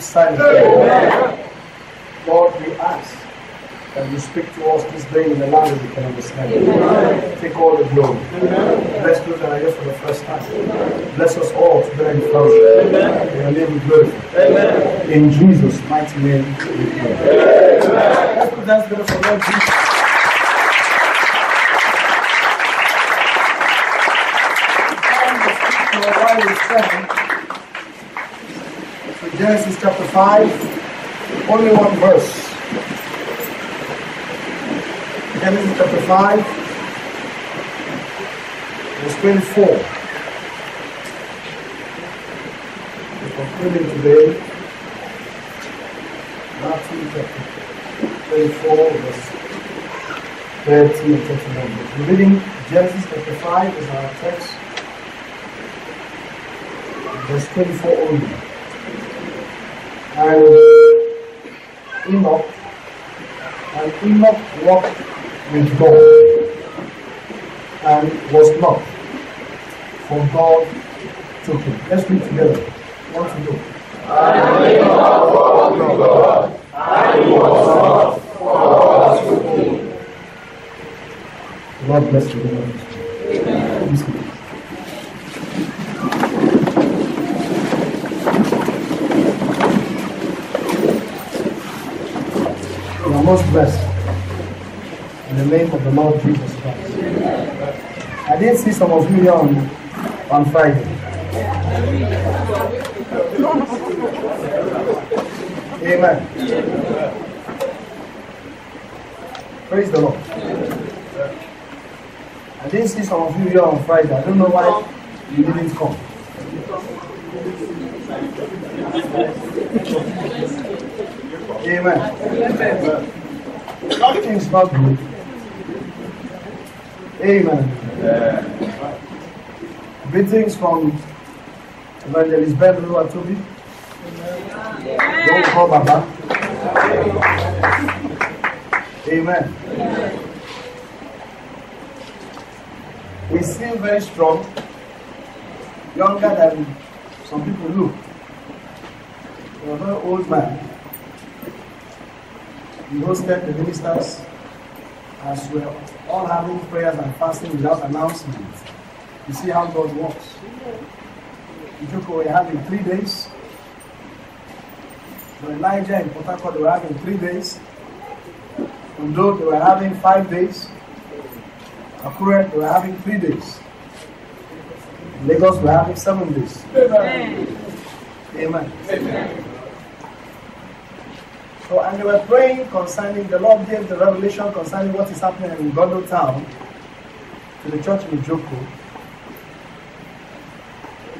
situation keep. Lord, we ask that you speak to us this day in a language we can understand. Take all the glory. Bless those that are here for the first time. Bless us all together in fellowship. In your name we glorify. In Jesus' mighty name we pray. Let's Jesus. While we stand, so Genesis chapter 5, only one verse. Genesis chapter 5, verse 24. We're concluding today. Matthew chapter 24, verse 30 and 31. We're reading Genesis chapter 5 is our text. Verse 24 only. Enoch with God and was not, for God took him. Let's read together. One to go. God bless you. Please keep it. You are most blessed. In the name of the Lord Jesus Christ. I didn't on, on Friday. Amen. Praise the Lord. I didn't see some of you here on Friday. I don't know why you didn't come. Amen. Nothing's not good. Amen. Greetings from Evangelist Ben Oluwatobi. Don't call Baba. Amen. We seem very strong, younger than some people look. You're a very old man. We hosted the ministers as we're all having prayers and fasting without announcement. You see how God works. In Joko, we're having three days. For Elijah in Port Harcourt, they were having three days. Ondo, they were having five days. Akure, they were having three days. In Lagos, we're having seven days. Amen. So, and they were praying concerning, the Lord gave the revelation concerning what is happening in Gondo town to the church in Joko.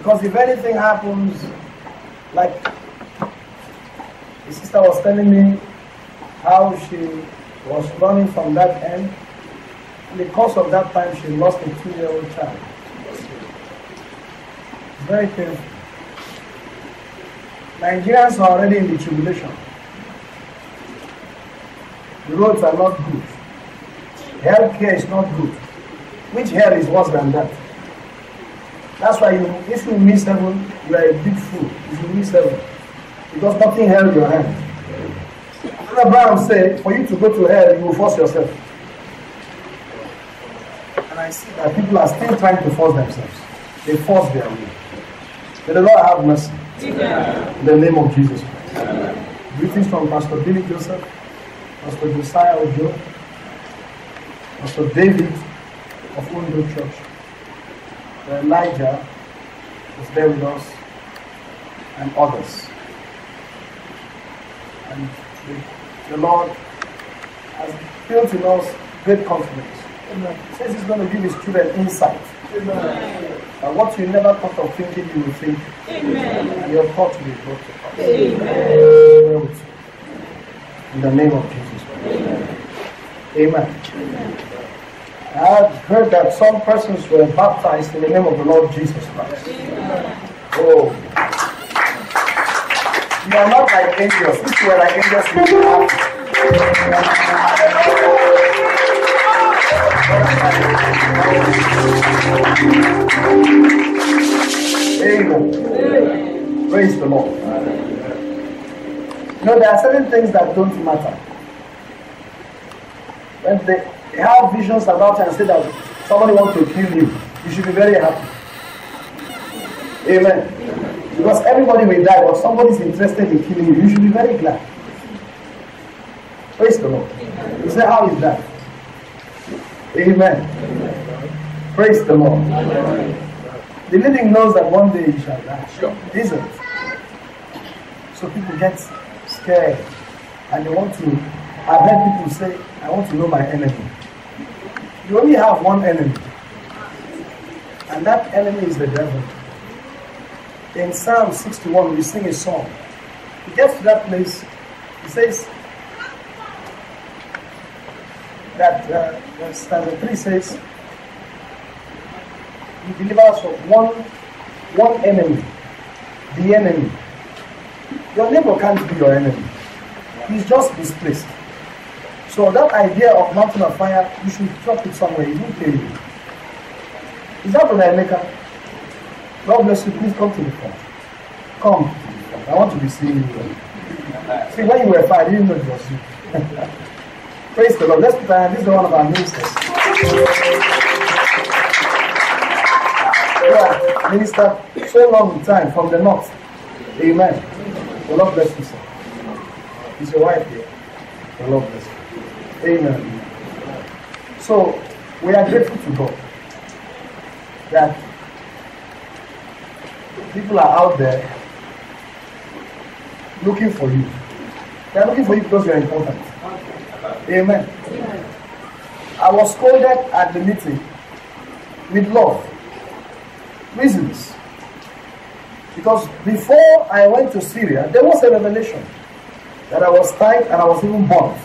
Because if anything happens, like the sister was telling me how she was running from that end. In the course of that time, she lost a two-year-old child. Very painful. Nigerians are already in the tribulation. The roads are not good. Healthcare is not good. Which hell is worse than that? That's why you, if you miss heaven, you are a big fool. If you miss heaven, because nothing held your hand. Abraham said, for you to go to hell, you will force yourself. And I see that people are still trying to force themselves. They force their way. May the Lord have mercy. In the name of Jesus Christ. Greetings from Pastor Billy Joseph, Pastor Josiah Ojo, Pastor David of Ondo Church. Elijah is there with us, and others. And the, the Lord has built in us great confidence. He says He's going to give His children insight. And what you never thought of thinking, you will think. And your thoughts will be brought to pass. You. In the name of Jesus. Amen. I have heard that some persons were baptized in the name of the Lord Jesus Christ. Oh. You are not like angels. If you were like angels, you would Amen. Praise the Lord. You know, there are certain things that don't matter. When they have visions about and say that somebody wants to kill you, you should be very happy. Amen. Because everybody will die, but somebody is interested in killing you. You should be very glad. Praise the Lord. You say, How is that? Amen. Praise the Lord. The living knows that one day he shall die. Sure. Isn't it? So people get scared and they want to. I've heard people say, I want to know my enemy. You only have one enemy, and that enemy is the devil. In Psalm 61, we sing a song. He gets to that place, he says that uh, stanza 3 says, He delivers us from one, one enemy, the enemy. Your neighbor can't be your enemy, he's just displaced. So that idea of mountain of fire, you should drop it somewhere. You. Is that what I make up? God bless you. Please come to the front. Come. I want to be seeing you. See, when you were five, I didn't know it was you. Praise the Lord. Let's put This is one of our ministers. Yeah, minister so long time from the north. Amen. The Lord bless you, sir. Is your wife here? The Lord bless you. Amen. So we are grateful to God that people are out there looking for you. They are looking for you because you are important. Amen. I was scolded at the meeting with love. Reasons. Because before I went to Syria, there was a revelation that I was tied and I was even burnt.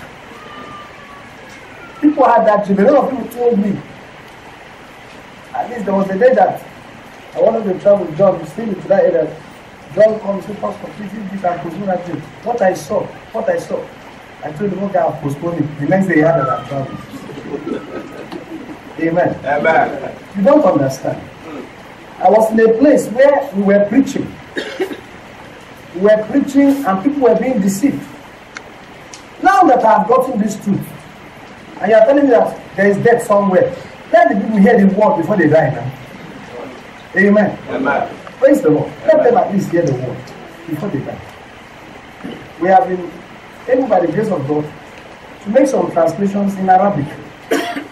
People had that dream. A lot of people told me. At least there was a day that I wanted to travel with John, still to that area. John comes to Pastor, please this and postpone that dream. What I saw, what I saw. I told the guy I'll postpone it. The next day he had that I'm traveling. Amen. Amen. You don't understand. I was in a place where we were preaching. We were preaching and people were being deceived. Now that I have gotten this truth, and you are telling me that there is death somewhere. Let the people hear the word before they die now. Amen. Amen. Praise the Lord. Let them at least hear the word before they die. We have been able by the grace of God to make some translations in Arabic.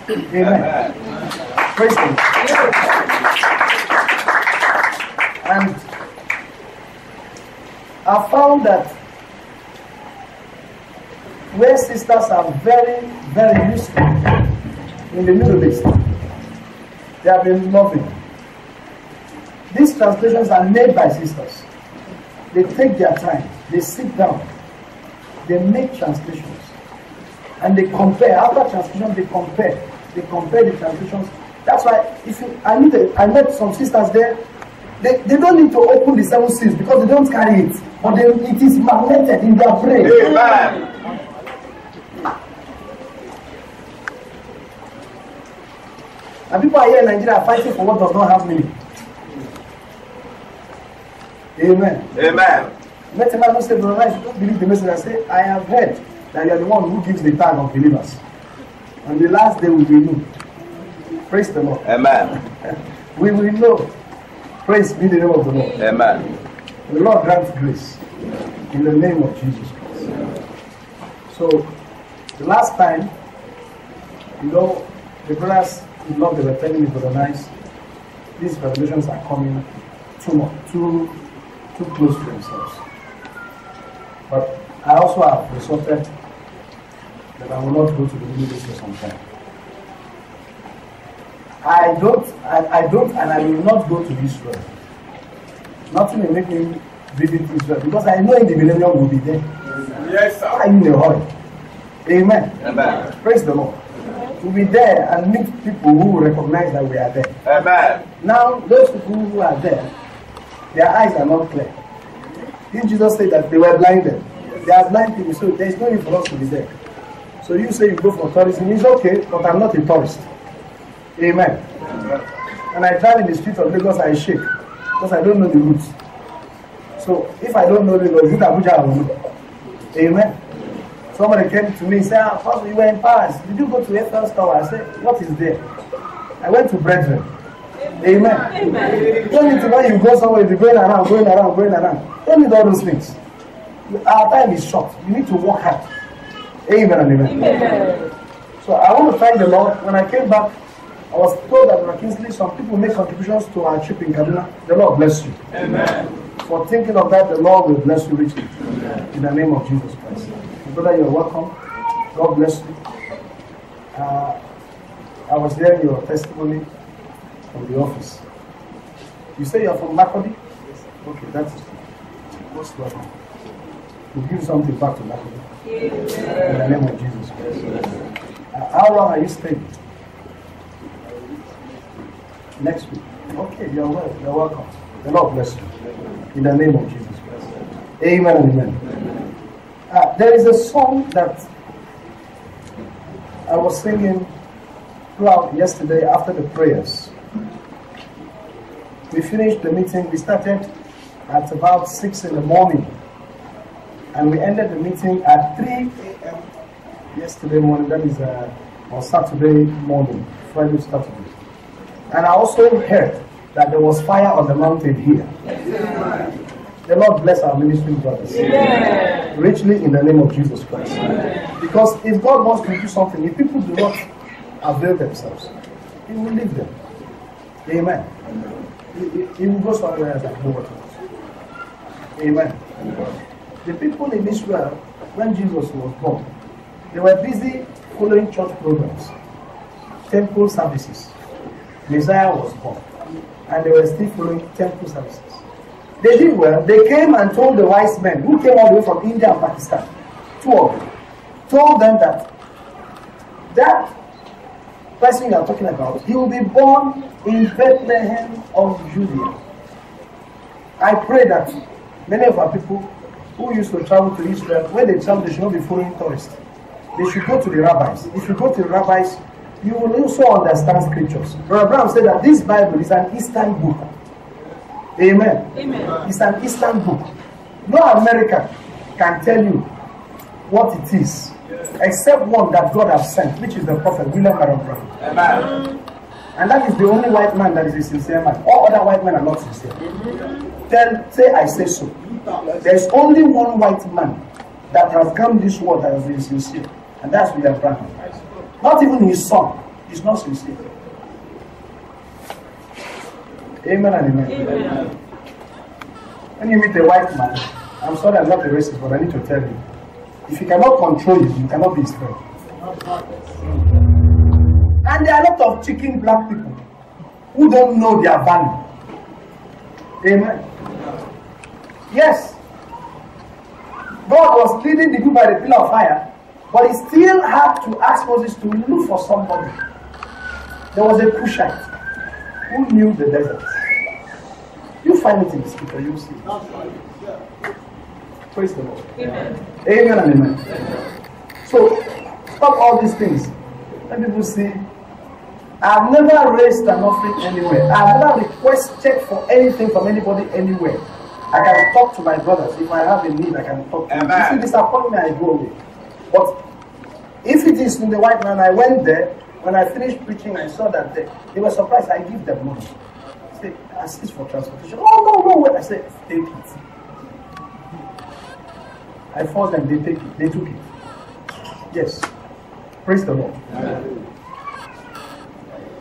Amen. Amen. Praise the Lord. And I found that where sisters are very, very useful in the Middle East. They have been loving. These translations are made by sisters. They take their time, they sit down, they make translations, and they compare. After translation, they compare. They compare the translations. That's why if you, I need a, I met some sisters there. They, they don't need to open the seven seals because they don't carry it, but they, it is magneted in their brain. Amen. And people are here in Nigeria fighting for what does not have meaning. Amen. Amen. Let a man who say, Brother, I don't believe the message. I say, I have heard that you are the one who gives the tag of believers. And the last day we will know. Praise the Lord. Amen. we will know. Praise be the name of the Lord. Amen. The Lord grants grace in the name of Jesus Christ. So, the last time, you know, the brothers not they were telling me for the nice, these revelations are coming too much, too, too close to themselves. But I also have resorted that I will not go to the East for some time. I don't, I, I don't, and I will not go to Israel. Nothing will make me visit Israel because I know in the millennium will be there. Yes, sir. In a hurry. Amen. Amen. Praise the Lord. We'll be there and meet people who recognize that we are there. Amen. Now, those people who are there, their eyes are not clear. Didn't Jesus say that they were blinded? They are blind people, so there is no need for us to be there. So you say you go for tourism, it's okay, but I'm not a tourist. Amen. And I drive in the streets of Lagos, I shake because I don't know the routes. So if I don't know the route, Abuja, I will know. Amen. Somebody came to me and said, ah, Pastor, you were in Paris. Did you go to Eiffel's Tower? I said, what is there? I went to Brethren. Amen. Amen. Don't need to when you go somewhere, you're going around, going around, going around. Don't need all those things. Our time is short. You need to work hard. Amen and amen. Amen. So I want to thank the Lord. When I came back, I was told that in Kingsley, some people make contributions to our trip in Kaduna. The Lord bless you. Amen. For thinking of that, the Lord will bless you richly. In the name of Jesus Christ. Brother, you're welcome. God bless you. Uh, I was hearing your testimony from the office. You say you're from Makurdi? Okay, that is good. Most welcome. We'll give something back to Makurdi. In the name of Jesus Christ. Uh, how long are you staying? Next week. Okay, you're well. You're welcome. The Lord bless you. In the name of Jesus Christ. Amen and amen. Uh, there is a song that I was singing throughout yesterday after the prayers. We finished the meeting. We started at about 6 in the morning. And we ended the meeting at 3 a.m. yesterday morning. That is uh, on Saturday morning, Friday, Saturday. And I also heard that there was fire on the mountain here. The Lord bless our ministry brothers richly in the name of Jesus Christ. Because if God wants to do something, if people do not avail themselves, He will leave them. Amen. He, he- he will go somewhere else what he wants. Amen. The people in Israel, when Jesus was born, they were busy following church programs, temple services. Messiah was born, and they were still following temple services. They did well. They came and told the wise men who came all the way from India and Pakistan, two of them, told them that that person you are talking about, he will be born in Bethlehem of Judea. I pray that many of our people who used to travel to Israel, when they travel, they should not be following tourists. They should go to the rabbis. If you go to the rabbis, you will also understand scriptures. Brother Brown said that this Bible is an Eastern book. Amen. Amen. It's an Eastern book. No American can tell you what it is, except one that God has sent, which is the prophet William Marion Branham. Amen. And that is the only white man that is a sincere man. All other white men are not sincere. Tell, say I say so. There is only one white man that has come this world that has been sincere, and that's William Branham. Not even his son is not sincere. Amen and amen. Amen. When you meet a white man, I'm sorry I'm not a racist, but I need to tell you. If he cannot control you, you cannot be his friend. And there are a lot of chicken black people who don't know their value. Amen. Yes. God was leading the people by the pillar of fire, but he still had to ask Moses to look for somebody. There was a Cushite who knew the desert. You find it in the scripture, you see. it. Praise the Lord. Amen. Amen and amen. So, stop all these things. Let people see. I've never raised an offering anywhere. I've never requested for anything from anybody anywhere. I can talk to my brothers. If I have a need, I can talk to them. If Amen. you me, I go away. But if it is in the white man, I went there. When I finished preaching, I saw that they, they were surprised. I give them money. Say, assist for transportation. Oh, no, no, wait. I said, take it. I forced them, they take it, they took it. Yes. Praise the Lord.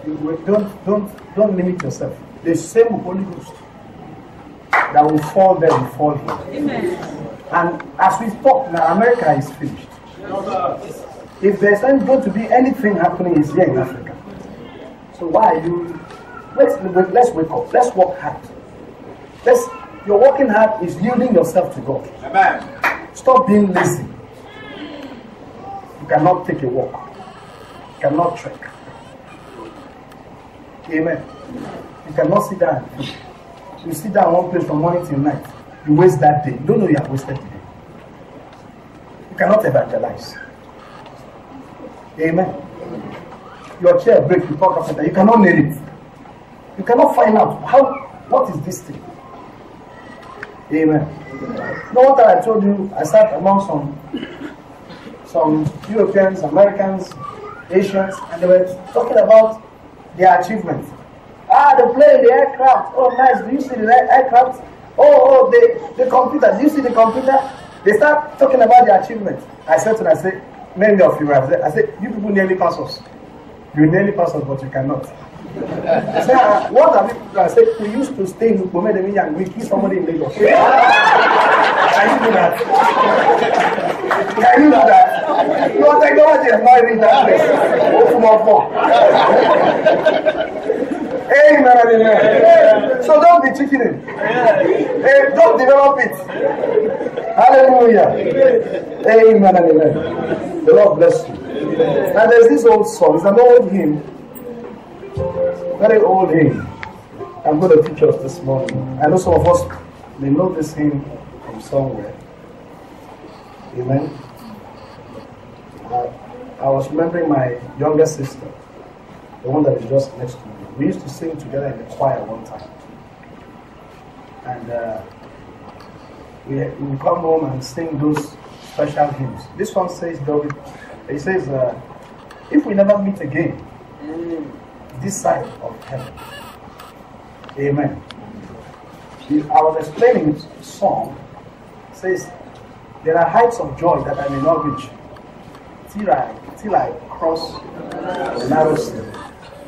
You don't don't don't limit yourself. The same Holy Ghost that will fall there will fall here. Amen. And as we talk now, America is finished. If there's going to be anything happening, it's here in Africa. So why are you? Let's let's wake up. Let's work hard. Let's. Your working hard is yielding yourself to God. Amen. Stop being lazy. You cannot take a walk. You cannot trek. Amen. You cannot sit down. You sit down one place from morning till night. You waste that day. You don't know you have wasted the day. You cannot evangelize. Amen. Your chair breaks, you talk after You cannot nail it. You cannot find out how what is this thing. Amen. You know what I told you? I sat among some some Europeans, Americans, Asians, and they were talking about their achievements. Ah, they play the aircraft. Oh, nice. Do you see the aircraft? Oh, oh, the, the computer. Do you see the computer? They start talking about their achievements. I said to them, I said, many of you said, I said, you people nearly pass us. You nearly pass us, but you cannot. Said, uh, what have you I said, we used to stay in Ukpomedemi and we kill somebody in Lagos. Can you do that? Can you do that? Your technology is not even that place. Amen and amen. So don't be chickening. Hey, don't develop it. Hallelujah. Amen and amen. The Lord bless you. Now there's this old song. It's an old hymn very old hymn. I'm going to teach us this morning. I know some of us may know this hymn from somewhere. Amen. I was remembering my younger sister, the one that is just next to me. We used to sing together in the choir one time. And uh, we, we would come home and sing those special hymns. This one says, David, it says, uh, if we never meet again, this side of heaven. Amen. I was explaining the song says there are heights of joy that I may not reach till I till I cross the narrow sea.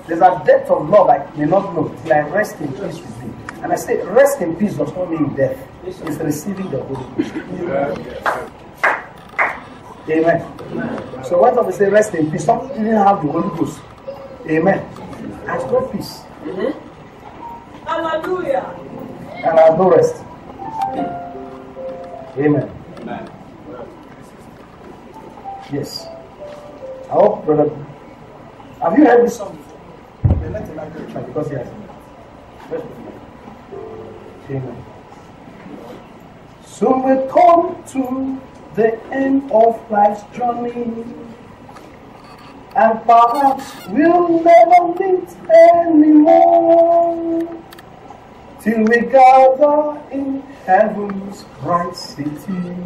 There's a depth of love I may not know till I rest in peace with thee. And I say rest in peace does not mean death. It's receiving the Holy Ghost. Amen. So when we say rest in peace, some didn't have the Holy Ghost. Amen has no peace. Mm-hmm. Hallelujah. And has no rest. Amen. Amen. Yes. I hope, brother. Have you heard this song before? Then let him actually try because he has it. Amen. So we come to the end of life's journey and perhaps we'll never meet anymore. Till we gather in heaven's bright city,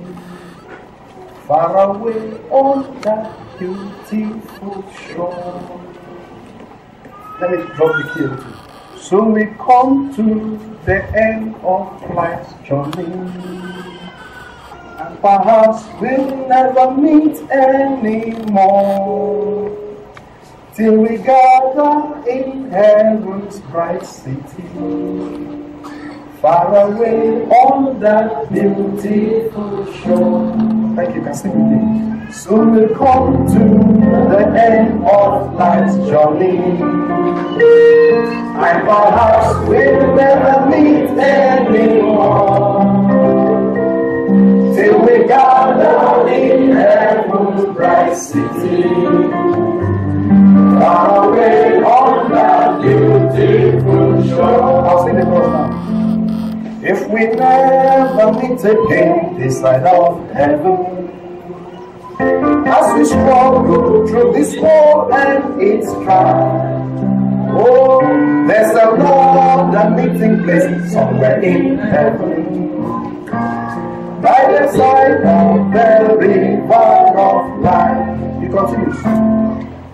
far away on that beautiful shore. Let me drop the key a So we come to the end of life's journey and perhaps we'll never meet anymore till we gather in heaven's bright city, far away on that beautiful shore. Thank you, can sing with me. Soon we'll come to the end of life's journey, and perhaps we'll never meet anymore till we gather in heaven's bright city. Far away on that beautiful shore. I'll sing the chorus. If we never meet again this side of heaven, as we struggle through this world and its strife, oh, there's another meeting place somewhere in heaven by the side of the river of life. He continues.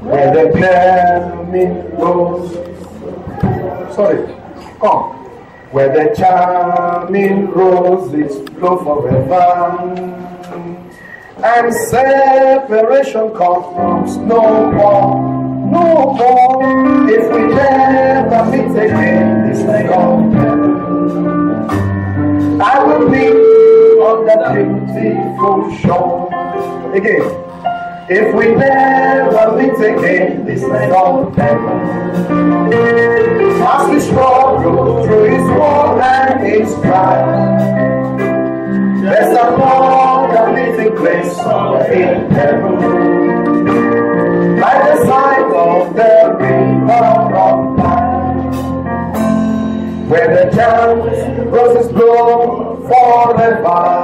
Where the gleaming rose. Sorry, come. Where the charming roses blow forever. And separation comes no more, no more. If we never meet again, this of I will be that beautiful shore. Again. If we never meet again, this night of heaven, as we struggle through his war and his pride, there's a long and meeting place in heaven, by the side of the river of life, where the chance roses bloom forever.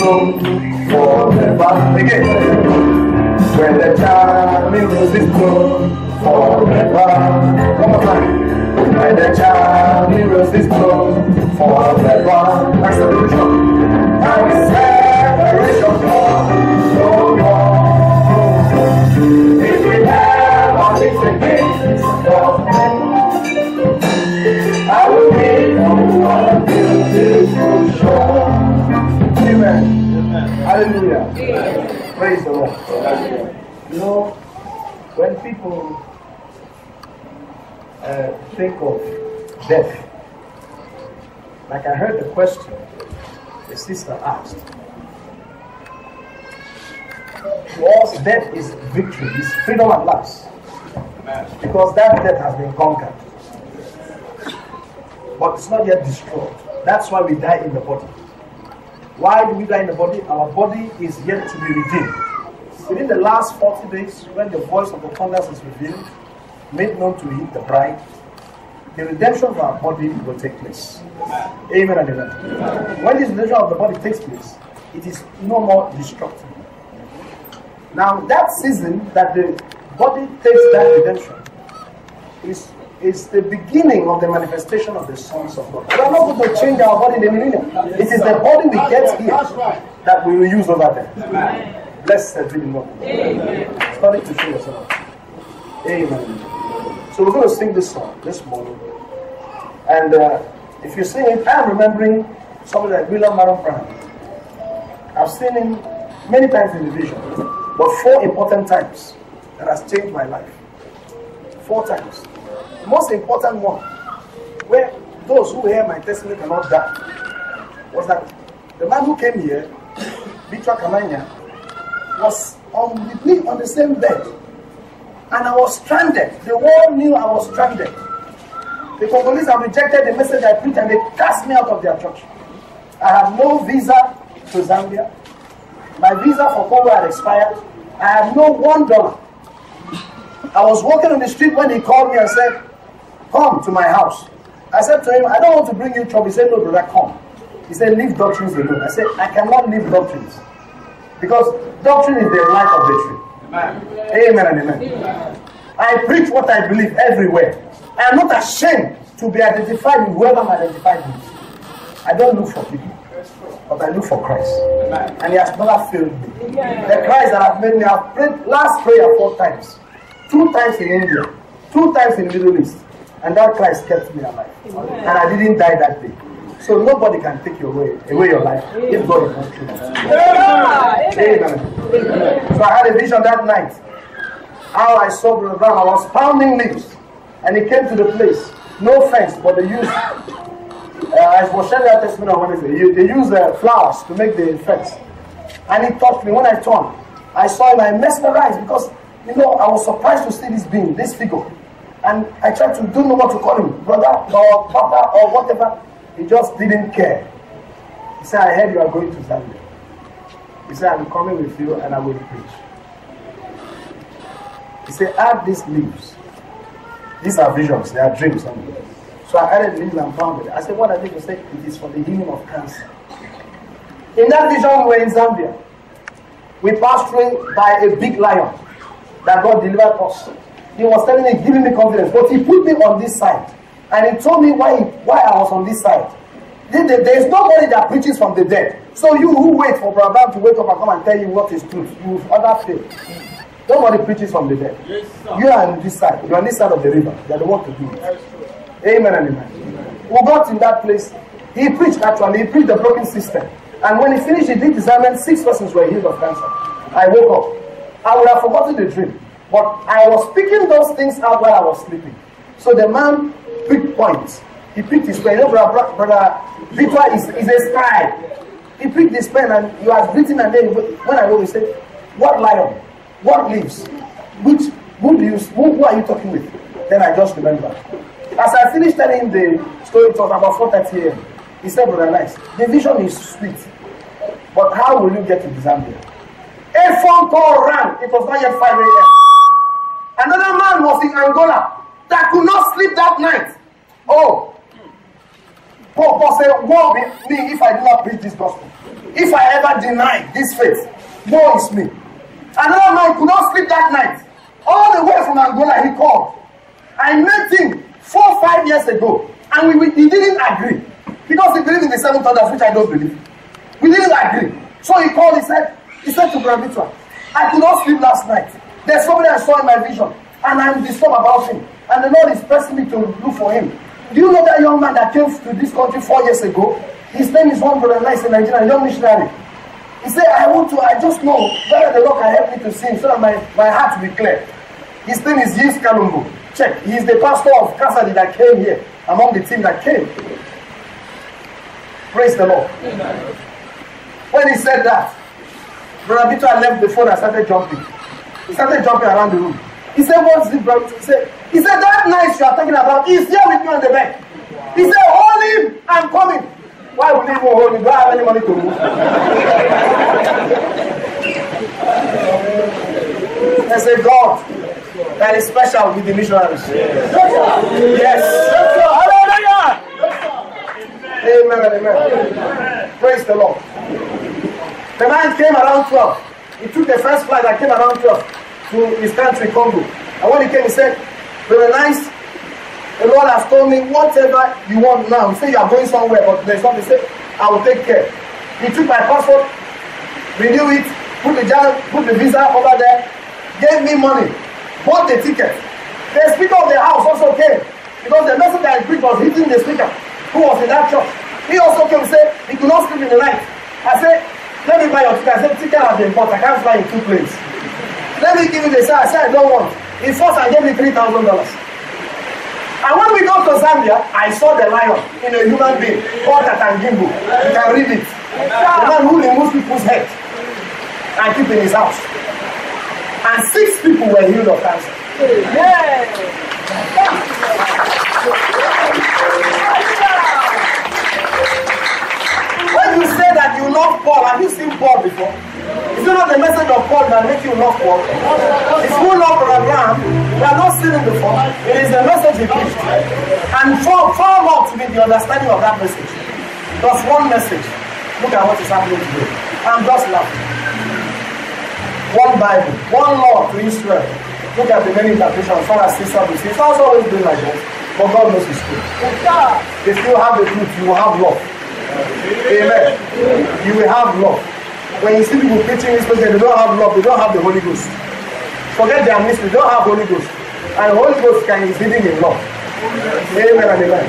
throne forever. Again. When the child his throne forever. One more time. When the child his throne forever. Acceleration. Praise the Lord. You know, when people uh, think of death, like I heard the question the sister asked. Us, death is victory, is freedom at last. Because that death has been conquered. But it's not yet destroyed. That's why we die in the body. Why do we die in the body? Our body is yet to be redeemed. Within the last 40 days, when the voice of the thunders is revealed, made known to him, the bride, the redemption of our body will take place. Amen and amen. When this redemption of the body takes place, it is no more destructive. Now, that season that the body takes that redemption is, is the beginning of the manifestation of the sons of God. We are not going to change our body in the millennium. It is the body we get here that we will use over there. Blessed be the Lord. Study to show yourself. Amen. So we're going to sing this song this morning. And uh, if you sing it, I'm remembering somebody like William Marrion Branham. I've seen him many times in the vision, but four important times that has changed my life. Four times. The most important one, where those who hear my testimony cannot die, was that the man who came here, Victor Kamanya, was on with me on the same bed. And I was stranded. The world knew I was stranded. The Congolese have rejected the message I preached and they cast me out of their church. I had no visa to Zambia. My visa for Congo had expired. I had no one dollar. I was walking on the street when he called me and said, Come to my house. I said to him, I don't want to bring you trouble. He said, No, brother, come. He said, Leave doctrines alone. I said, I cannot leave doctrines. Because doctrine is the life of the tree. Amen and amen. I preach what I believe everywhere. I am not ashamed to be identified with whoever I'm identified with. I don't look for people, but I look for Christ. And He has never failed me. The Christ that have made me, I've prayed last prayer four times. Two times in India, two times in the Middle East. And that Christ kept me alive. And I didn't die that day. So nobody can take your away, away your life if God is not true. Amen. So I had a vision that night. How I saw Brother Brown, I was pounding leaves. And he came to the place. No fence, but they used, uh, I was sharing that testimony on Wednesday. They used uh, flowers to make the fence. And he touched me. When I turned, I saw him, I mesmerized because, you know, I was surprised to see this being, this figure. And I tried to don't know what to call him, brother or papa or whatever. He just didn't care. He said, I heard you are going to Zambia. He said, I'm coming with you and I will preach. He said, add these leaves. These are visions, they are dreams. So I added leaves and found it. I said, what I did was say, it is for the healing of cancer. In that vision, we were in Zambia. We passed through by a big lion that God delivered us. He was telling me, giving me confidence, but he put me on this side. And he told me why, why I was on this side. There- is nobody that preaches from the dead. So you who wait for Brother to wake up and come and tell you what is truth, you other fail. Nobody preaches from the dead. You are on this side. You are on this side of the river. You are the one to do it. Amen and amen. We got in that place. He preached actually. He preached the broken system. And when he finished, he did discernment. Six persons were healed of cancer. I woke up. I would have forgotten the dream. But I was picking those things out while I was sleeping. So the man picked points. He picked his pen. You know, brother, brother Victor is, is a scribe. He picked his pen and he was written and then when I woke, he said, What lion? What leaves? Which who do you who, who are you talking with? Then I just remember. As I finished telling him the story, it was about 4.30 a.m. He said, Brother Nice, the vision is sweet. But how will you get to Zambia? A phone call rang. It was not yet 5 a.m. Another man was in Angola that could not sleep that night. Oh, Paul, Paul said, Woe me if I do not preach this gospel. If I ever deny this faith, woe is me. Another man could not sleep that night. All the way from Angola, he called. I met him four, five years ago, and we, we, he didn't agree because he believed in the seven thunders, which I don't believe. We didn't agree. So he called, he said, he said to Gravitra, I could not sleep last night. There's somebody I saw in my vision, and I'm disturbed about him. And the Lord is pressing me to look for him. Do you know that young man that came to this country four years ago? His name is one brother nice in Nigeria, a young missionary. He said, I want to, I just know whether the Lord can help me to sing so that my, my heart will be clear. His name is Yves Kalumbu. Check. He is the pastor of Kasadi that came here, among the team that came. Praise the Lord. Amen. When he said that, Brother Peter left the phone and started jumping. He started jumping around the room. He said, What's the brother? He said, he said, That night you are talking about is here with me on the bed. He said, Hold him, I'm coming. Why would he even hold him? Do I have any money to move? I said, God, that is special with the missionaries. Yes. Hallelujah. Amen amen. Praise the Lord. The man came around 12. He took the first flight that came around 12 to his country, Congo. And when he came, he said, Very nice. The Lord has told me whatever you want now. Said you are going somewhere, but there's something. Said, I will take care. He took my passport, renew it, put the put the visa over there, gave me money, bought the ticket. The speaker of the house also came because the message that I preached was hitting the speaker who was in that church. He also came and said he could not sleep in the night. I said, let me buy your ticket. I said, ticket has been bought. I can't fly in two planes. Let me give you the I said, I don't want. In first, I gave me $3,000. And when we got to Zambia, I saw the lion in a human being called Tatangimbo. You can read it. The man who removes people's head and keep in his house. And six people were healed of cancer. Yeah. When you say that you love Paul, have you seen Paul before? Is it not the message of Paul that makes you love Paul? If you love Abraham, we have not seen him before. It is the message he preached. And far more to me the understanding of that message. Just one message. Look at what is happening today. I'm just laughing. One Bible, one law to Israel. Look at the many interpretations. Far as sister say, it's always been like that. But God knows his truth. If you have the truth, you will have love. Amen. You will have love. When you see people preaching this person, they don't have love, they don't have the Holy Ghost. Forget their ministry, they don't have Holy Ghost. And Holy Ghost can is living in love. Amen and amen.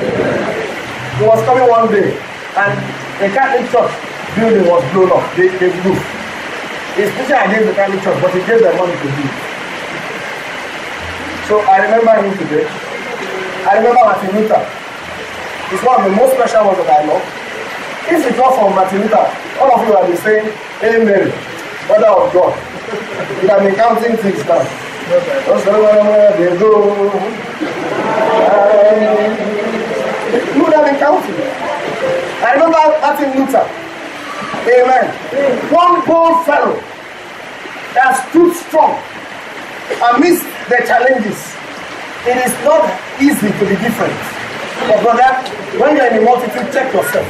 He was coming one day, and the Catholic church building was blown up. They, they blew. He's preaching against the Catholic church, but he gave them money to do. So I remember him today. I remember Martin Luther. He's one of the most special ones that I know. If it not from Martin Luther, all of you are the same Amen. Mother of God. You have been counting things now. They. You have been counting. I remember Martin Luther. Amen. One bold fellow that stood strong amidst the challenges. It is not easy to be different. But brother, when you're in the multitude, check yourself.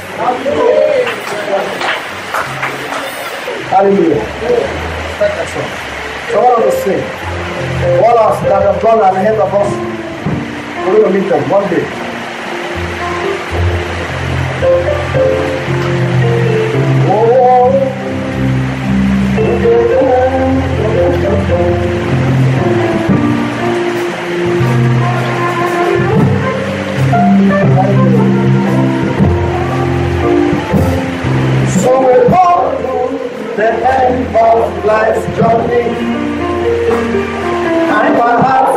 Hallelujah. So what I was saying, all us that have gone ahead of us, we're going to meet them one day. So we're the end of life's journey. And perhaps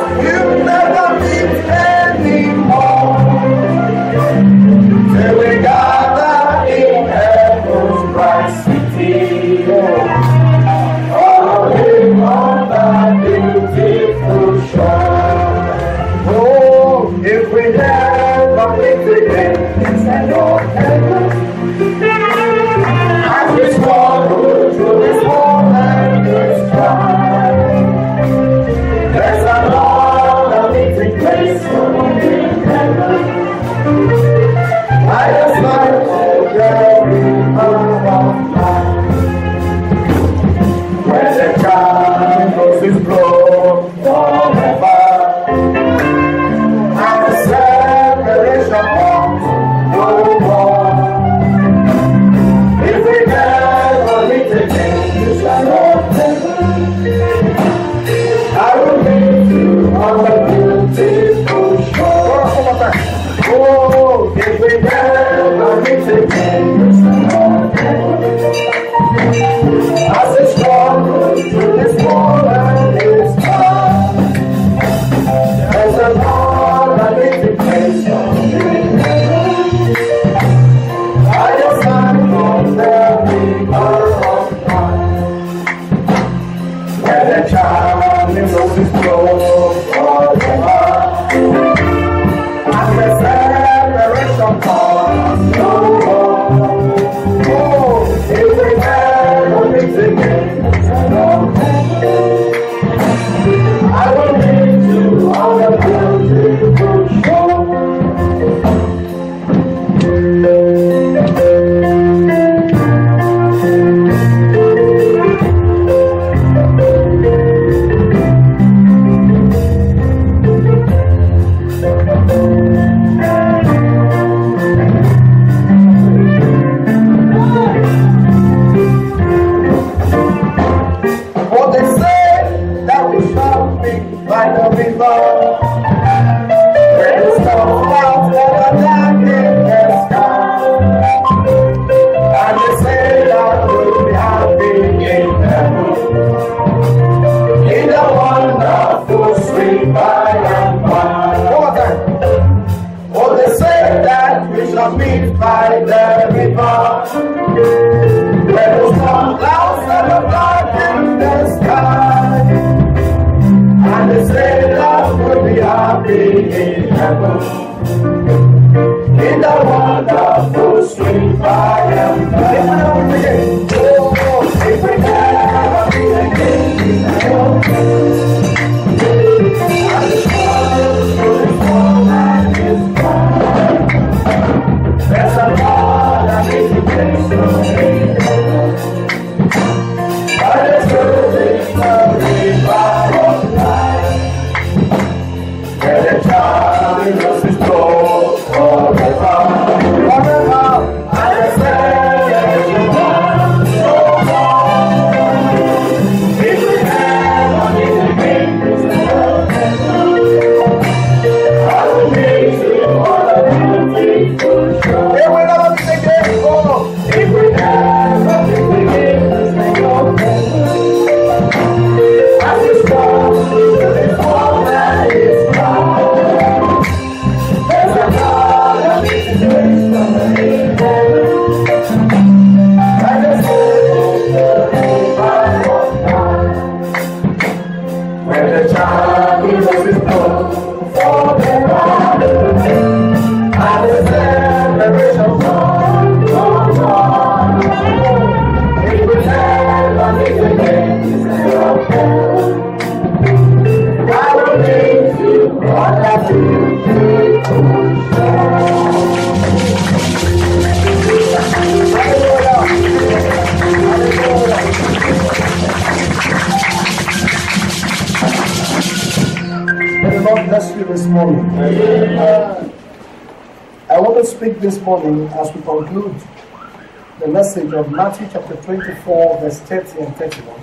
Matthew chapter 24, verse 30 and 31,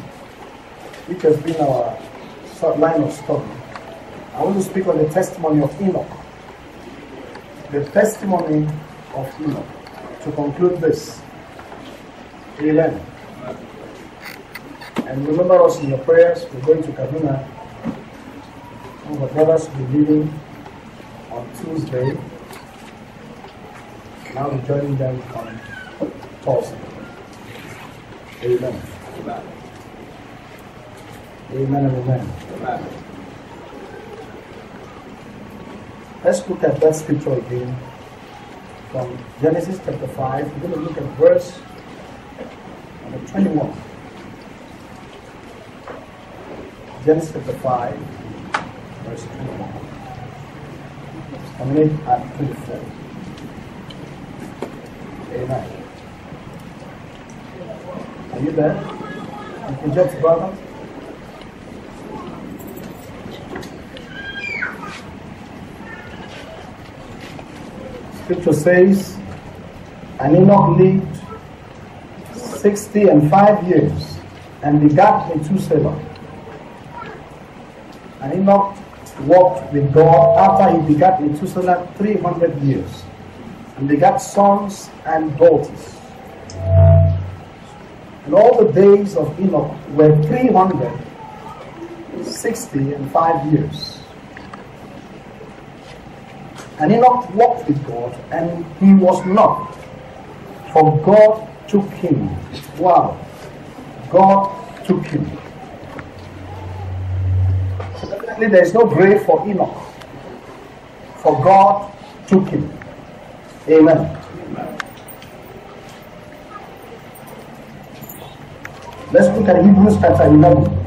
which has been our line of study. I want to speak on the testimony of Enoch. The testimony of Enoch. To conclude this. Amen. And remember us in your prayers. We're going to Kaduna. The brothers will be leaving on Tuesday. Now we're joining them on Thursday. Amen. Amen. Amen and amen. Let's look at that scripture again. from Genesis chapter 5. We're going to look at verse number 21. Genesis chapter 5, verse 21. Terminate at 24. Amen. You there? You can just brother. Scripture says, and Enoch lived sixty and five years, and begat Methuselah. And Enoch walked with God after he begat Methuselah three hundred years, and begat sons and daughters. And all the days of Enoch were three hundred sixty and five years. And Enoch walked with God, and he was not, for God took him. Wow. God took him. So definitely there is no grave for Enoch, for God took him. Amen. Let's look at Hebrews chapter 11.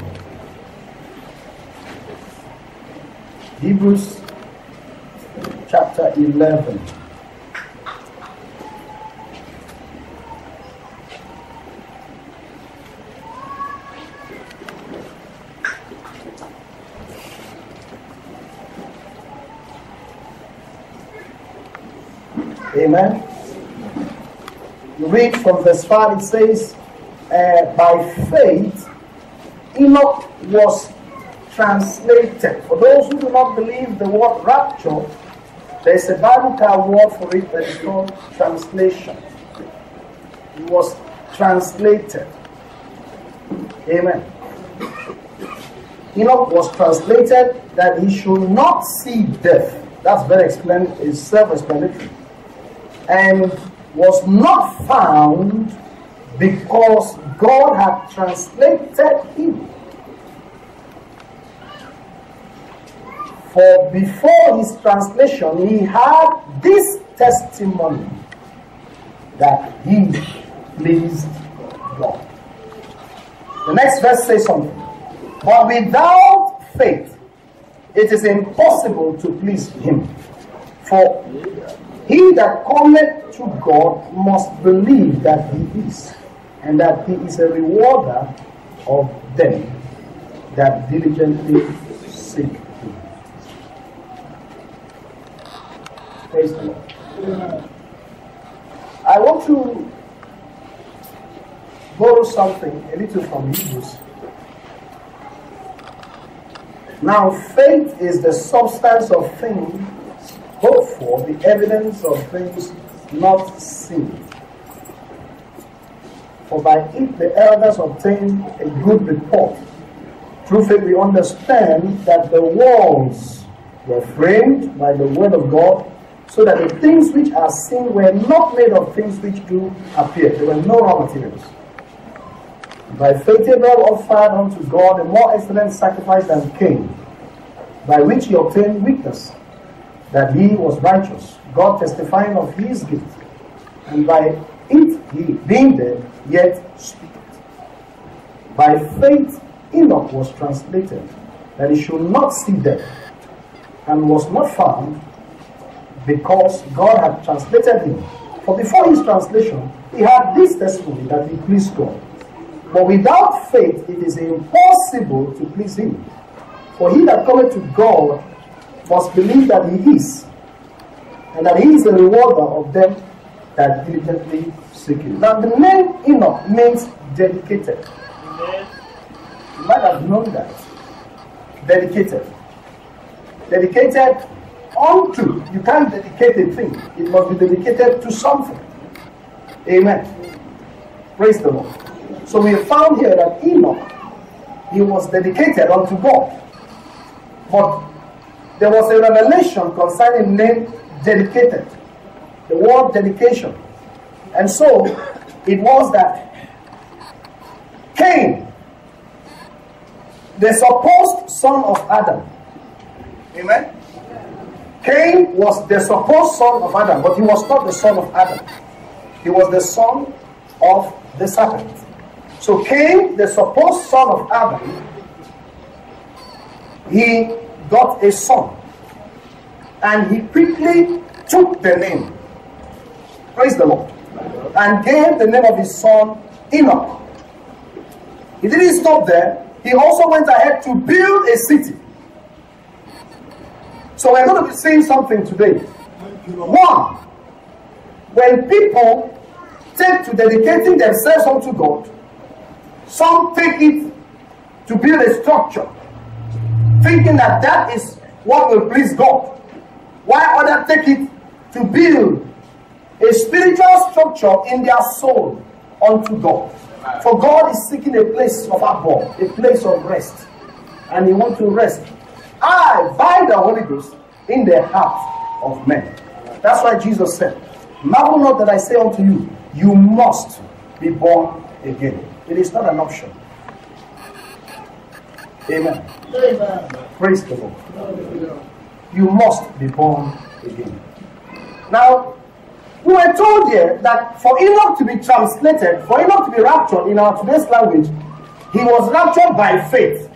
Hebrews chapter 11. Amen. You read from verse 5, it says, uh, By faith, Enoch was translated. For those who do not believe the word rapture, there's a biblical word for it that is called translation. He was translated. Amen. Enoch was translated that he should not see death. That's very it's self-explanatory. And was not found because God had translated him. For before his translation, he had this testimony that he pleased God. The next verse says something. But without faith, it is impossible to please him. For he that cometh to God must believe that he is, and that he is a rewarder of them that diligently seek him. Praise the Lord. I want to borrow something a little from Hebrews. Now, faith is the substance of things hoped for, the evidence of things not seen. For by it the elders obtained a good report. Through faith we understand that the walls were framed by the word of God, so that the things which are seen were not made of things which do appear. There were no raw materials. By faith Abel offered unto God a more excellent sacrifice than Cain, by which he obtained witness that he was righteous, God testifying of his gift, and by it he, being dead, yet speaketh. By faith Enoch was translated, that he should not see death, and was not found, because God had translated him. For before his translation, he had this testimony that he pleased God. But without faith, it is impossible to please him. For he that cometh to God must believe that he is, and that he is the rewarder of them that diligently seek him. Now, the name Enoch means dedicated. You might have known that. Dedicated. Dedicated unto. You can't dedicate a thing, it must be dedicated to something. Amen. Praise the Lord. So we have found here that Enoch, he was dedicated unto God. But there was a revelation concerning name dedicated. The word dedication. And so it was that Cain, the supposed son of Adam, amen, Cain was the supposed son of Adam, but he was not the son of Adam. He was the son of the serpent. So Cain, the supposed son of Adam, he got a son. And he quickly took the name. Praise the Lord. And gave the name of his son Enoch. He didn't stop there. He also went ahead to build a city. So we're going to be saying something today. One, when people take to dedicating themselves unto God, some take it to build a structure, thinking that that is what will please God, while others take it to build a spiritual structure in their soul unto God. For God is seeking a place of abode, a place of rest, and He wants to rest. I, by the Holy Ghost, in the heart of men. That's why Jesus said, Marvel not that I say unto you, you must be born again. It is not an option. Amen. Amen. Praise the Lord. You must be born again. Now, we were told here that for Enoch to be translated, for Enoch to be raptured in our today's language, he was raptured by faith.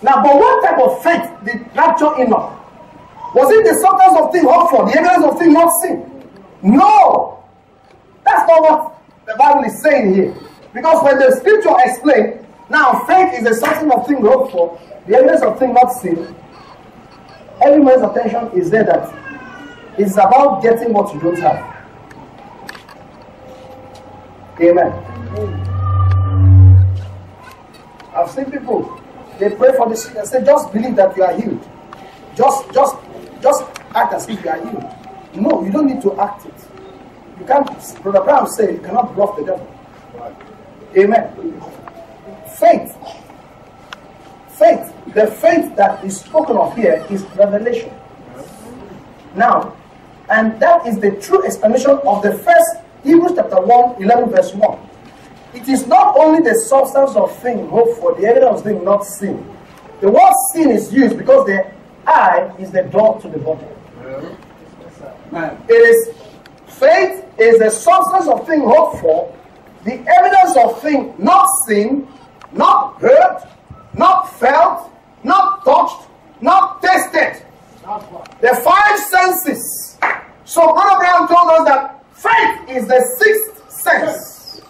Now, but what type of faith did rapture Enoch? Was it the substance of things hoped for, the evidence of things not seen? No! That's not what the Bible is saying here. Because when the scripture explains, now faith is the substance of things hoped for, the evidence of things not seen, every man's attention is there that it's about getting what you don't have. Amen. I've seen people, they pray for the sick and say, just believe that you are healed. Just, just, just act as if you are healed. No, you don't need to act it. You can't, Brother Brown said, you cannot bluff the devil. Amen. Faith. Faith. The faith that is spoken of here is revelation. Now, and that is the true explanation of the first Hebrews chapter 1, 11, verse 1. It is not only the substance of thing hoped for, the evidence of thing not seen. The word seen is used because the eye is the door to the body. It is faith is the substance of thing hoped for, the evidence of thing not seen, not heard, not felt, not touched, not tasted. The five senses. So Brother Brown told us that faith is the sixth sense.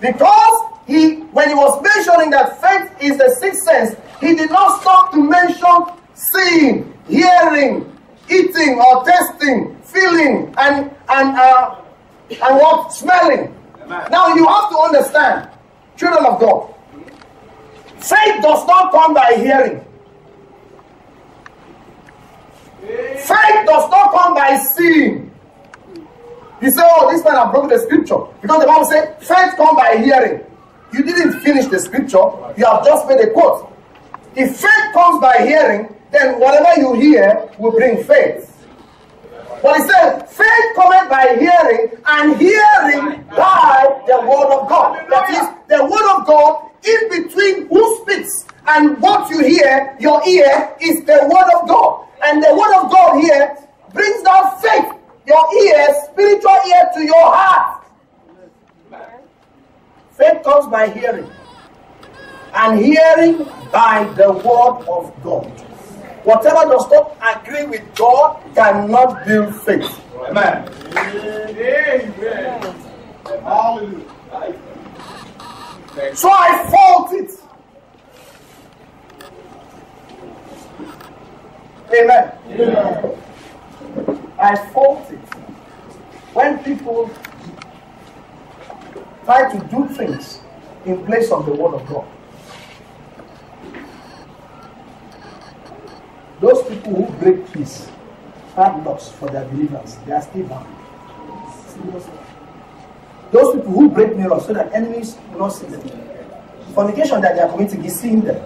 Because he, when he was mentioning that faith is the sixth sense, he did not stop to mention seeing, hearing, eating or tasting, feeling, and and uh, and what smelling. Now you have to understand, children of God, faith does not come by hearing. Faith does not come by seeing. You say, oh, this man has broken the scripture. Because the Bible says, faith comes by hearing. You didn't finish the scripture. You have just made a quote. If faith comes by hearing, then whatever you hear will bring faith. But it says, faith cometh by hearing, and hearing by the word of God. That is, the word of God in between who speaks and what you hear, your ear, is the word of God. And the word of God here brings down faith, your ear, spiritual ear to your heart. Faith comes by hearing, and hearing by the word of God. Whatever does not agree with God cannot build faith. Amen. Amen. Hallelujah. So I fault it. Amen. I fault it. When people try to do things in place of the word of God. Those people who break peace, padlocks for their deliverance, they are still bound. Those people who break mirrors so that enemies will not see them. Fornication that they are committing, he's seeing them.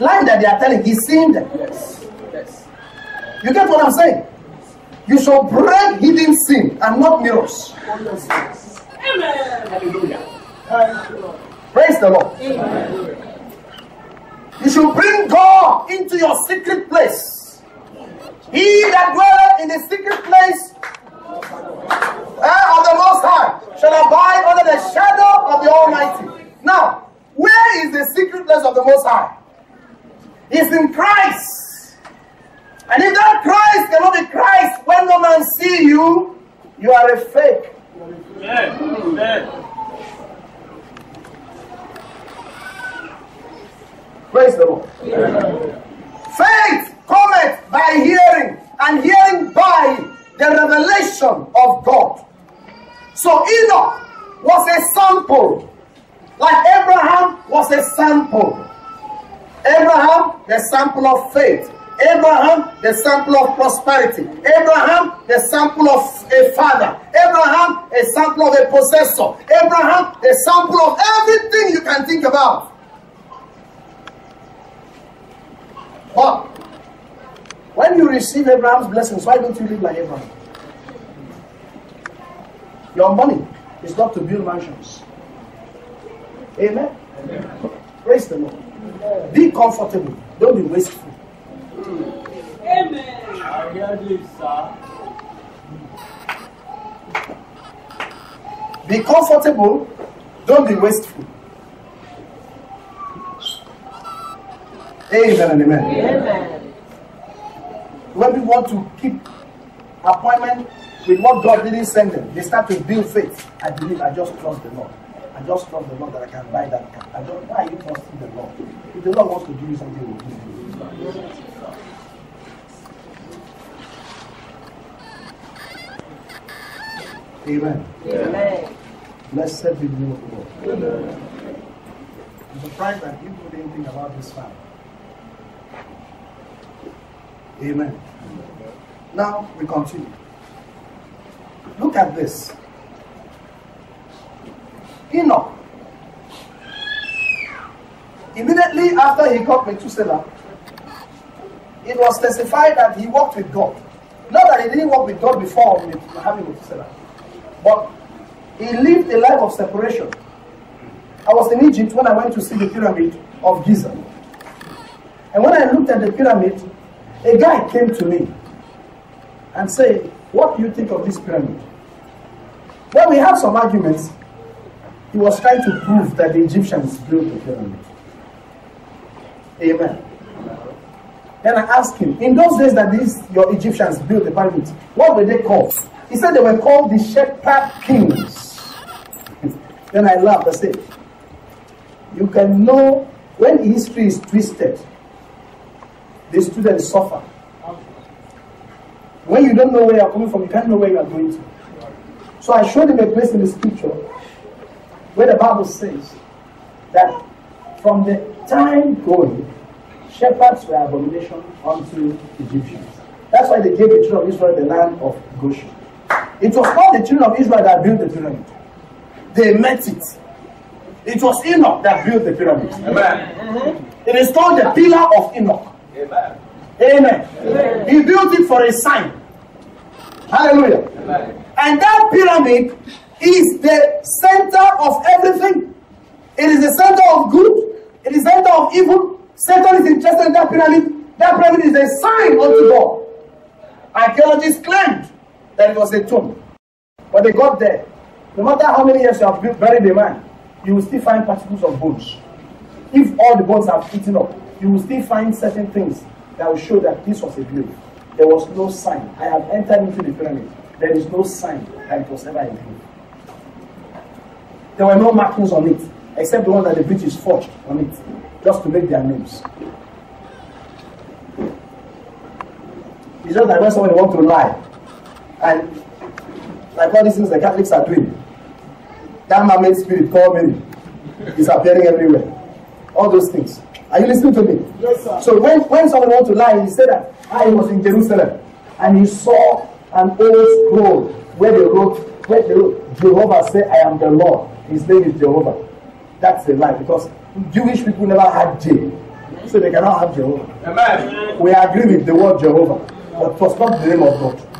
Lying that they are telling, is seeing them. You get what I'm saying? You shall break hidden sin and not mirrors. Amen. Hallelujah. Praise the Lord. You should bring God into your secret place. He that dwelleth in the secret place uh, of the Most High shall abide under the shadow of the Almighty. Now, where is the secret place of the Most High? It's in Christ. And if that Christ cannot be Christ when no man see you, you are a fake. Amen. Amen. Praise the Lord. Faith cometh by hearing, and hearing by the revelation of God. So Enoch was a sample, like Abraham was a sample. Abraham, the sample of faith. Abraham, the sample of prosperity. Abraham, the sample of a father. Abraham, a sample of a possessor. Abraham, a sample of everything you can think about. But when you receive Abraham's blessings, why don't you live like Abraham? Your money is not to build mansions. Amen. Praise the Lord. Be comfortable. Don't be wasteful. Amen. I hear this, sir. Be comfortable. Don't be wasteful. Amen and amen. Amen. When we want to keep appointment with what God didn't send them, they start to build faith. I believe I just trust the Lord. I just trust the Lord that I can buy that. I don't why are you trusting the Lord? If the Lord wants to give you something, he will give you. Amen. Amen. Blessed be the name of the Lord. I'm surprised that you put anything about this family. Amen. Now we continue. Look at this. Enoch. Immediately after he got Methuselah, it was testified that he walked with God. Not that he didn't walk with God before having Methuselah, but he lived a life of separation. I was in Egypt when I went to see the pyramid of Giza. And when I looked at the pyramid, a guy came to me and said, What do you think of this pyramid? Well, we had some arguments. He was trying to prove that the Egyptians built the pyramid. Amen. Then I asked him, in those days that these your Egyptians built the pyramid, what were they called? He said they were called the shepherd kings. then I laughed. I said, you can know when history is twisted, the students suffer. When you don't know where you're coming from, you can't know where you are going to. So I showed him a place in the scripture where the Bible says that from the time going, shepherds were abomination unto Egyptians. That's why they gave the children of Israel the land of Goshen. It was not the children of Israel that built the pyramid. They met it. It was Enoch that built the pyramid. Amen. It is called the pillar of Enoch. Amen. Amen. He built it for a sign. Hallelujah. Amen. And that pyramid is the center of everything. It is the center of good. It is the center of evil. Satan is interested in that pyramid. That pyramid is a sign unto God. Archaeologists claimed that was a tomb. But they got there. No matter how many years you have buried a man, you will still find particles of bones. If all the bones have eaten up, you will still find certain things that will show that this was a grave. There was no sign. I have entered into the pyramid. There is no sign that it was ever a grave. There were no markings on it, except the one that the British forged on it, just to make their names. It's just like when somebody wants to lie, and like all these things the Catholics are doing, that man-made spirit called Mary is appearing everywhere. All those things. Are you listening to me? Yes, sir. So when, when someone wants to lie, he said that ah, I was in Jerusalem and he saw an old scroll where they wrote, where they wrote, Jehovah said, I am the Lord. His name is Jehovah. That's a lie because Jewish people never had J. So they cannot have Jehovah. Amen. We agree with the word Jehovah, but was not the name of God.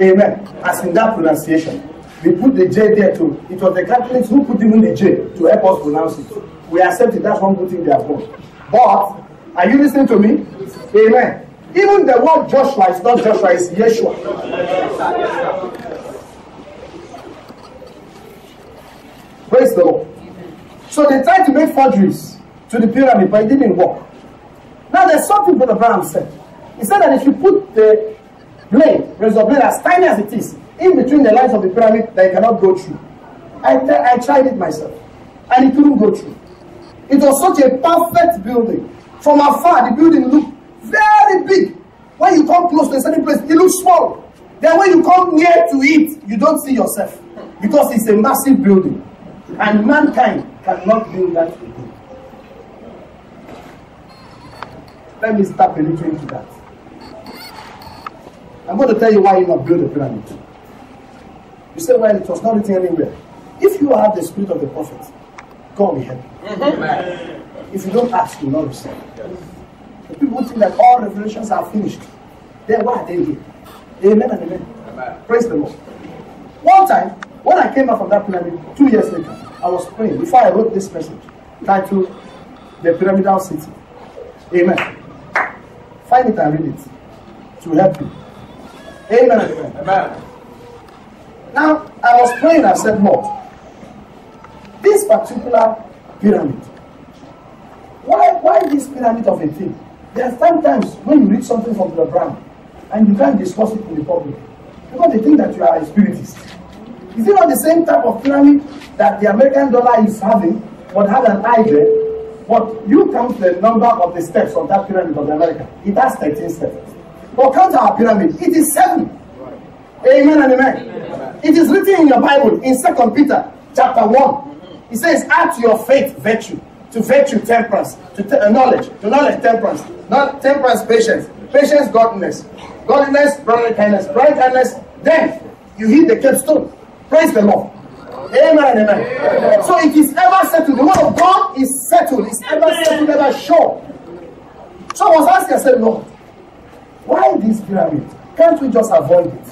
Amen. As in that pronunciation. We put the J there too. It was the Catholics who put even the J to help us pronounce it. We accept it. That's one good thing they have done. But, are you listening to me? Amen. Even the word Joshua is not Joshua, it's Yeshua. Praise the Lord. So they tried to make forgeries to the pyramid, but it didn't work. Now there's something Brother Brown said. He said that if you put the blade, razor blade as tiny as it is, in between the lines of the pyramid, that it cannot go through. I, I tried it myself, and it couldn't go through. It was such a perfect building. From afar, the building looked very big. When you come close to a certain place, it looks small. Then when you come near to it, you don't see yourself. Because it's a massive building. And mankind cannot build that again. Let me start a little into that. I'm going to tell you why you not build a pyramid. You say, well, it was not written anywhere. If you have the spirit of the prophet, God will help you. Mm-hmm. If you don't ask, you will not receive. The people think that all revelations are finished. Then why are they here? Amen and amen. Amen. Praise the Lord. One time, when I came back from that pyramid, two years later, I was praying before I wrote this message titled The Pyramidal City. Amen. Find it and read it to help you. Amen amen. Now, I was praying, I said, Lord, this particular pyramid, why, why this pyramid of a thing? There are sometimes when you read something from the ground and you can't discuss it in the public because they think that you are a spiritist. Is it not the same type of pyramid that the American dollar is having, but has an eye there? But you count the number of the steps of that pyramid of the American. It has 13 steps. But count our pyramid, it is seven. Amen and amen. It is written in your Bible in Second Peter chapter 1. It says, add to your faith virtue, to virtue temperance, to te- uh, knowledge, to knowledge temperance, not temperance patience, patience godliness, godliness brotherly kindness, brotherly kindness. Then you hit the capstone. Praise the Lord. Amen and amen. So it is ever settled. The word of God is settled. It's ever settled, ever sure. So I was asking, I said, Lord, why this pyramid? Can't we just avoid it?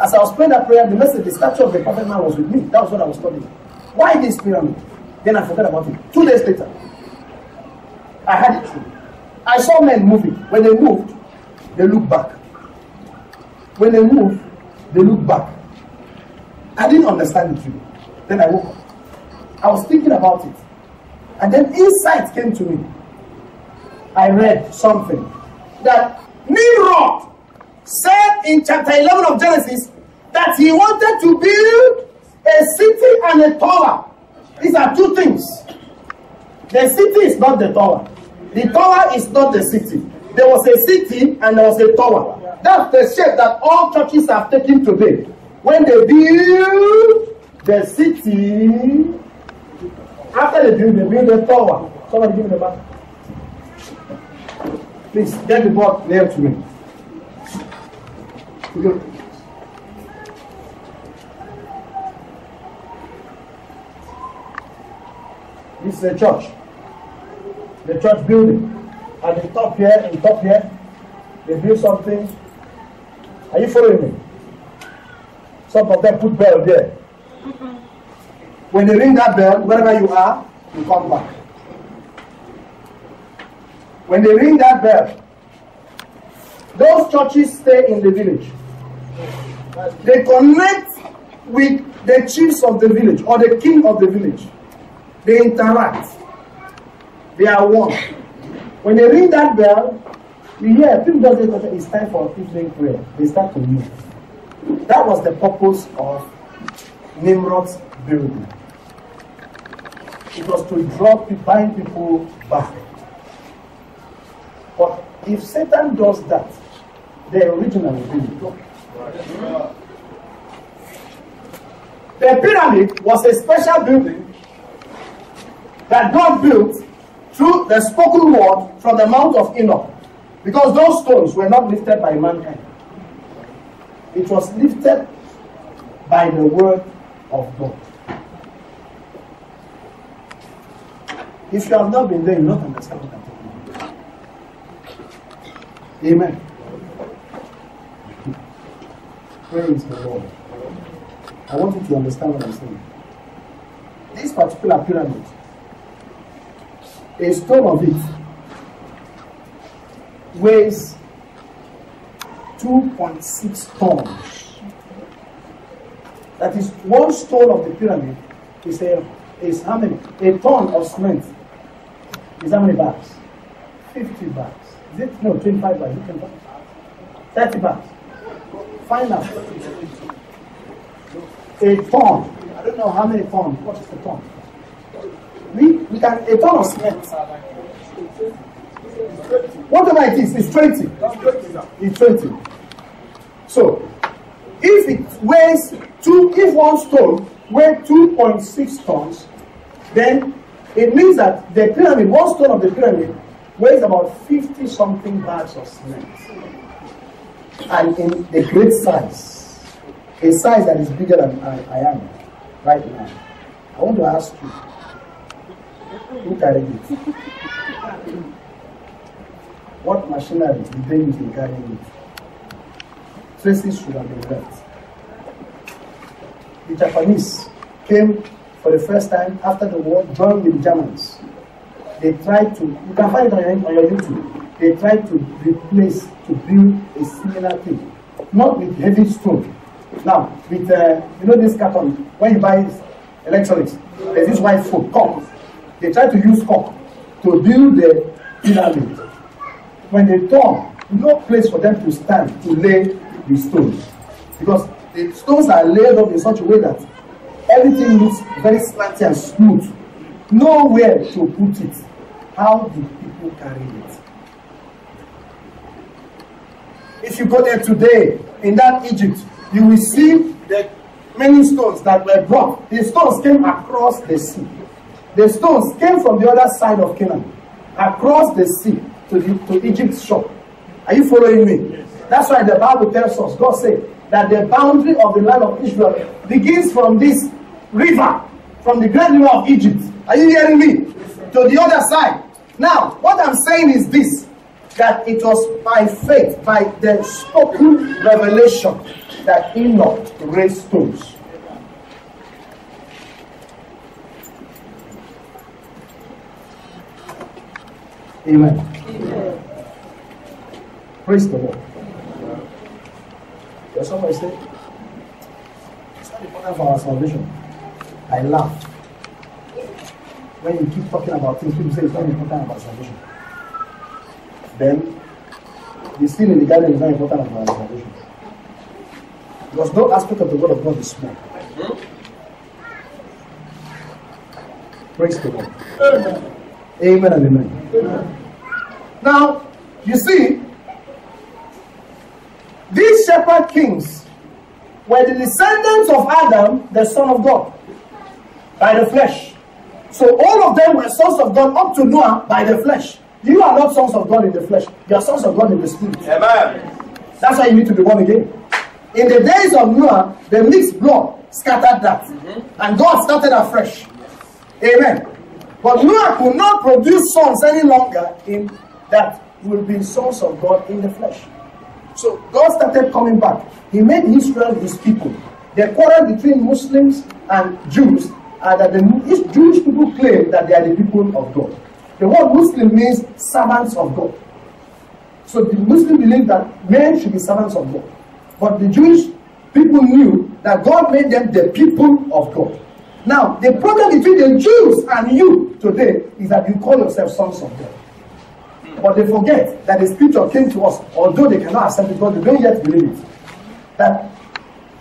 As I was praying that prayer, the message, the statue of the prophet man was with me. That was what I was studying. Why this pyramid? Then I forgot about it. Two days later, I had it through. I saw men moving. When they moved, they looked back. When they moved, they looked back. I didn't understand it really. Then I woke up. I was thinking about it. And then insight came to me. I read something that Nimrod said in chapter 11 of Genesis that he wanted to build a city and a tower. These are two things. The city is not the tower. The tower is not the city. There was a city and there was a tower. That's the shape that all churches have taken today. When they build the city, after they build, they build a tower. Somebody give me the back. Please get the board near to me. Good. This is a church. The church building. At the top here, in top here, they build something. Are you following me? Some of them put bell there. When they ring that bell, wherever you are, you come back. When they ring that bell, those churches stay in the village. They connect with the chiefs of the village or the king of the village. They interact. They are one. When they ring that bell, you hear people don't say it's time for evening prayer. They start to move. That was the purpose of Nimrod's building. It was to draw bind people back. But if Satan does that, the original will be. The pyramid was a special building that God built through the spoken word from the Mount of Enoch. Because those stones were not lifted by mankind. It was lifted by the word of God. If you have not been there, you understand what I'm talking about. Amen. Praise the Lord. I want you to understand what I'm saying. This particular pyramid a stone of it weighs 2.6 tons. That is one stone of the pyramid is a is how many? A ton of cement is how many bags? 50 bags. It no 25 bags? Is it 25? 30 bags. Find out. A ton. I don't know how many tons. What is the ton? We, we can a ton of cement. Whatever it is, it's 20. It's 20. So, if it weighs two, if one stone weighs 2.6 tons, then it means that the pyramid, one stone of the pyramid, weighs about 50 something bags of cement. And in the great size, a size that is bigger than I, I am right now. I want to ask you, who carried it? What machinery did they use in carrying it? Traces should have been left. The Japanese came for the first time after the war, joined with the Germans. They tried to, you can find it on your, on your YouTube, they tried to replace, to build a similar thing. Not with heavy stone. Now, with, uh, you know this carton, when you buy electronics, there's this white food, cork. They tried to use cork to build the pyramid. When they turn, no place for them to stand to lay the stones. Because the stones are laid up in such a way that everything looks very slanty and smooth. Nowhere to put it. How do people carry it? If you go there today, in that Egypt, you will see the many stones that were brought. The stones came across the sea. The stones came from the other side of Canaan, across the sea to, the, to Egypt's shore. Are you following me? That's why the Bible tells us, God said, that the boundary of the land of Israel begins from this river, from the great river of Egypt. Are you hearing me? To the other side. Now, what I'm saying is this that it was by faith, by the spoken revelation, that Enoch raised stones. Amen. Praise the Lord. There's somebody say, it's not important for our salvation. I laugh. When you keep talking about things, people say it's not important about salvation. Then, the sin in the garden is not important about salvation. Because no aspect of the word of God is small. Praise the Lord. Amen and amen. Now, you see, these shepherd kings were the descendants of Adam, the son of God, by the flesh. So all of them were sons of God up to Noah by the flesh. You are not sons of God in the flesh. You are sons of God in the spirit. Amen. That's why you need to be born again. In the days of Noah, the mixed blood scattered that. Mm-hmm. And God started afresh. Amen. But Noah could not produce sons any longer in that will be sons of God in the flesh. So God started coming back. He made Israel his people. The quarrel between Muslims and Jews are that the Jewish people claim that they are the people of God. The word Muslim means servants of God. So the Muslim believe that men should be servants of God. But the Jewish people knew that God made them the people of God. Now, the problem between the Jews and you today is that you call yourself sons of God. But they forget that the scripture came to us, although they cannot accept it, but they don't yet believe it. That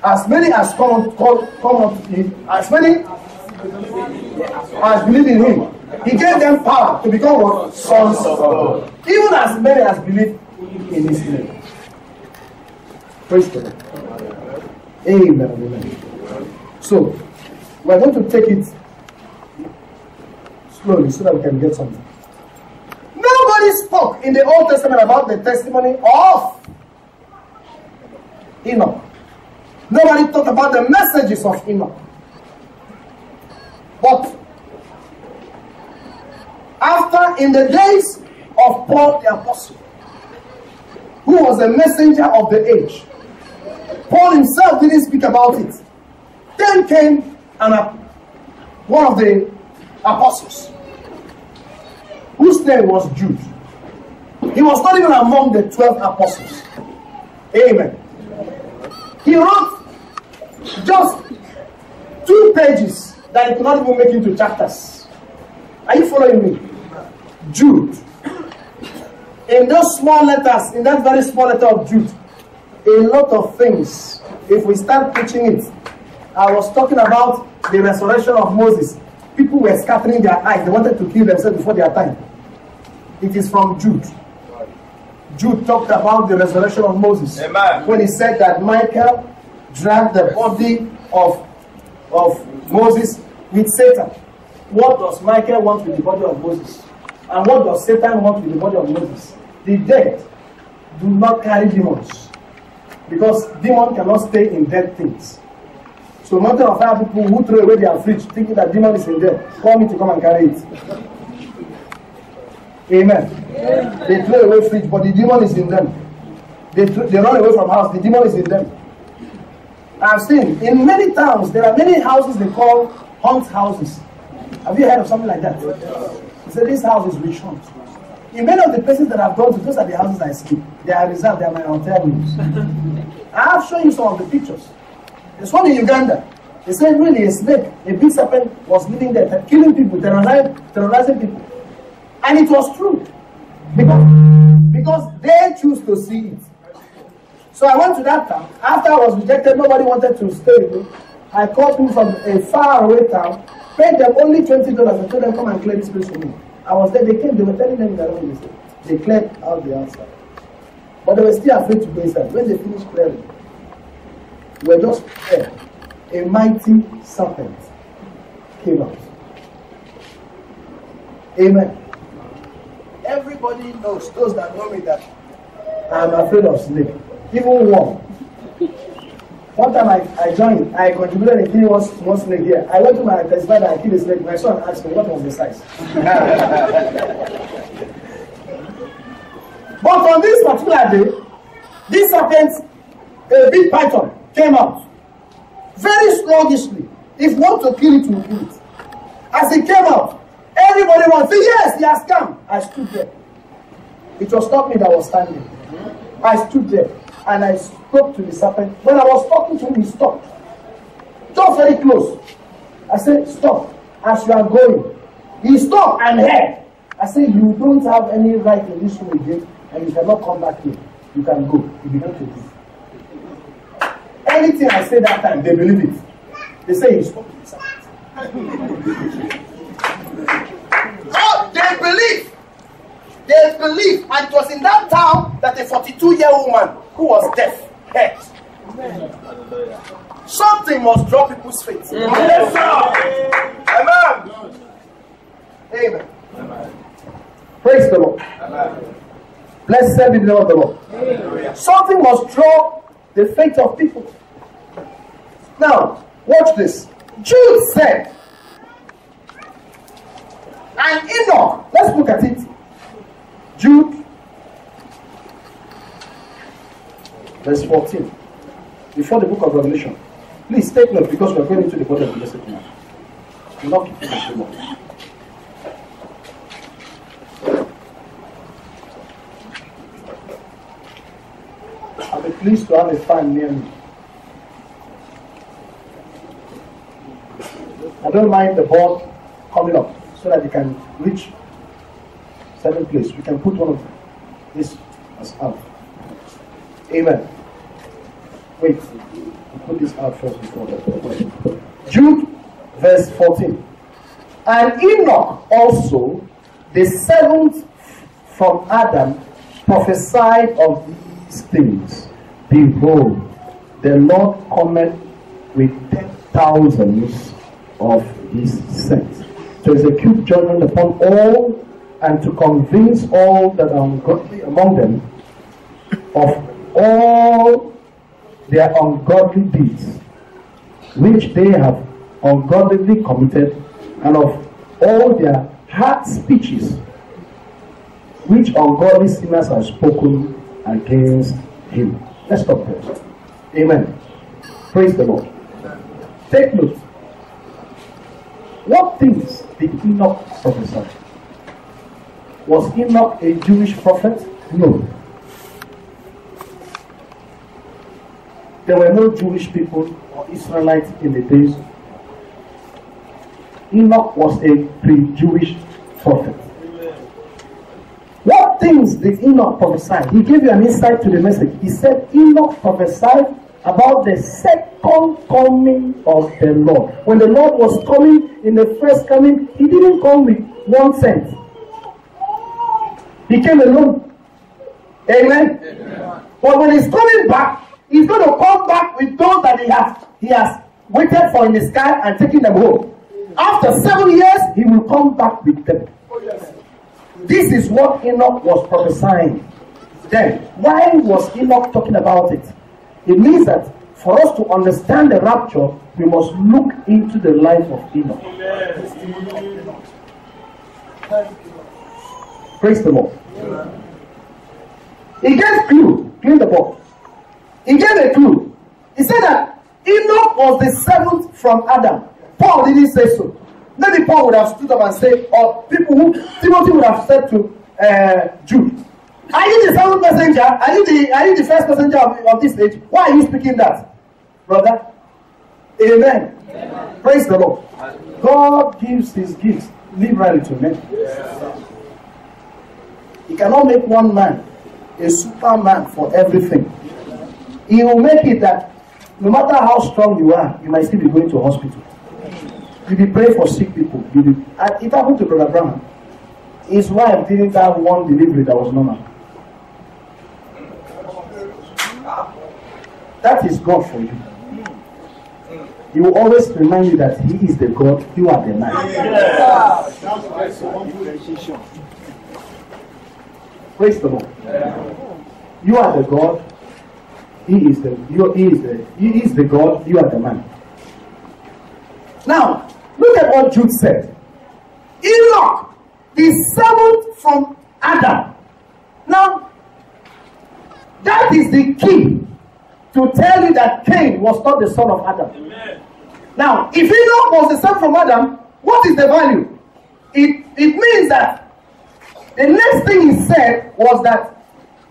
as many as come, come, come unto as many as believe in him, he gave them power to become what? Sons of God. Even as many as believe in his name. Praise God. Amen. Amen. So, we're going to take it slowly so that we can get something. Nobody spoke in the Old Testament about the testimony of Enoch. Nobody talked about the messages of Enoch. But after, in the days of Paul the Apostle, who was a messenger of the age, Paul himself didn't speak about it. Then came an, one of the apostles whose name was Jude. He was not even among the 12 apostles. Amen. He wrote just two pages that he could not even make into chapters. Are you following me? Jude. In those small letters, in that very small letter of Jude, a lot of things, if we start preaching it, I was talking about the resurrection of Moses. People were scattering their eyes. They wanted to kill themselves before their time. It is from Jude. Jude talked about the resurrection of Moses. Amen. When he said that Michael dragged the body of, of Moses with Satan. What does Michael want with the body of Moses? And what does Satan want with the body of Moses? The dead do not carry demons. Because demon cannot stay in dead things. So mountain of fire people who throw away their fridge thinking that demon is in there, call me to come and carry it. Amen. They throw away fridge, but the demon is in them. They, throw, they run away from house, the demon is in them. I've seen in many towns there are many houses they call hunt houses. Have you heard of something like that? They say this house is witch hunt. In many of the places that I've gone to, those are the houses I sleep. They are reserved, they are my hotel rooms. I have shown you some of the pictures. There's one in Uganda. They said really a snake, a big serpent was living there, killing people, terrorizing, terrorizing people. And it was true. Because, because they choose to see it. So I went to that town. After I was rejected, nobody wanted to stay with me. I called people from a far away town, paid them only twenty dollars and told them come and clear this place for me. I was there, they came, they were telling them way they said. They cleared out the outside. But they were still afraid to go inside. When they finished clearing, we were just there. A mighty serpent came out. Amen. Everybody knows, those that know me, that I'm afraid of snake. Even one. One time I, I joined, I contributed in killing one, one snake here. I went to my testify that I killed a snake. My son asked me what was the size. but on this particular day, this serpent, a big python, came out. Very sluggishly. If you want to kill it, you kill it. As it came out, everybody was saying, Yes, he has come. I stood there. It was not me that was standing. I stood there and I spoke to the serpent. When I was talking to him, he stopped. Just very close. I said, Stop. As you are going. He stopped and heard. I said, You don't have any right in this room again, and you cannot come back here. You can go. He began to do. Anything I say that time, they believe it. They say he spoke to the serpent. oh, they believe. They believe. And it was in that town that a 42 year old man who was deaf heard. Something must draw people's faith. Yes, sir. Amen. Amen. Praise the Lord. Blessed be the name of the Lord. Something must draw the faith of people. Now, watch this. Jude said, and Enoch, let's look at it. Jude, verse 14, before the book of Revelation. Please take note because we're going into the body of the blessed man. Do not keep it too much. I'll be pleased to have a fan near me. I don't mind the board coming up so that you can reach certain place. We can put one of this as out. Amen. Wait, we'll put this out first before that. Jude, verse 14. And Enoch also, the seventh from Adam, prophesied of these things. Behold, the Lord cometh with ten thousands of his saints to execute judgment upon all and to convince all that are ungodly among them of all their ungodly deeds which they have ungodly committed and of all their hard speeches which ungodly sinners have spoken against him. Let's stop there. Amen. Praise the Lord. Take note. What things did Enoch prophesy? Was Enoch a Jewish prophet? No. There were no Jewish people or Israelites in the days. Enoch was a pre-Jewish prophet. What things did Enoch prophesy? He gave you an insight to the message. He said Enoch prophesied about the second coming of the Lord. When the Lord was coming in the first coming, he didn't come with one cent. He came alone. Amen. Amen. But when he's coming back, he's going to come back with those that he has he has waited for in the sky and taken them home. After seven years, he will come back with them. This is what Enoch was prophesying. Then, why was Enoch talking about it? It means that for us to understand the rapture, we must look into the life of Enoch. Praise the Lord. He gave clue, clean the book. He gave a clue. He said that Enoch was the seventh from Adam. Paul didn't say so. Maybe Paul would have stood up and said, or people who Timothy would have said to uh, Jude, Are you the seventh messenger? Are you the are you the first messenger of, of this age? Why are you speaking that? Brother? Amen. Amen. Praise the Lord. God gives his gifts liberally to men. He cannot make one man a superman for everything. He will make it that no matter how strong you are, you might still be going to hospital. You be pray for sick people. You be, it happened to Brother Brown. His wife didn't have one delivery that was normal. That is God for you. He will always remind you that He is the God, you are the man. Praise the Lord. You are the God, He is the you He is the He is the God, you are the man. Now, look at what Jude said. Enoch, the seventh from Adam. Now, that is the key to tell you that Cain was not the son of Adam. Amen. Now, if Enoch was the son from Adam, what is the value? It, it means that the next thing he said was that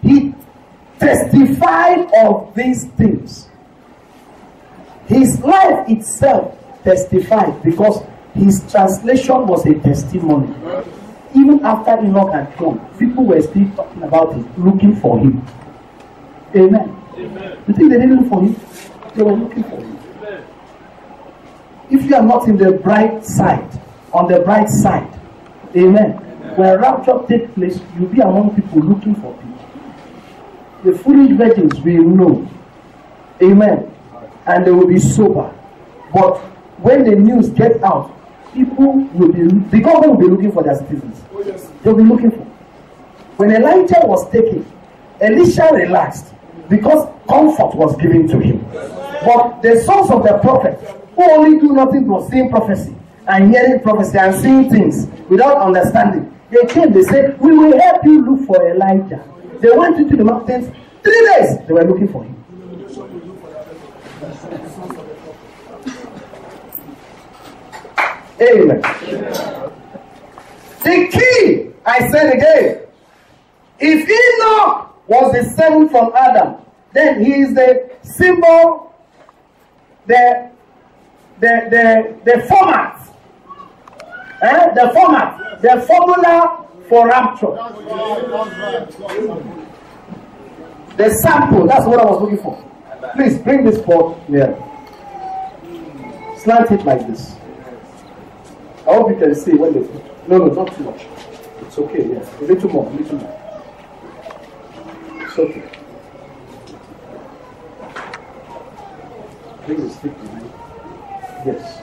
he testified of these things. His life itself testified because his translation was a testimony. Even after Enoch had gone, people were still talking about him, looking for him. Amen. Amen. You think they didn't look for him? They were looking for him. Amen. If you are not in the bright side, on the bright side, amen. When rapture takes place, you'll be among people looking for people. The foolish virgins will know. Amen. And they will be sober. But when the news gets out, people will be the government will be looking for their citizens. Oh, They'll be looking for. When Elijah was taken, Elisha relaxed because comfort was given to him. But the sons of the prophet, who only do nothing but seeing prophecy and hearing prophecy and seeing things without understanding, they came, they said, We will help you look for Elijah. They went into the mountains, three days they were looking for him. Amen. The key, I said again, if Enoch was the seventh from Adam. Then he is the symbol, the the the the format, eh? the format, the formula for rapture. The sample. That's what I was looking for. Please bring this board here. Slant it like this. I hope you can see when they. No, no, not too much. It's okay. Yes, a little more, a little more. It's okay. Please stick behind. Yes.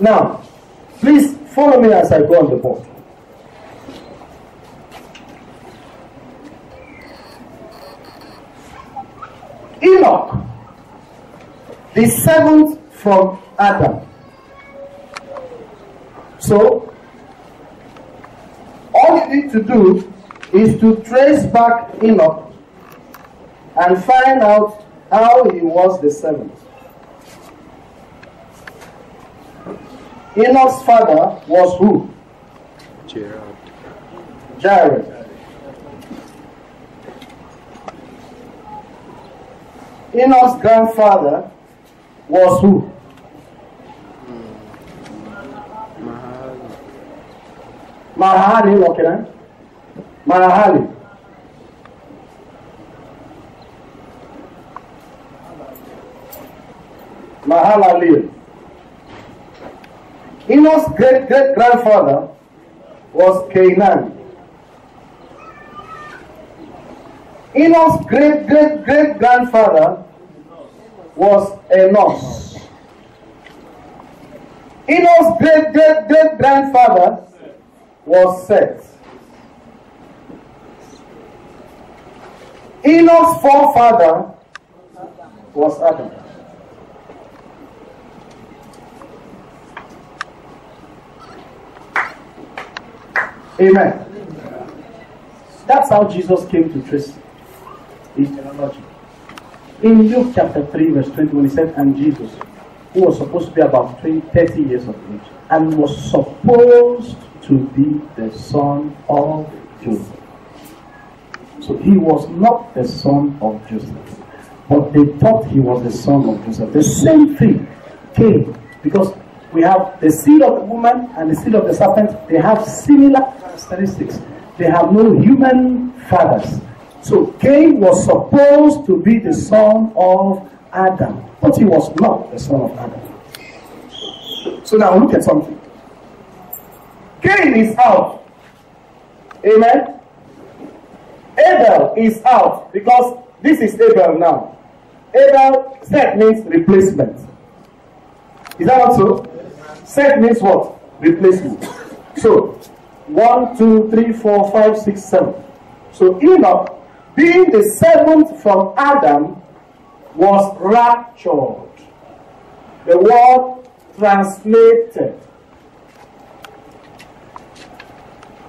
Now, please follow me as I go on the board. Enoch, the seventh from Adam. So, all you need to do is to trace back Enoch and find out how he was the seventh. Enoch's father was who? Jared. Jared. Enoch's grandfather was who? Mahali, okay, right? Mahali. Mahalalel. Enoch's great great grandfather was Cainan. Enoch's great great great grandfather was Enos. Enoch's great great great grandfather was Seth. Enoch's forefather was Adam. Amen. That's how Jesus came to trace his genealogy. In Luke chapter 3, verse 21, he said, And Jesus, who was supposed to be about 20, 30 years of age, and was supposed to be the son of Joseph. So he was not the son of Joseph, but they thought he was the son of Joseph. The same thing came because we have the seed of the woman and the seed of the serpent, they have similar characteristics. They have no human fathers. So Cain was supposed to be the son of Adam, but he was not the son of Adam. So now look at something. Cain is out. Amen. Abel is out because this is Abel now. Abel, Seth means replacement. Is that also? Seth means what? Replacement. So, one, two, three, four, five, six, seven. So Enoch, being the seventh from Adam, was raptured. The word translated.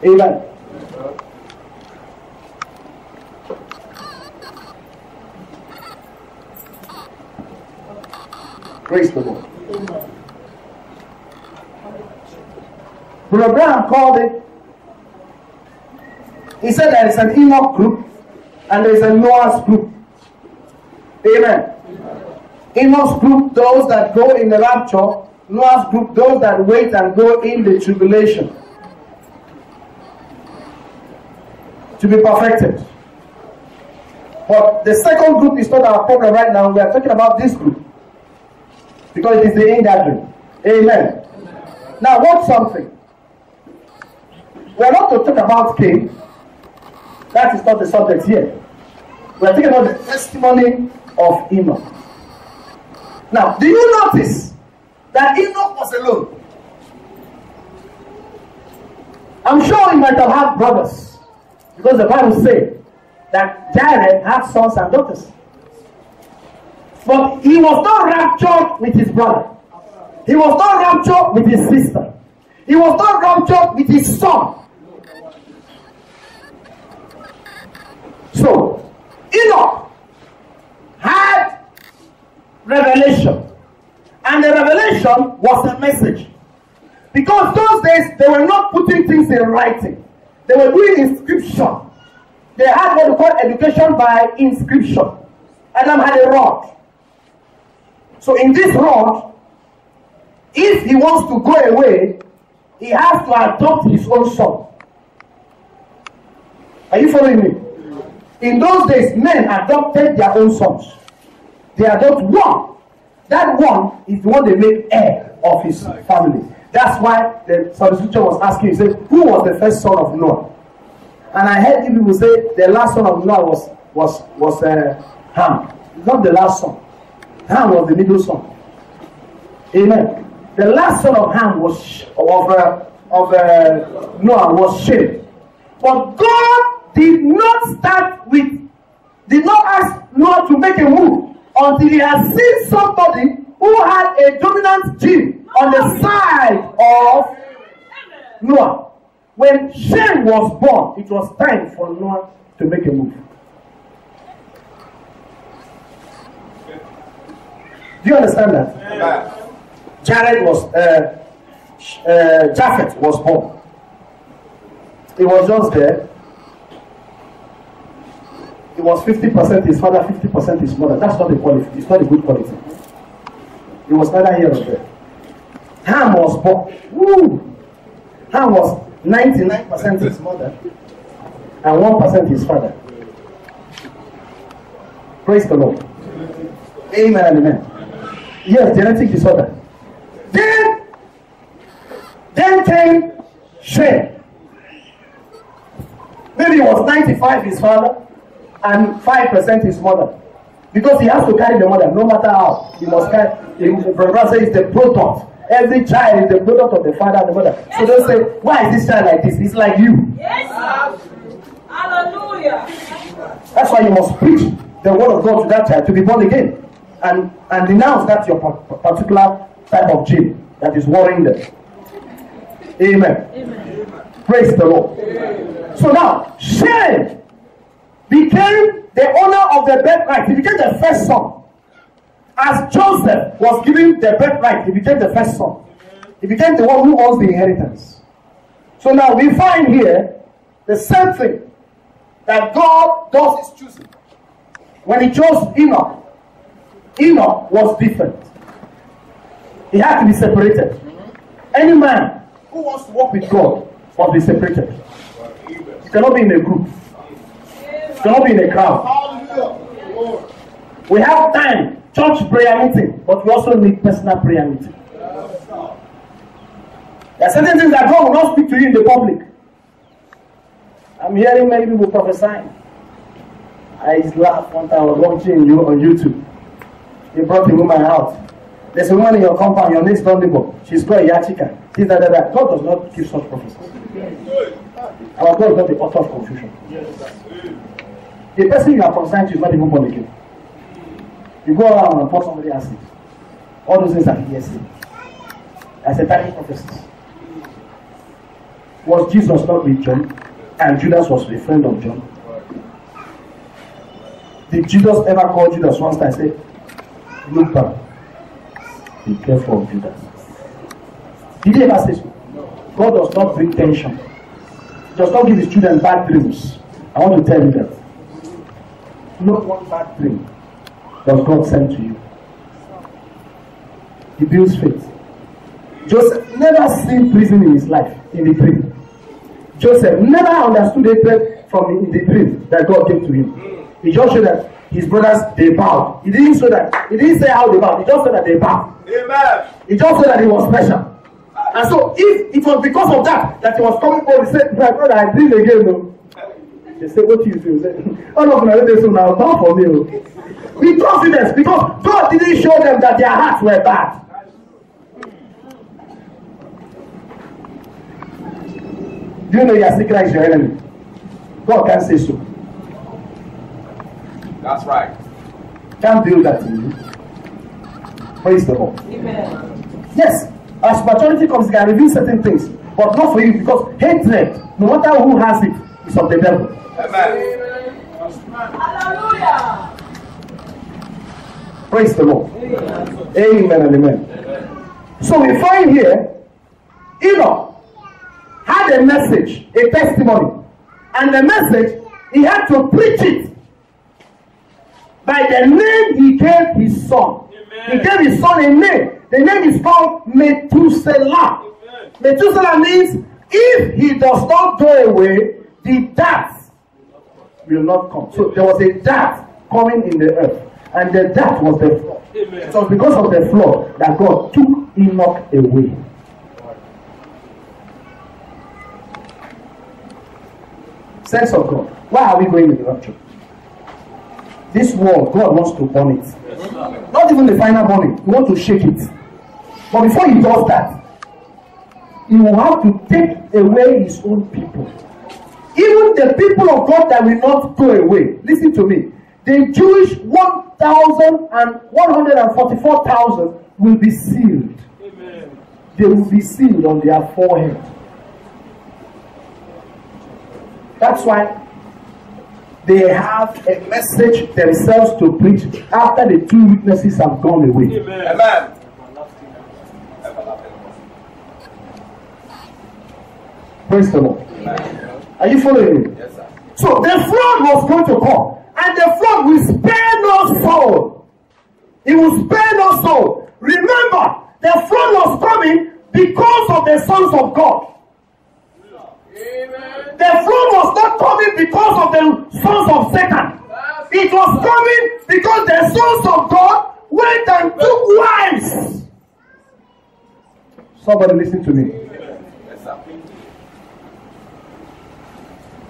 Amen. Praise the Lord. Brother Branham called it. He said there is an Enoch group and there is a Noah's group. Amen. Enoch's group, those that go in the rapture. Noah's group, those that wait and go in the tribulation. To be perfected. But the second group is not our problem right now. We are talking about this group. Because it is the ingathering. Amen. Now, watch something. We are not to talk about Cain. That is not the subject here. We are talking about the testimony of Enoch. Now, do you notice that Enoch was alone? I'm sure he might have had brothers. Because the Bible says that Jared had sons and daughters. But he was not raptured with his brother. He was not raptured with his sister. He was not raptured with his son. So, Enoch had revelation. And the revelation was a message. Because those days they were not putting things in writing. They were doing inscription. They had what we call education by inscription. Adam had a rod. So in this rod, if he wants to go away, he has to adopt his own son. Are you following me? In those days, men adopted their own sons. They adopt one. That one is the one they make heir of his family. That's why the subscription was asking, he said, who was the first son of Noah? And I heard people say the last son of Noah was was was uh, Ham. Not the last son. Ham was the middle son. Amen. The last son of Ham was of uh, of uh, Noah was Shem. But God did not start with, did not ask Noah to make a move until he has seen somebody who had a dominant gene on the side of Noah. When Shem was born, it was time for Noah to make a move. Do you understand that? Jared was, uh, uh, Japheth was born. He was just there. It was 50% his father, 50% his mother. That's not a quality. It's not a good quality. It was neither here nor there. Ham was born. Woo! Ham was 99% his mother and 1% his father. Praise the Lord. Amen and amen. Yes, genetic disorder. Then, then came Shem. Maybe he was 95 his father and 5% his mother. Because he has to carry the mother, no matter how. He must carry, the brother says the product. Every child is the product of the father and the mother. So they say, why is this child like this? It's like you. Yes. Hallelujah. That's why you must preach the word of God to that child to be born again. And, and denounce that your particular type of gene that is worrying them. Amen. Praise the Lord. So now, Shem became the owner of the birthright. He became the first son. As Joseph was given the birthright, he became the first son. He became the one who owns the inheritance. So now we find here the same thing that God does his choosing. When he chose Enoch, Enoch was different. He had to be separated. Any man who wants to walk with God must be separated. You cannot be in a group. Be in a crowd. We have time, church prayer meeting, but we also need personal prayer meeting. There are certain things that God will not speak to you in the public. I'm hearing many people prophesying. I used to laugh one time I was watching you on YouTube. They brought a woman out. There's a woman in your compound, your next door neighbor. She's called Yachika. This, that, that, that. God does not give such prophecies. Our God is not the author of confusion. The person you are concerned to is not even born again. You go around and pour somebody acid. All those things are hearsay. As satanic prophecies. Was Jesus not with John? And Judas was a friend of John. Did Jesus ever call Judas once and say, Look back. Be careful of Judas. Did he ever say so? God does not bring tension. He does not give his children bad dreams. I want to tell you that. Not one bad dream does God send to you. He builds faith. Joseph never seen prison in his life in the dream. Joseph never understood a threat from in the dream that God gave to him. He just showed that his brothers they bowed. He didn't show that. He didn't say how they bowed. He just said that they bowed. Amen. He just said that he was special. And so if it was because of that that he was coming he said, My brother, I dream again. No. They said, What do you do? All of them they say, now bow for me. oh." With confidence, because God didn't show them that their hearts were bad. Do you know your secret is your enemy? God can't say so. That's right. Can't build that in you. Praise the Lord. Amen. Yes, as maturity comes, it can reveal certain things, but not for you because hatred, no matter who has it, is of the devil. Amen. Hallelujah. Praise the Lord. Amen and amen. So we find here, Enoch had a message, a testimony, and the message he had to preach it by the name he gave his son. He gave his son a name. The name is called Methuselah. Methuselah means if he does not go away, the death will not come. So there was a death coming in the earth, and the death was the flood. It was because of the flood that God took Enoch away. Sense of God. Why are we going in the rapture? This world, God wants to burn it. Not even the final burning. He wants to shake it. But before he does that, he will have to take away his own people. Even the people of God that will not go away. Listen to me. The Jewish 1,144,000 will be sealed. They will be sealed on their forehead. That's why they have a message themselves to preach after the two witnesses have gone away. Amen. Praise the Lord. Are you following me? Yes, sir. So the flood was going to come, and the flood will spare no soul. It will spare no soul. Remember, the flood was coming because of the sons of God. Amen. The flood was not coming because of the sons of Satan. It was coming because the sons of God went and took wives. Somebody listen to me. Yes, sir.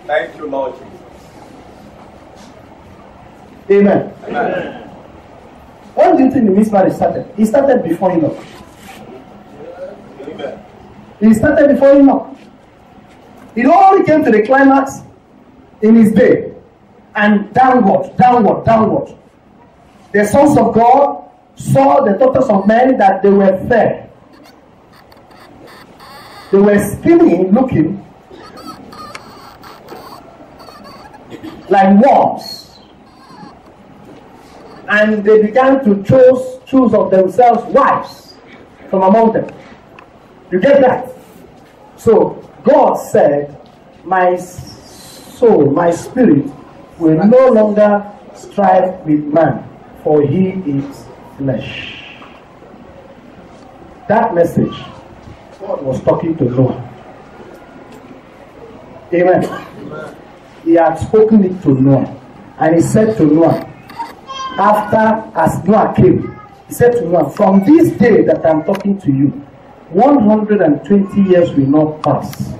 Thank you, Lord Jesus. Amen. Amen. When do you think the mismarriage started? It started before Enoch. Amen. It started before Enoch. It only came to the climax in his day. And downward, downward, downward. The sons of God saw the daughters of men that they were fair. They were skinny looking like worms. And they began to choose, choose of themselves wives from among them. You get that? So God said, My soul, my spirit will no longer strive with man, for he is flesh. That message, God was talking to Noah. Amen. He had spoken it to Noah. And he said to Noah, after as Noah came, he said to Noah, From this day that I'm talking to you, 120 years will not pass.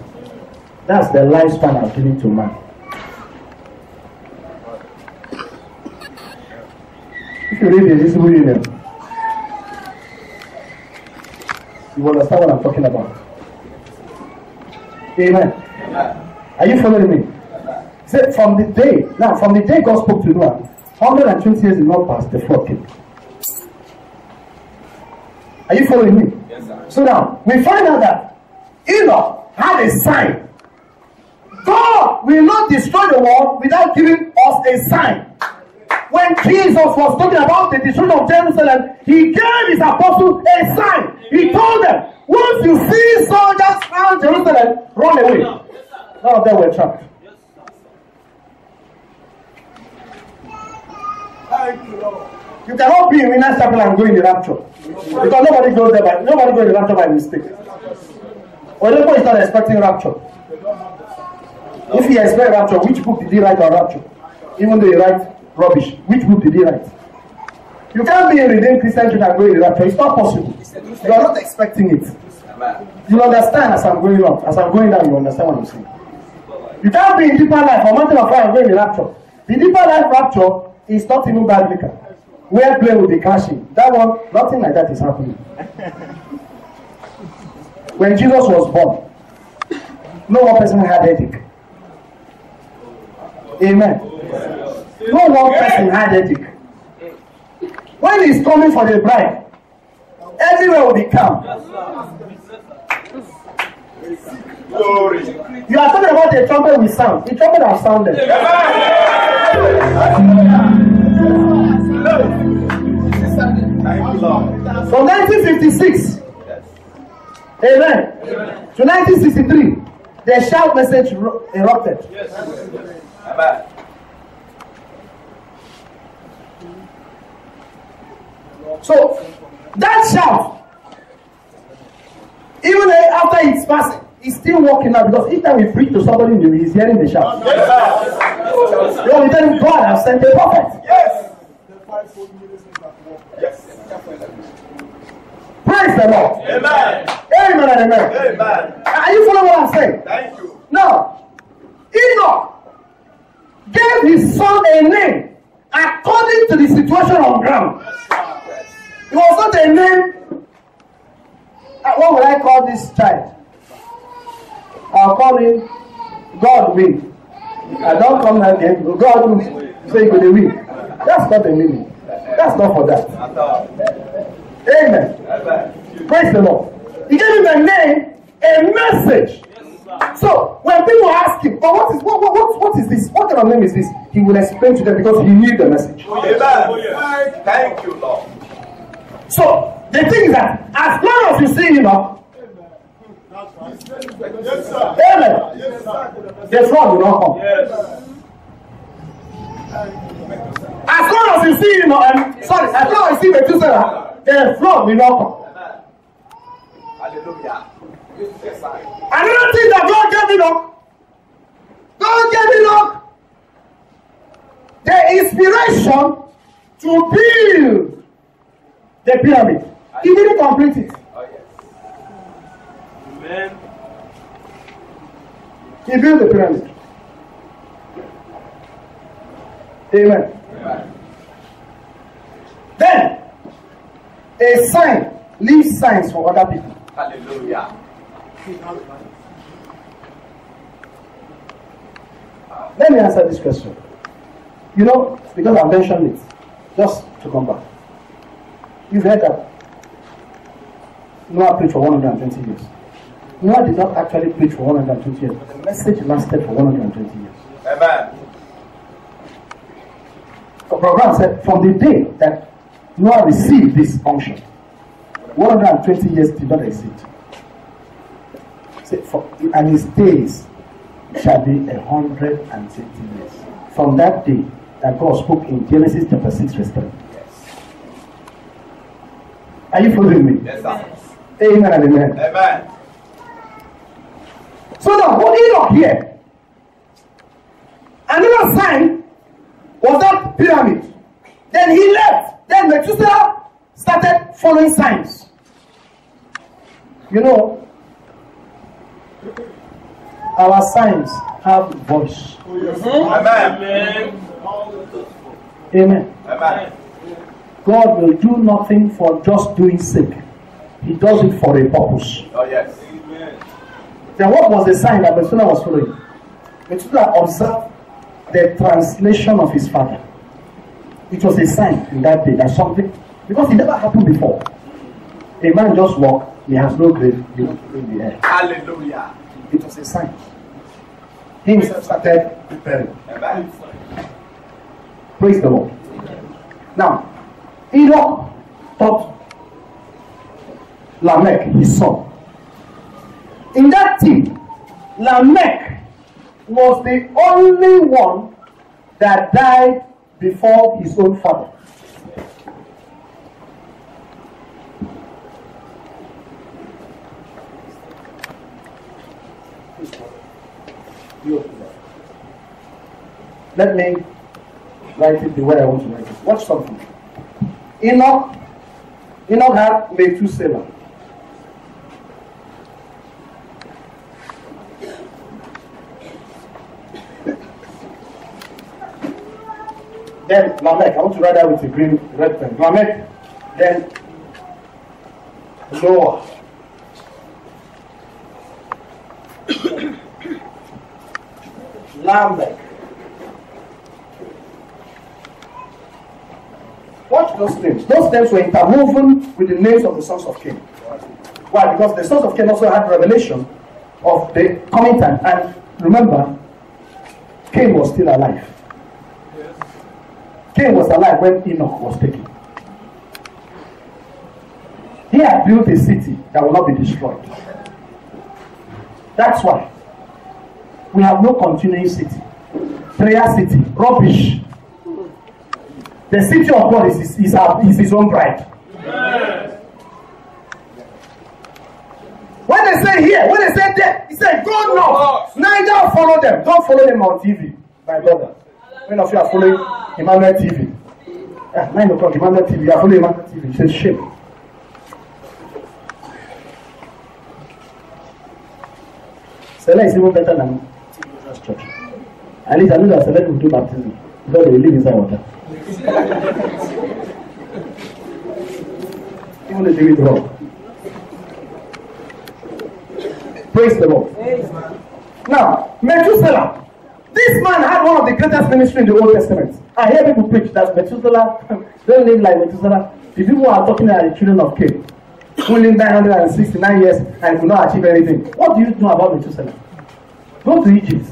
That's the lifespan I'm giving to man. If you read the Invisible Union, you understand what I'm talking about. Amen. Amen. Are you following me? Say from the day, now from the day God spoke to Noah, 120 years did not pass, the flood came. Are you following me? Yes, sir. So now we find out that Enoch had a sign. God will not destroy the world without giving us a sign. When Jesus was talking about the destruction of Jerusalem, he gave his apostles a sign. He told them, once you see soldiers around Jerusalem, run away. None of them were trapped. You, cannot be in Winners Chapel and go in the rapture. Because nobody goes there by nobody goes in the rapture by mistake. Oyedepo is not expecting rapture. If he expect rapture, which book did he write on rapture? Even though he write rubbish, which book did he write? You can't be a redeemed Christian and go in the rapture. It's not possible. You are not expecting it. You understand as I'm going up, as I'm going down, you understand what I'm saying. You can't be in deeper life or mountain of fire and go in the rapture. The deeper life rapture is not even biblical. Where plane will be crashing. That one, nothing like that is happening. when Jesus was born, no one person had headache. Amen. No one person had headache. When he's coming for the bride, everywhere will be calm. Glory. You are talking about the trumpet with sound. The trumpet has sounded. Thank you, Lord. From 1956, Yes. amen, to 1963, the shout message erupted. Amen. So that shout, even after it's passing, he's still walking out because each time we preach to somebody new, he's hearing the shout. Yes, sir. You know, we tell him God has sent a prophet. Yes. Yes. Praise the Lord. Amen. Amen and amen. Amen. Are you following what I'm saying? Thank you. Now, Enoch gave his son a name according to the situation on ground. It was not a name. uh, What would I call this child? I'll call him God will. I don't come again. God will say you will win. That's not the meaning. That's not for that. Amen. Amen. Praise the Lord. He gave him a name, a message. So when people ask him, "Oh, what is what, what what what is this? What kind of name is this?" He will explain to them because he knew the message. Amen. Thank you, Lord. So the thing is that as long as you see him up, Yes, sir. Amen. Yes, sir. The flood will not come. Yes. As long as you see him, um, sorry, as long as you see the flood will not come. Amen. Hallelujah. This is a sign. Another thing that God gave me up, God gave me up the inspiration to build the pyramid. He didn't complete it. Oh, yes. Amen. He built the pyramid. Amen. Amen. Then, a sign leaves signs for other people. Hallelujah. Let me answer this question. You know, because I mentioned it, just to come back. You've heard that Noah preached for 120 years. Noah did not actually preach for 120 years, but the message lasted for 120 years. Amen. The program said from the day that Noah received this unction, 120 years did not exist. For, and his days shall be a hundred and twenty years. From that day that God spoke in Genesis chapter 6, verse 3. Are you following me? Yes, sir. Amen and amen. Amen. So now, what Enoch here? Another sign was that pyramid. Then he left. Then Methuselah started following signs. You know, our signs have voice. Amen. Amen. Amen. God will do nothing for just doing sake. He does it for a purpose. Oh, yes. Then what was the sign that Methuselah was following? Methuselah observed the translation of his father. It was a sign in that day that something, because it never happened before. A man just walked, he has no grave in the air. Hallelujah. It was a sign. He himself started preparing. Praise the Lord. Now, Enoch taught Lamech, his son. In that team, Lamech was the only one that died before his own father. Let me write it the way I want to write it. Watch something. Enoch, Enoch had Methuselah. Then Lamech, I want to write that with a green red pen. Lamech, then Noah. Lamech. Watch those names. Those names were interwoven with the names of the sons of Cain. Why? Because the sons of Cain also had revelation of the coming time. And remember, Cain was still alive. Cain was alive when Enoch was taken. He had built a city that will not be destroyed. That's why we have no continuing city. Prayer city, rubbish. The city of God is, is, is, our, is his own bride. When they say here, when they say there, he said, Go not, neither follow them. Don't follow them on TV, my brother. Many of you are following Emmanuel TV. Ah, 9 o'clock, Emmanuel TV. You are following Emmanuel TV. He says, Shame. Sele is even better than Jesus Church. At least I know that Sele will do baptism because they will live inside water. Even if they do it wrong. Praise the Lord. Now, Methuselah. This man had one of the greatest ministry in the Old Testament. I hear people preach that Methuselah don't live like Methuselah. The people are talking are the children of Cain. Who lived 969 years and could not achieve anything. What do you know about Methuselah? Go to Egypt.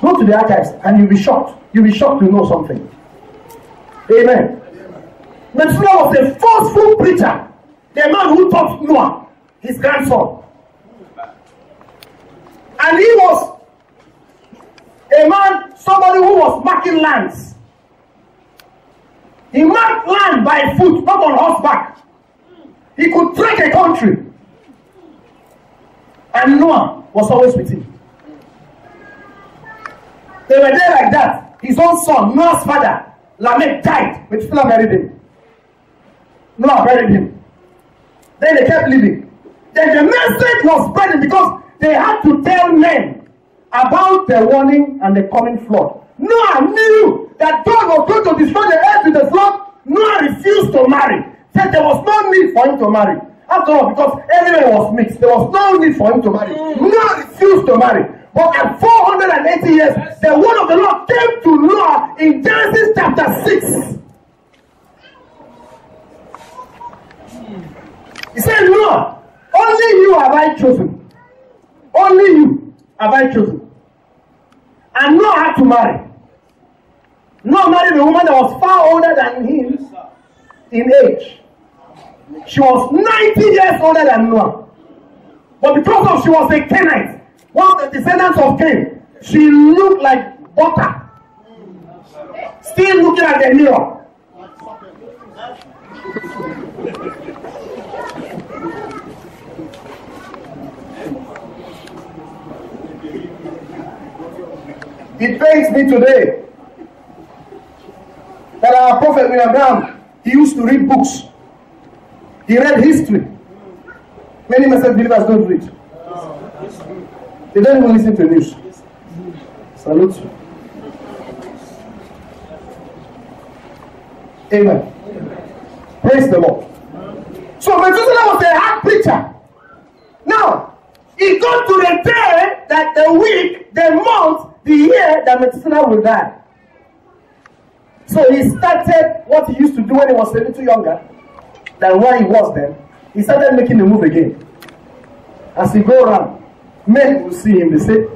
Go to the archives and you'll be shocked. You'll be shocked to know something. Amen. Methuselah was a forceful preacher. The man who taught Noah, his grandson. And he was a man, somebody who was marking lands. He marked land by foot, not on horseback. He could trek a country. And Noah was always with him. They were there like that. His own son, Noah's father, Lamech died. Methuselah buried him. Noah buried him. Then they kept living. Then the message was spreading because they had to tell men about the warning and the coming flood. Noah knew that God was going to destroy the earth with the flood. Noah refused to marry. Said there was no need for him to marry. After all, because everywhere was mixed, there was no need for him to marry. Noah refused to marry. But at 480 years, the word of the Lord came to Noah in Genesis chapter 6. He said, Noah, only you have I chosen. Only you have I chosen. And Noah had to marry. Noah married a woman that was far older than him in age. She was 90 years older than Noah. But because of she was a Kenite, one of the descendants of Cain, she looked like butter. Still looking at the mirror. It pains me today that our prophet William Branham, he used to read books. He read history. Many Muslim believers don't read. They don't even listen to news. Salute. Amen. Praise the Lord. So Methuselah was a hard preacher. Now, he got to the day that the week, the month, the year that Methuselah will die. So he started what he used to do when he was a little younger than what he was then. He started making the move again. As he go around, men will see him, they say,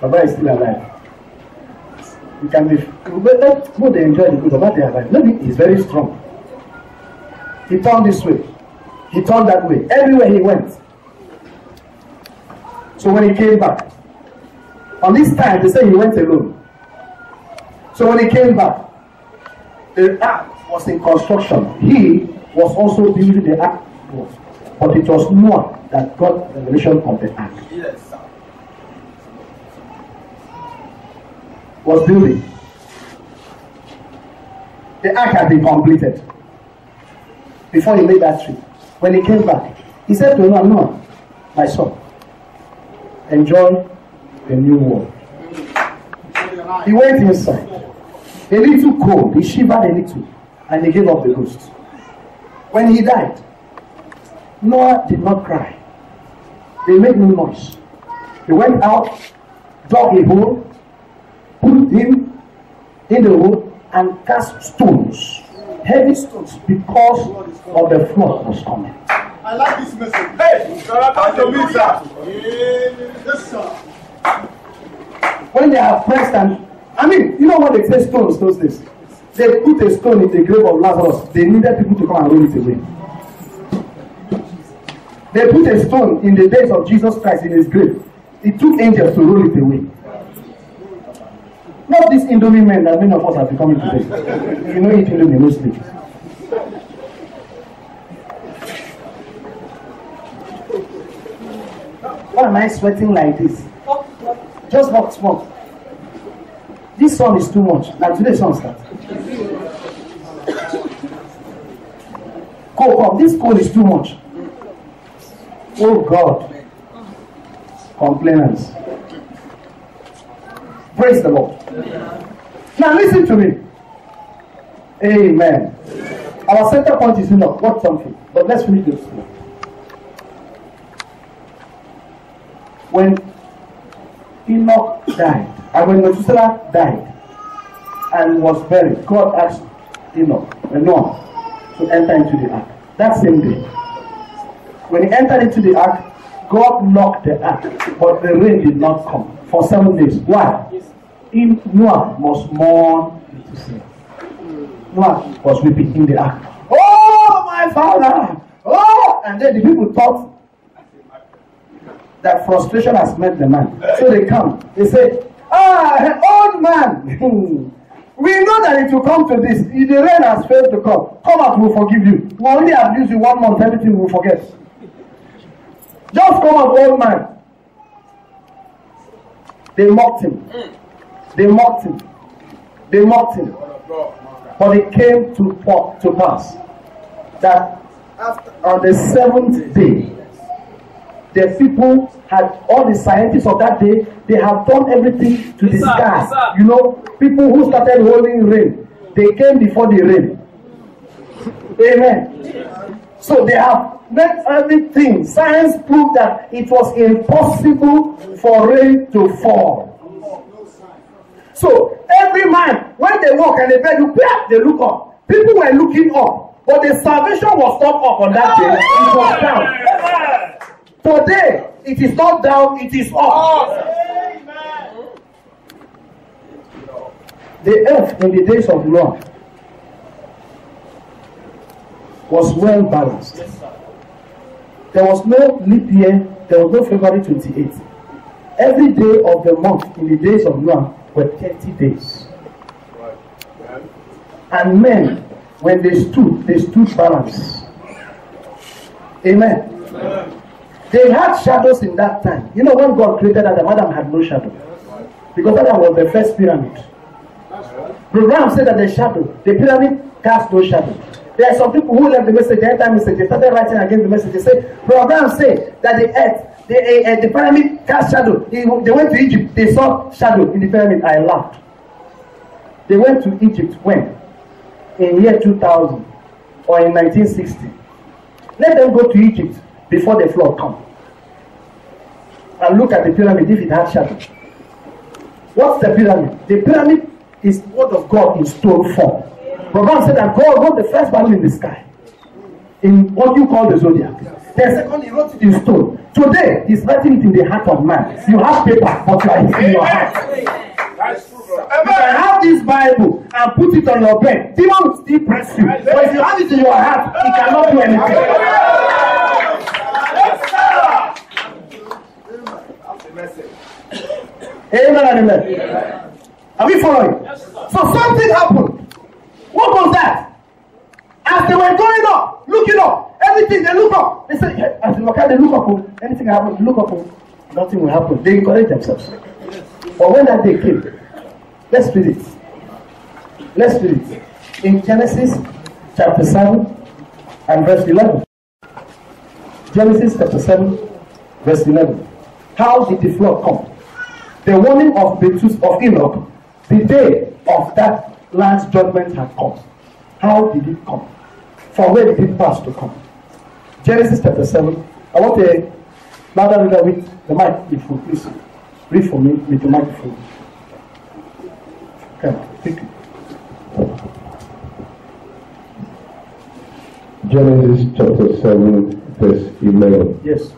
Baba is still alive. He can be, but go they enjoy the good, Baba they are alive. Maybe he's very strong. He turned this way. He turned that way. Everywhere he went. So when he came back, on this time, they say he went alone. So when he came back, the ark was in construction. He was also building the ark, but it was Noah that got the revelation of the ark. Yes. Was building. The ark had been completed before he made that trip. When he came back, he said to Noah, Noah, my son, enjoy the new world. He went inside. A little cold. He shivered a little. And he gave up the ghost. When he died, Noah did not cry. They made no noise. He went out, dug a hole, put him in the hole, and cast stones. Heavy stones because of the flood was coming. I like this message. Hey, shout out to me, sir. Yes, sir. When they are pressed and I mean, you know what they say stones those days? They put a stone in the grave of Lazarus. They needed people to come and roll it away. They put a stone in the days of Jesus Christ in his grave. It took angels to roll it away. Not this Indomie men that many of us are becoming today. If you know eat Indomie, no sleep. Why am I sweating like this? Just walk small. This sun is too much. Now today's sun. Cold, come. This cold is too much. Oh God. Complainants. Praise the Lord. Now listen to me. Amen. Our center point is enough. What something? But let's read this. When Enoch died, and when Methuselah died and was buried, God asked Enoch, Noah, to enter into the ark. That same day. When he entered into the ark, God locked the ark, but the rain did not come for seven days. Why? In Noah must mourn. Noah was weeping in the ark. Oh, my father! Oh! And then the people thought that frustration has met the man. So they come. They say, Ah, old man, we know that it will come to this. If the rain has failed to come, come out, we'll forgive you. We only abuse you one month, everything we'll forget. Just come out, old man. They mocked him. They mocked him. They mocked him. But it came to, to pass that on the seventh day, the people had all the scientists of that day they have done everything to Yes, sir. disguise Yes, you know people who started holding rain they came before the rain. Amen. So they have made everything. Science proved that it was impossible for rain to fall. So every man when they walk and they beg you they look up. People were looking up but the salvation was not up on that day. It was down Today, it is not down, it is up. The earth in the days of Noah was well balanced. There was no leap year, there was no February 28. Every day of the month in the days of Noah were 30 days. And men, when they stood, they stood balanced. Amen. They had shadows in that time. You know, when God created Adam, Adam had no shadow. Because Adam was the first pyramid. Abraham said that the shadow, the pyramid cast no shadow. There are some people who left the message, the entire message, they started writing against the message. They say, Abraham said that the earth, the, uh, uh, the pyramid cast shadow. He, they went to Egypt, they saw shadow in the pyramid. I laughed. They went to Egypt when? In year 2000 or in 1960. Let them go to Egypt before the flood come. And look at the pyramid if it had shadow. What's the pyramid? The pyramid is word of God in stone form. Brother said that God wrote the first Bible in the sky. In what you call the zodiac. The second he wrote it in stone. Today he's writing it in the heart of man. You have paper, but you are in your heart. Bro. You have this Bible and put it on your bed. Demon will still press you. But if you have it in your heart, it cannot do anything. Amen and amen. Are we following? So something happened. What was that? As they were going up, looking up, everything they look up. They said, "Yeah," as they look at, they look up. Anything happen, look up. Nothing will happen. They encourage themselves. But when that day came, let's read it. Let's read it. In Genesis chapter 7 and verse 11. Genesis chapter 7, verse 11. How did the flood come? The warning of Bethus of Enoch, the day of that last judgment had come. How did it come? For where did it pass to come? Genesis chapter 7. I want a louder reader with the mic, if you please. Read for me with the microphone. Okay, thank you. Genesis chapter 7, verse 11. Yes,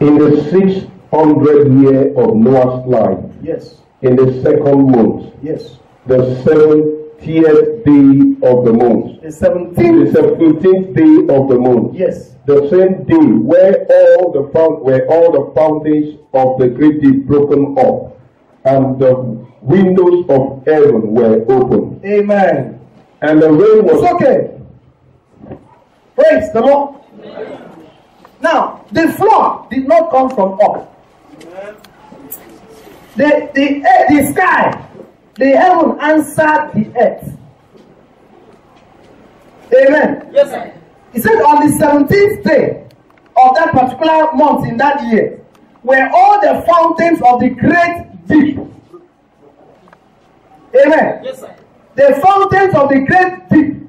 In the sixth hundred year of Noah's life, yes, in the second month, yes. the seventieth day of the month, The seventeenth. the 17th, day of the month, yes, the same day where all the found where all the fountains of the great deep broken up, and the windows of heaven were opened, amen. and the rain was It's okay. Praise the Lord. Now, the flood did not come from up. The, the, the sky, the heaven answered the earth. Amen. Yes, sir. He said on the 17th day of that particular month in that year were all the fountains of the great deep. Amen. Yes, sir. The fountains of the great deep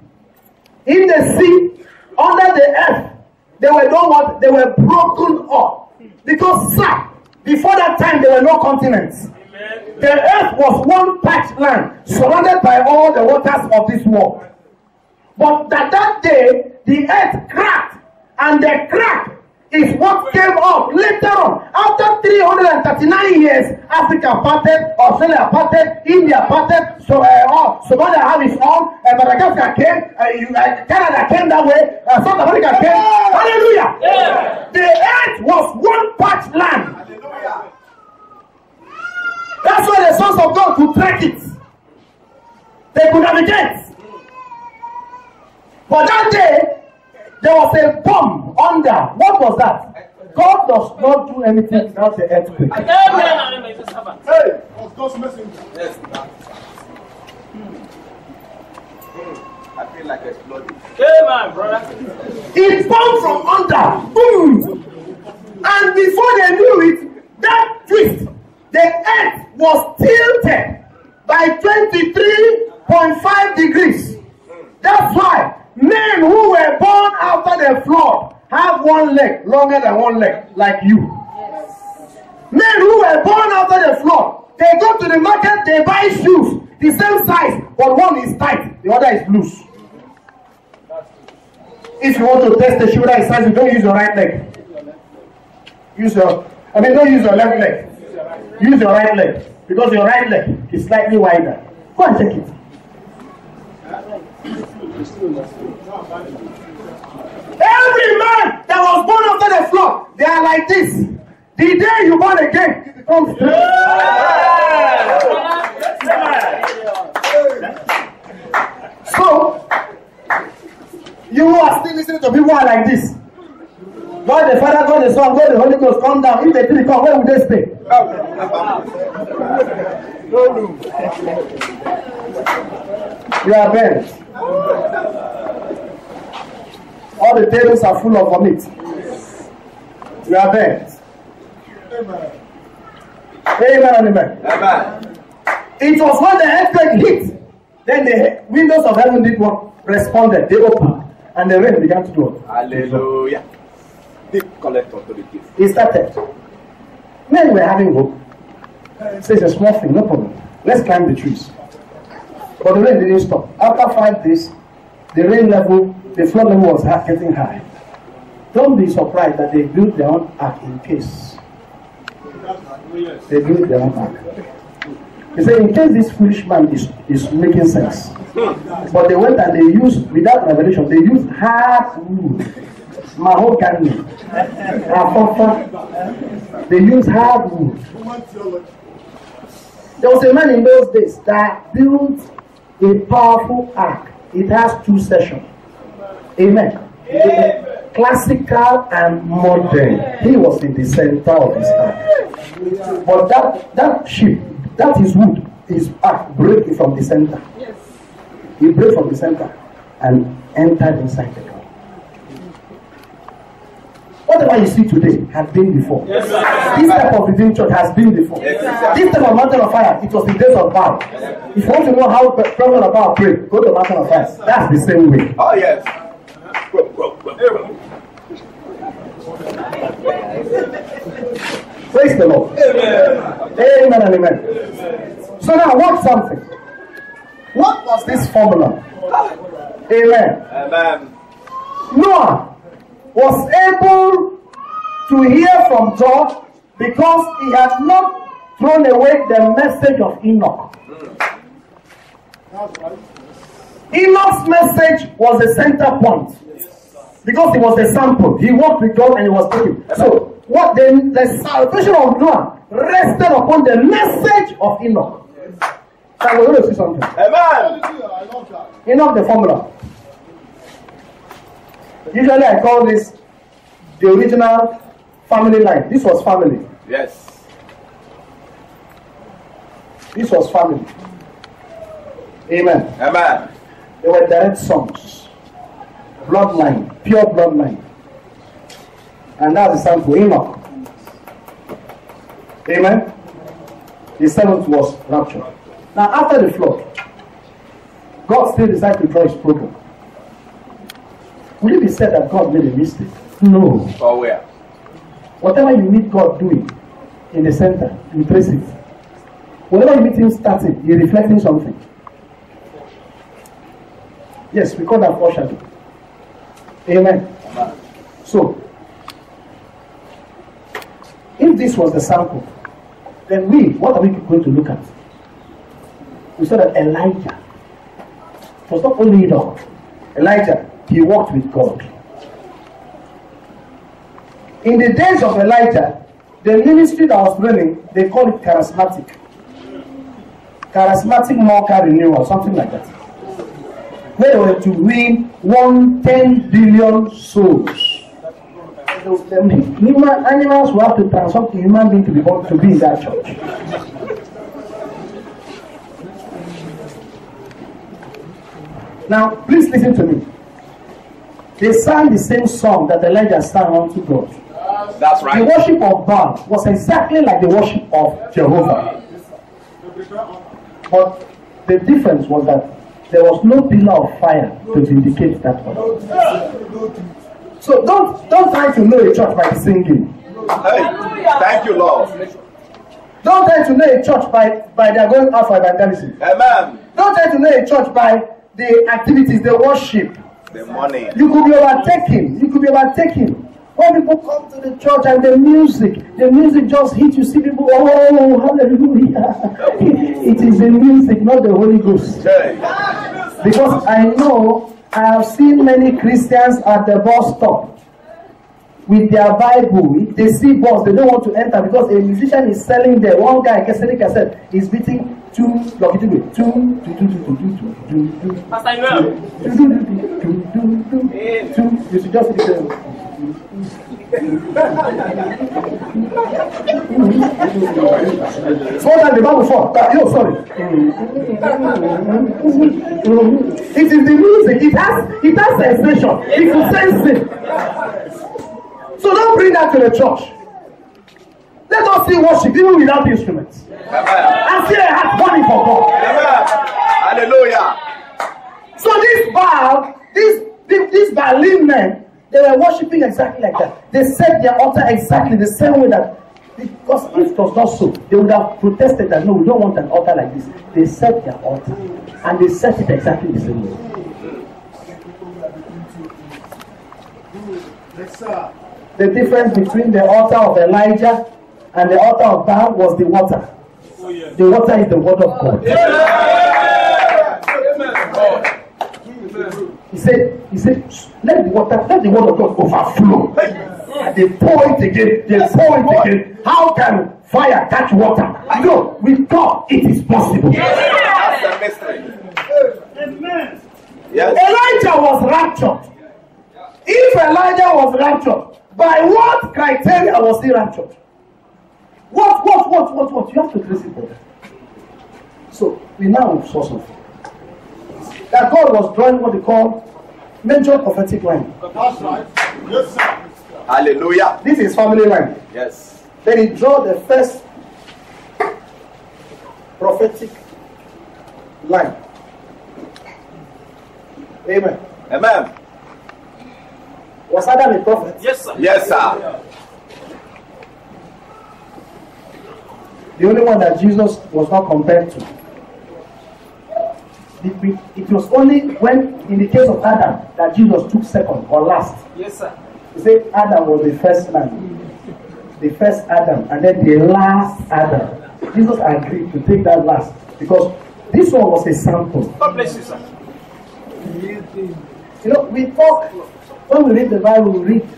in the sea, under the earth, they were done what? They were broken up. Because, sir, before that time, there were no continents. The earth was one patch land surrounded by all the waters of this world. But that that day, the earth cracked, and the crack is what came up later on. After 339 years, Africa parted, Australia parted, India parted, so, uh, oh, Somalia have its own, uh, Madagascar came, uh, you, uh, Canada came that way, uh, South America came. Hallelujah! The earth was one patch land. That's why the sons of God could track it. They could navigate. But that day, there was a bomb under. What was that? God does not do anything without the earthquake. Hey. Of God's messenger. Yes. I feel like exploding. Amen, brother. It bombed from under. Boom! And before they knew it, that twist, the earth was tilted by 23.5 degrees. That's why men who were born after the flood have one leg longer than one leg, like you. Men who were born after the flood, they go to the market, they buy shoes, the same size, but one is tight, the other is loose. If you want to test the shoe that size, you don't use your right leg. Use your, I mean, don't use your left leg. Use your right leg because your right leg is slightly wider. Go and check it. Every man that was born after the flood, they are like this. The day you born again, it becomes So, you who are still listening to people who are like this. God the Father, God the Son, God the Holy Ghost, come down. If they three come, where will they stay? You are bent. All the tables are full of vomit. You are bent. Amen. Amen and amen. Amen. It was when the earthquake hit, then the windows of heaven did what? Responded. They opened. And the rain began to do. Hallelujah. Deep collect authority. It started. Men were having hope. So it's a small thing, no problem. Let's climb the trees. But the rain didn't stop. After five days, the rain level, the flood level was getting high. Don't be surprised that they built their own ark in case. They built their own ark. He said, in case this foolish man is, is making sense. Hmm. But they went and they used, without revelation, they used hard wood, mahogany, afofa. They use hard wood. Human theology. There was a man in those days that built a powerful ark. It has two sections. Amen. Classical and modern. He was in the center of his ark. But that that ship, that is wood, his ark break from the center. Yes. He break from the center and entered inside. Whatever you see today has been before. Yes, sir. This type of redeemed church has been before. Yes, sir. This type of mountain of fire, it was the days of Baal. If you want to know how the prophet of Baal prayed, go to mountain of fire. That's the same way. Oh, yes. Go, go, go, go. Praise the Lord. Amen Amen and amen. So now watch something. What was this formula? Ah. Amen. Amen. Noah was able to hear from God because he had not thrown away the message of Enoch. Enoch's message was the center point because he was a sample. He walked with God and he was taken. So, what the, the salvation of Noah rested upon the message of Enoch. So, we're going to see something. Amen. Hallelujah. I love that. Enoch the formula. Usually, I call this the original family line. This was family. Yes. This was family. Amen. Amen. They were direct sons. Bloodline, pure bloodline. And that's the sample, Enoch. Amen. The seventh was rapture. Now, after the flood, God still decided to draw his program. Will it be said that God made a mistake? No. Or where? Whatever you meet God doing in the center, you trace it. Whenever you meet Him starting, He's reflecting something. Yes, we call that foreshadow. Amen. Amen. So, if this was the sample, then we, what are we going to look at? We saw that Elijah was not only Enoch. Elijah, he walked with God. In the days of Elijah, the ministry that was running, they call it charismatic. Charismatic Mocha Renewal, something like that. They were to win one ten billion souls. Human animals will have to transform to human being to be born to be in that church. Now, please listen to me. They sang the same song that Elijah sang unto God. That's right. The worship of Baal was exactly like the worship of Jehovah. But the difference was that there was no pillar of fire to vindicate that one. So don't don't try to know a church by singing. Hey, thank you, Lord. Don't try to know a church by by their going out for evangelism. Amen. Don't try to know a church by the activities, the worship. The money. You could be overtaken. You could be overtaken. When people come to the church and the music, the music just hits you. See people, oh, hallelujah. it is the music, not the Holy Ghost. Because I know I have seen many Christians at the bus stop with their Bible. If they see bus, they don't want to enter because a musician is selling there. One guy, Kesedi said, is beating two, lucky two, two, two, two, two, two, two, two, two, two. Pastor Emmanuel. Do, do, do, do, do, do, do, do. You should just listen. Slow down the Bible for. Ah, yo, sorry. It is the music. It has it has sensation. It will sense it. So don't bring that to the church. Let us see worship even without instruments. Amen. And see a heart burning for God. Amen. Hallelujah. So this Baal, this this, this Baalim men, they were worshiping exactly like that. They set their altar exactly the same way that because if it was not so, they would have protested that no, we don't want an altar like this. They set their altar and they set it exactly the same way. The difference between the altar of Elijah and the altar of Baal was the water. The water is the word of God. He said, he said, let the water, let the word of God overflow. And they pour it again, they pour it again. How can fire catch water? No, with God it is possible. That's the mystery. Yes. Elijah was raptured. If Elijah was raptured, by what criteria was he raptured? What, what, what, what, what? You have to trace it for So we now saw something. That God was drawing what they call major prophetic line. That's right. Yes, sir. Hallelujah. This is family line. Yes. Then he drew the first prophetic line. Amen. Amen. Was Adam a prophet? Yes, sir. Yes, sir. The only one that Jesus was not compared to. It, was only when, in the case of Adam, that Jesus took second or last. Yes, sir. He said Adam was the first man, the first Adam, and then the last Adam. Jesus agreed to take that last because this one was a sample. God bless you, sir. You know, we talk when we read the Bible. We read.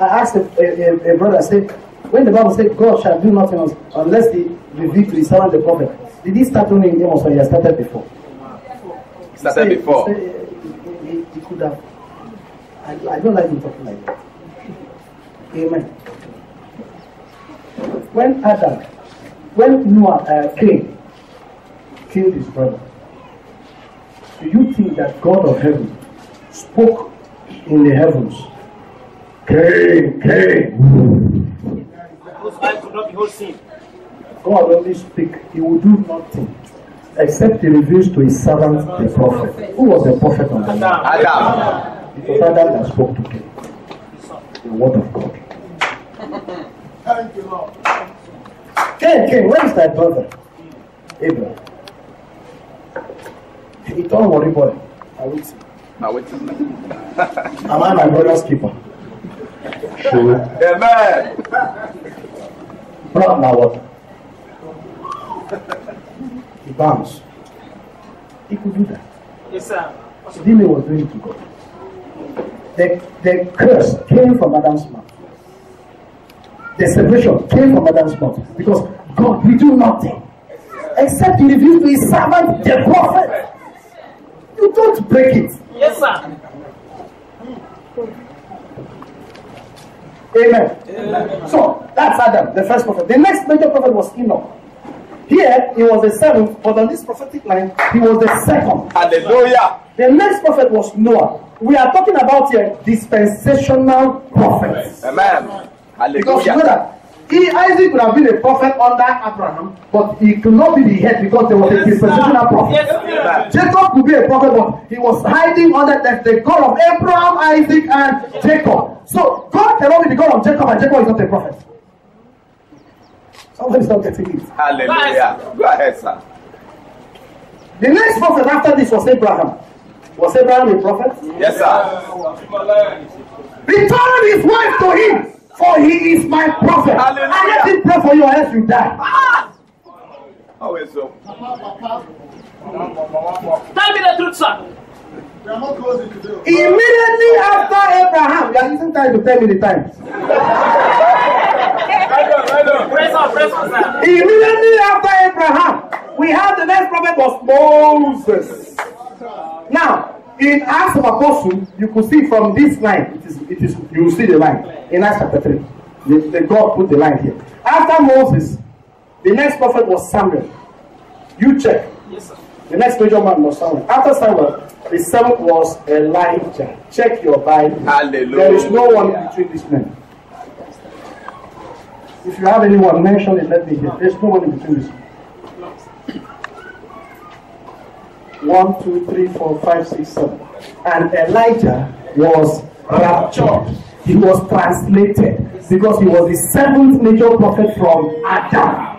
I asked a, a, a, a brother, I said, when the Bible said God shall do nothing else unless he reveal to his servant the prophet, did he start only in Amos or he started before? Started He before. said, uh, he, he, he could have. I, I don't like him talking like that. Amen. When Adam, when Noah uh, came, killed his brother, do you think that God of heaven spoke in the heavens? Cain, Cain. Not behold sin. God only speak. He will do nothing except he reveals to his servant the prophet. Who was the prophet on the land? Adam. Adam. It was Adam that spoke to Cain. The word of God. Thank you, Lord. Cain, Cain, where is thy brother? Abraham. He told worry boy. I will see. Now wait. Am I my brother's keeper? Amen. Blood na water. He bounced. He could do that. Yes, sir. He was doing to God. The, the curse came from Adam's mouth. The separation came from Adam's mouth. Because God will do nothing except he reveal to his servant the prophet. You don't break it. Yes, sir. Amen. So that's Adam, the first prophet. The next major prophet was Enoch. Here he was the seventh, but on this prophetic line, he was the second. Hallelujah. The next prophet was Noah. We are talking about here dispensational prophets. Amen. Because you know that he, Isaac could have been a prophet under Abraham, but he could not be the head because there was a dispensational prophet. Yes. Jacob could be a prophet, but he was hiding under the, the God of Abraham, Isaac, and Jacob. So God cannot be the God of Jacob, and Jacob is not a prophet. Somebody's not getting it. Hallelujah. Go ahead, sir. The next prophet after this was Abraham. Was Abraham a prophet? Yes, sir. Return his wife to him, for he is my prophet. Hallelujah. And let him pray for you, or else you die. Always so. Tell me the truth, sir. We are not closing today. Immediately after Abraham, you are using time to tell me the time. Press on, press on, sir. Immediately after Abraham, we have the next prophet was Moses. Now, in Acts of Apostles, you could see from this line, it is, it is, you will see the line in Acts chapter 3. The, the God put the line here. After Moses, the next prophet was Samuel. You check. Yes, sir. The next major man was Samuel. After Samuel, the seventh was Elijah. Check your Bible. Hallelujah. There is no one in between these men. If you have anyone, mention it, let me hear. There's no one in between these. One, two, three, four, five, six, seven. And Elijah was raptured. He was translated because he was the seventh major prophet from Adam.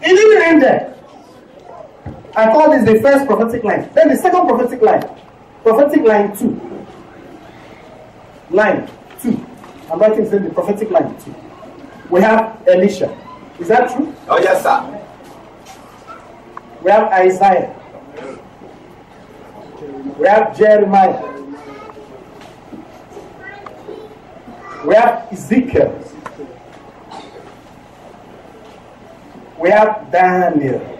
It didn't end there. I call this the first prophetic line. Then the second prophetic line. Prophetic line two. Line two. I'm writing the prophetic line two. We have Elisha. Is that true? Oh, yes, sir. We have Isaiah. We have Jeremiah. We have Ezekiel. We have Daniel.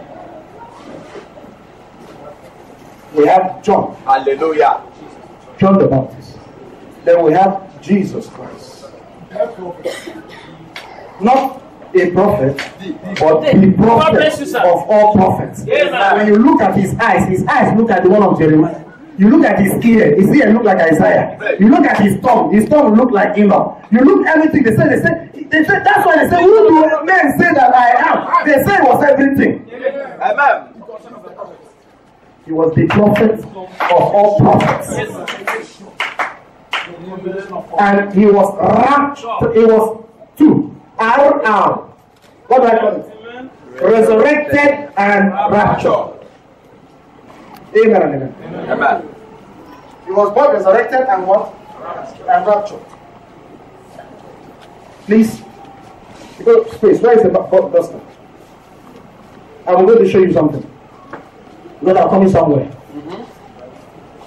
We have John, Hallelujah. John the Baptist. Then we have Jesus Christ. Not a prophet, but the prophet of all prophets. When you look at his eyes, his eyes look at the one of Jeremiah. You look at his ear, his ear look like Isaiah. You look at his tongue, his tongue look like Enoch. You look everything. They say, they say, they say. That's why they say, who do men say that I am? They say it was everything. Amen. He was the prophet of all prophets. And he was raptured. He was two. R R. What do I call it? Resurrected and raptured. Amen and amen. Amen. He was both resurrected and what? And raptured. Please, go space. Where is the bu- I'm going to show you something. Lord, I'm coming somewhere. Mm-hmm.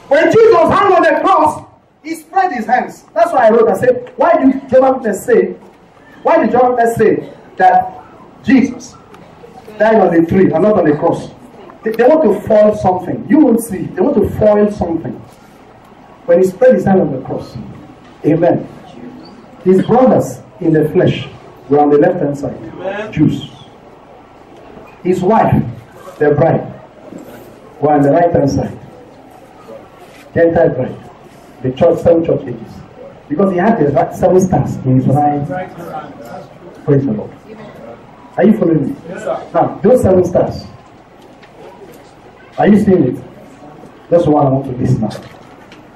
When Jesus hung on the cross, he spread his hands. That's why I wrote. I said, why do Witnesses say? Why did Witnesses say that Jesus died on the tree and not on the cross? They, they want to foil something. You won't see. They want to foil something. When he spread his hand on the cross, Amen. His brothers in the flesh were on the left hand side, Jews. His wife, the bride, were on the right hand side, Gentile bride. The church, seven church ages. Because he had the right- seven stars in his right. Praise the Lord. Are you following me? Now, those seven stars. Are you seeing it? That's what I want to list now.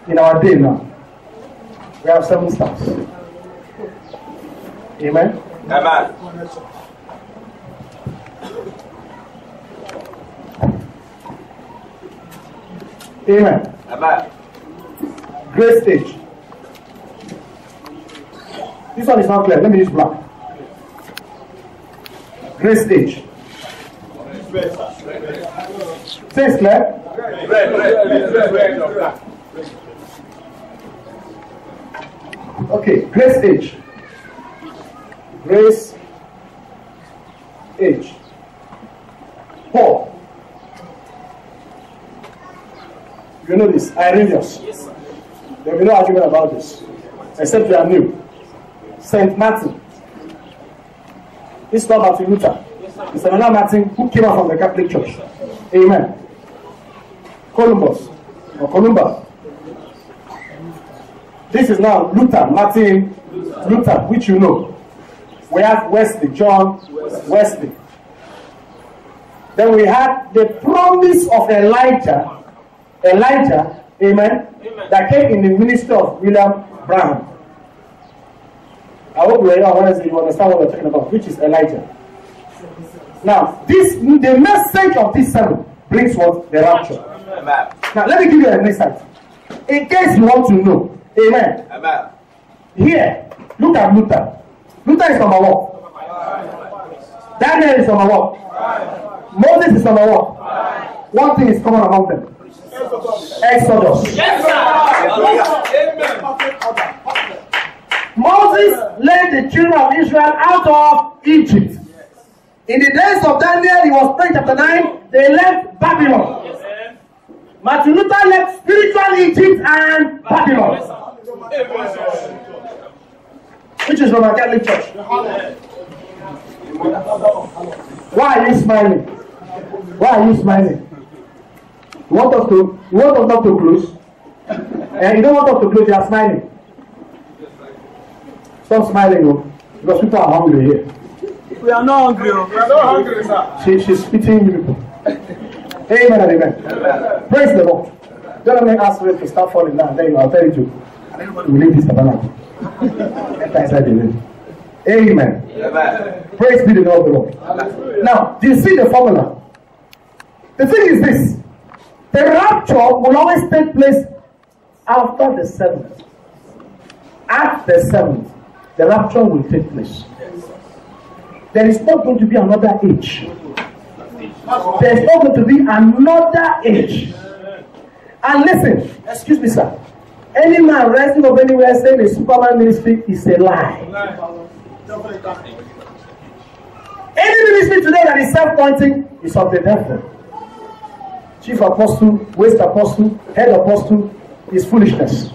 In our day now, we have seven stars. Amen. Amen. Amen. Amen. Grace age. This one is not clear. Let me use black. Grace age. Say it's clear. Red, red, red, red, red, or black. Okay, grace age. Grace age. Paul. You know this, Irenaeus. Yes. There will be no argument about this, except you are new. Saint Martin. Is not Martin Luther. It's another Martin who came out from the Catholic Church. Amen. Columbus or Columba. This is now Luther, Martin Luther, which you know. We have Wesley, John Wesley. Then we have the promise of Elijah, Elijah, amen, Amen. that came in the ministry of William Branham. I hope you are here on Wednesday, you understand what we're talking about, which is Elijah. Now, this the message of this sermon brings what? The rapture. Amen. Now, let me give you an insight. In case you want to know, amen. Amen. Here, look at Luther. Luther is number one. Daniel is number one. Moses is number one. One thing is common among them. Exodus. Yes, sir. Amen. Moses led the children of Israel out of Egypt. In the days of Daniel, he was praying chapter 9, they left Babylon. Yes. Martin Luther left spiritual Egypt and Babylon, which is Roman Catholic Church. Why are you smiling? Why are you smiling? You want us to you want us not to close? And you don't want us to close, you are smiling. Stop smiling, oh, because people are hungry here. We are not hungry. oh. We are not hungry, sir. She, she's feeding you people. Amen and amen. Praise the Lord. Don't me ask you to start falling down. Then I'll tell you to leave this tabernacle. Enter inside the room. Amen. Amen. Praise be the name of the Lord. Now, do you see the formula? The thing is this the rapture will always take place after the seventh. At the seventh, the rapture will take place. There is not going to be another age. There is not going to be another age. And listen, excuse me, sir. Any man rising up anywhere saying a Superman ministry is a lie. Any ministry today that is self-pointing is of the devil. Chief apostle, waste apostle, head apostle is foolishness.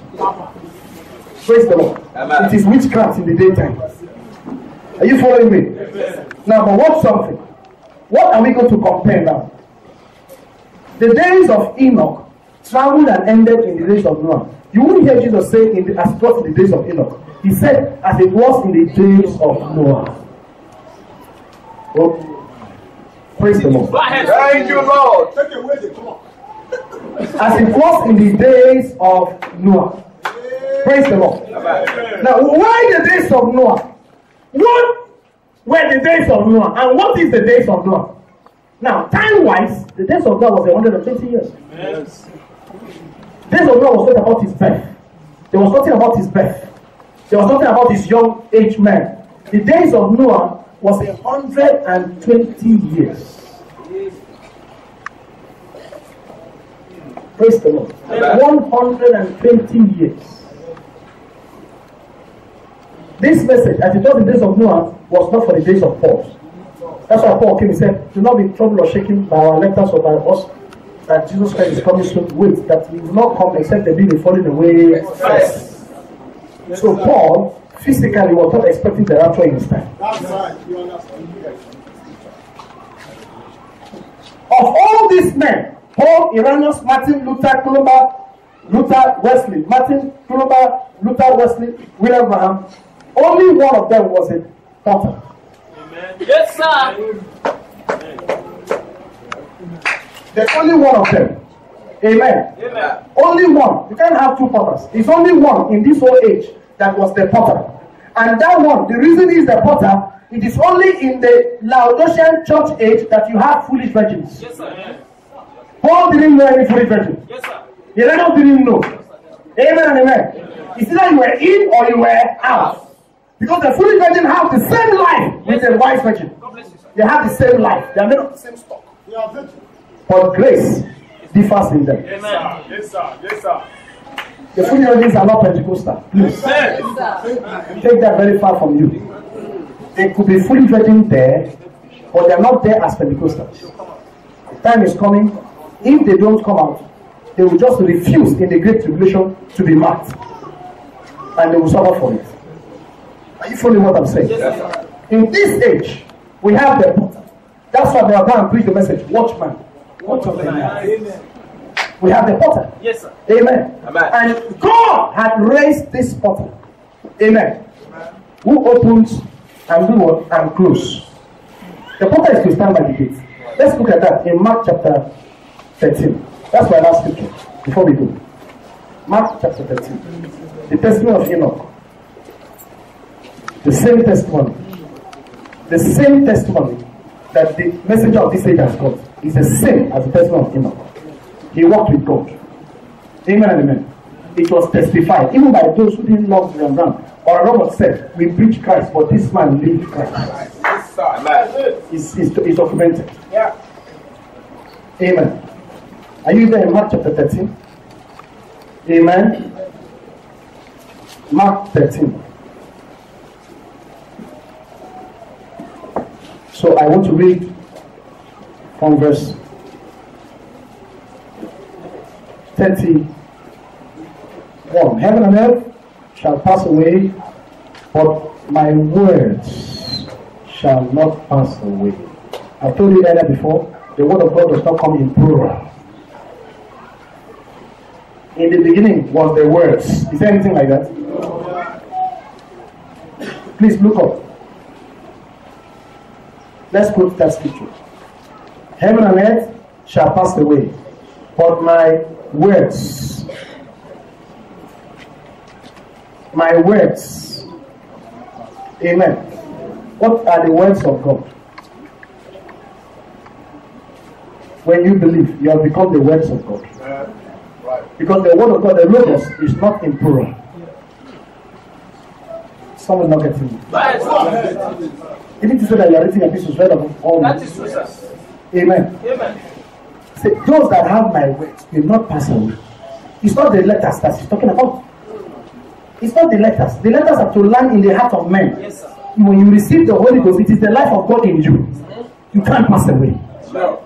Praise the Lord. Amen. It is witchcraft in the daytime. Are you following me? Now, but watch something. What are we going to compare now? The days of Enoch traveled and ended in the days of Noah. You won't hear Jesus say in the, as it was in the days of Enoch. He said, as it was in the days of Noah. Oh, praise the Lord. Thank you, Lord. Take away the clock. As it was in the days of Noah. Praise the Lord. Now, why the days of Noah? What were the days of Noah? And what is the days of Noah? Now, time wise, the days of Noah was 120 years. Days of Noah was not about his birth. There was nothing about his birth. There was nothing about his young age man. The days of Noah was 120 years. Praise the Lord. Amen. 120 years. This message, as it was in the days of Noah, was not for the days of Paul. That's why Paul came and said, Do not be troubled or shaken by our letters or by us that Jesus Christ is coming soon. Wait, that he will not come except the be falling away first. So Paul physically was not expecting the rapture in his time. That's right. You understand? Yes. Of all these men, Paul, Irenaeus, Martin, Luther, Columba, Luther, Wesley, Martin, Columba, Luther, Wesley, William Branham, only one of them was a potter. Yes, sir. There's only one of them. Amen. Amen. Only one. You can't have two potters. It's only one in this whole age that was the potter. And that one, the reason is the potter, it is only in the Laodicean church age that you have foolish virgins. Yes, sir. Paul didn't know any foolish virgin. Yes, sir. Irenaeus didn't know. Amen and amen. It's either you were in or you were out. Because the foolish virgin have the same life with the wise virgin. They have the same life. They are made of the same stock. They are virtuous. But grace differs in them. Amen. Yes, sir. Yes, sir. The foolish virgins are not Pentecostal. Please Amen. take that very far from you. They could be fully virgins there, but they are not there as Pentecostals. The time is coming. If they don't come out, they will just refuse in the great tribulation to be marked. And they will suffer for it. Are you following what I'm saying? Yes, In this age, we have the potter. That's why they are going to preach the message. Watchman. Watch of the night. We have the potter. Yes, sir. Amen. Amen. And God had raised this potter. Amen. Who opens and do what? And close. The potter is to stand by the gate. Let's look at that in Mark chapter 13. That's my last scripture before we go. Mark chapter 13. The testimony of Enoch. The same testimony. The same testimony that the messenger of this age has got is the same as the testimony of Enoch. He walked with God. Amen and amen. It was testified, even by those who didn't love them around. Or Robert said, We preach Christ, but this man lived Christ. It's, it's documented. Yeah. Amen. Are you there in Mark chapter 13? Amen. Mark 13. So I want to read from verse 31. Heaven and earth shall pass away, but my words shall not pass away. I told you earlier before, the word of God does not come in plural. In the beginning was the words. Is there anything like that? Please look up. Let's quote that scripture. Heaven and earth shall pass away, but my words, my words, amen. What are the words of God? When you believe, you have become the words of God. Because the word of God, the logos, is not in plural. Someone not getting it. Is to say that you are writing a piece of all That is true, sir. Amen. Amen. Say, those that have my words will not pass away. It's not the letters that he's talking about. It's not the letters. The letters are to land in the heart of men. Yes, sir. When you receive the Holy Ghost, it is the life of God in you. You can't pass away. No.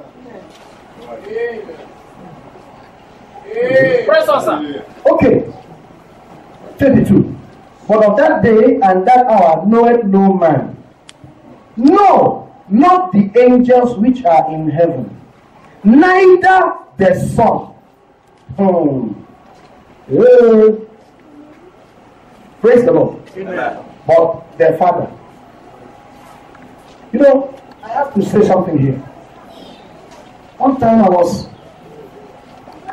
Praise God, sir. Okay. 22. But of that day and that hour knoweth no man. No, not the angels which are in heaven, neither the Son. Hmm. Eh. Praise the Lord. Amen. But their Father. You know, I have to say something here. One time I was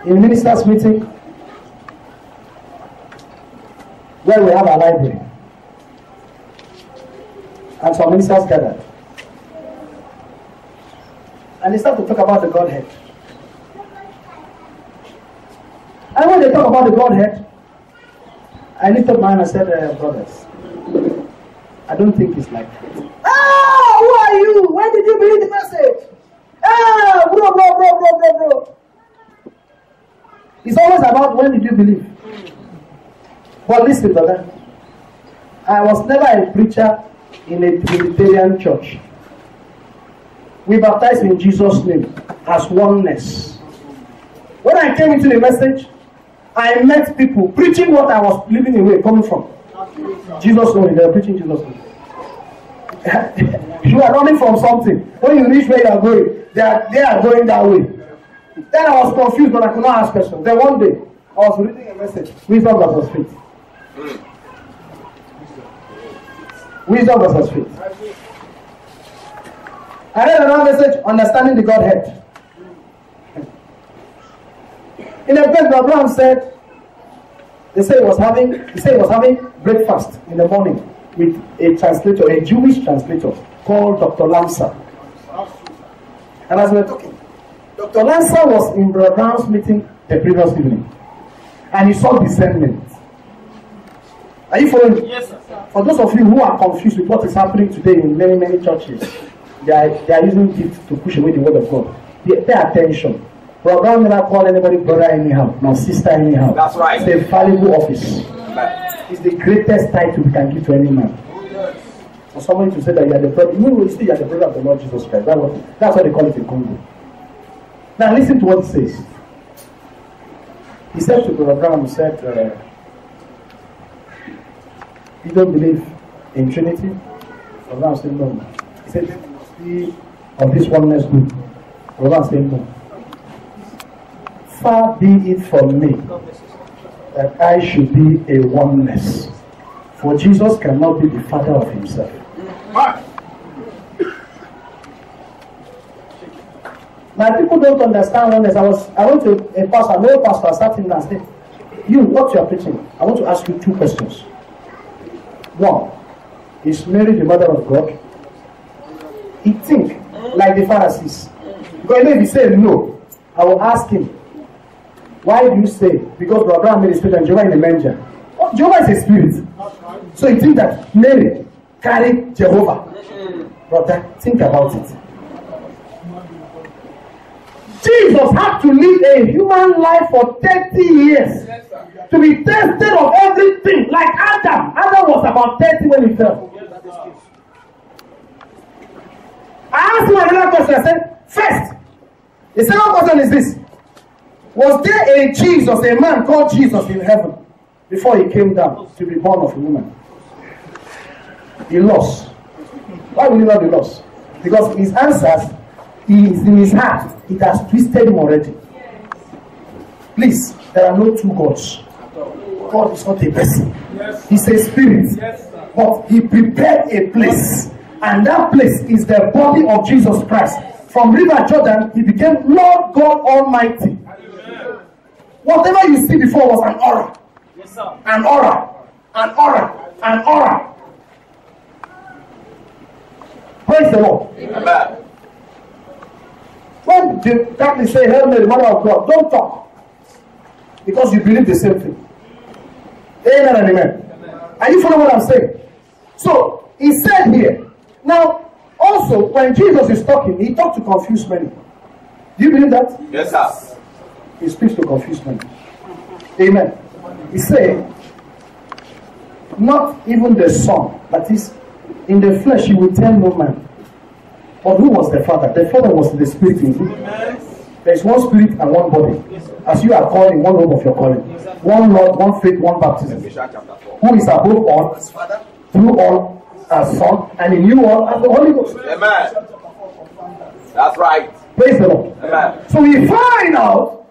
in ministers' meeting where we have a library. And some ministers gathered. And they start to talk about the Godhead. And when they talk about the Godhead, I lifted my hand and said, uh, brothers, I don't think it's like that. Ah, who are you? When did you believe the message? Ah, bro, bro, bro, bro, bro, bro. It's always about when did you believe. But listen, brother. I was never a preacher in a Trinitarian church. We baptized in Jesus' name as oneness. When I came into the message, I met people preaching what I was living away coming from. Jesus only, they were preaching Jesus only. you are running from something. When you reach where you are going, they are, they are going that way. Then I was confused, but I could not ask questions. Then one day, I was reading a message. Wisdom versus faith. Wisdom versus faith. I read another message, understanding the Godhead. In a place, Branham said, they say he was having, he said he was having breakfast in the morning with a translator, a Jewish translator called Dr. Lamsa. And as we were talking, Dr. Lamsa was in Brown's meeting the previous evening. and he saw discernment. Are you following me? Yes, sir. For those of you who are confused with what is happening today in many, many churches, they are, they are using it to push away the word of God. Pay, pay attention. Brother never call anybody brother anyhow, nor sister anyhow. That's right. It's a valuable office. Amen. It's the greatest title we can give to any man. For somebody to say that you are the brother, you know, you see, you are the brother of the Lord Jesus Christ. That was, that's what they call it in Congo. Now, listen to what he says. He said to Brother Brown, he said, uh, You don't believe in Trinity? Brown said, No. He said, "Then you must be of this oneness group. Brown said, No. Far be it from me that I should be a oneness. For Jesus cannot be the father of himself. My people don't understand oneness. I was I went to a pastor, no pastor, sat him and said, You, what you are preaching? I want to ask you two questions. One, is Mary the mother of God? He think like the Pharisees. Because if he say no, I will ask him, why do you say? Because Abraham made a spirit and Jehovah in the manger. Oh, Jehovah is a spirit. So you think that Mary carried Jehovah. Brother, think about it. Jesus had to live a human life for 30 years to be tested of everything, like Adam. Adam was about 30 when he fell. I asked him another question. I said, First, the second question is this Was there a Jesus, a man called Jesus in heaven before he came down to be born of a woman? He lost. Why will he not be lost? Because his answers is in his heart. It has twisted him already. Please, there are no two gods. God is not a person. He's a spirit. But he prepared a place. And that place is the body of Jesus Christ. From River Jordan, he became Lord God Almighty. Whatever you see before was an aura. An aura. An aura. An aura. Praise the Lord. Amen. When the Catholics say, Hail Mary, Mother of God, don't talk. Because you believe the same thing. Amen and amen. Are you following what I'm saying? So, he said here, now, also, when Jesus is talking, he talked to confuse many. Do you believe that? Yes, sir. He speaks to confuse many. Amen. He said, not even the Son, that is, in the flesh, he will tell no man. But who was the Father? The Father was the Spirit in him. There is one Spirit and one body. As you are called in one hope of your calling. One Lord, one faith, one baptism. Ephesians chapter 4. Who is above all, through all, uh, as Son, and in you all, as the Holy Ghost. Amen. That's right. Praise the Lord. Amen. So we find out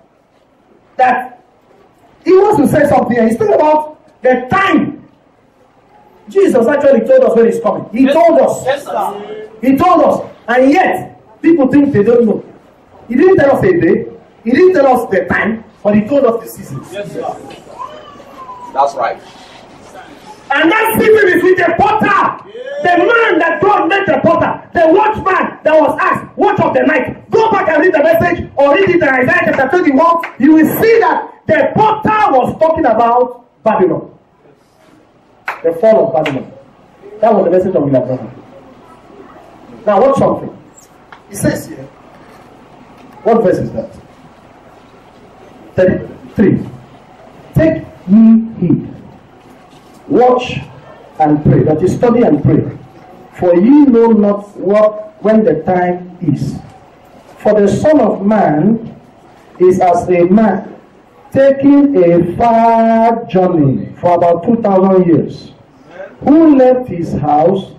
that he wants to say something and he's talking about the time. Jesus actually told us when he's coming. He told us. Yes, sir. He told us. And yet, people think they don't know. He didn't tell us a day. He didn't tell us the time. But he told us the seasons. Yes, sir. That's right. And that season is with the potter. The man that God made the potter. The watchman that was asked, watch of the night. Go back and read the message or read it in Isaiah chapter 21. You will see that the potter was talking about Babylon. The fall of Babylon. That was the message of William Branham. Now watch something. He says here. What verse is that? 33. Take ye heed watch and pray that is study and pray for ye know not what when the time is for the son of man is as a man taking a far journey for about two thousand years who left his house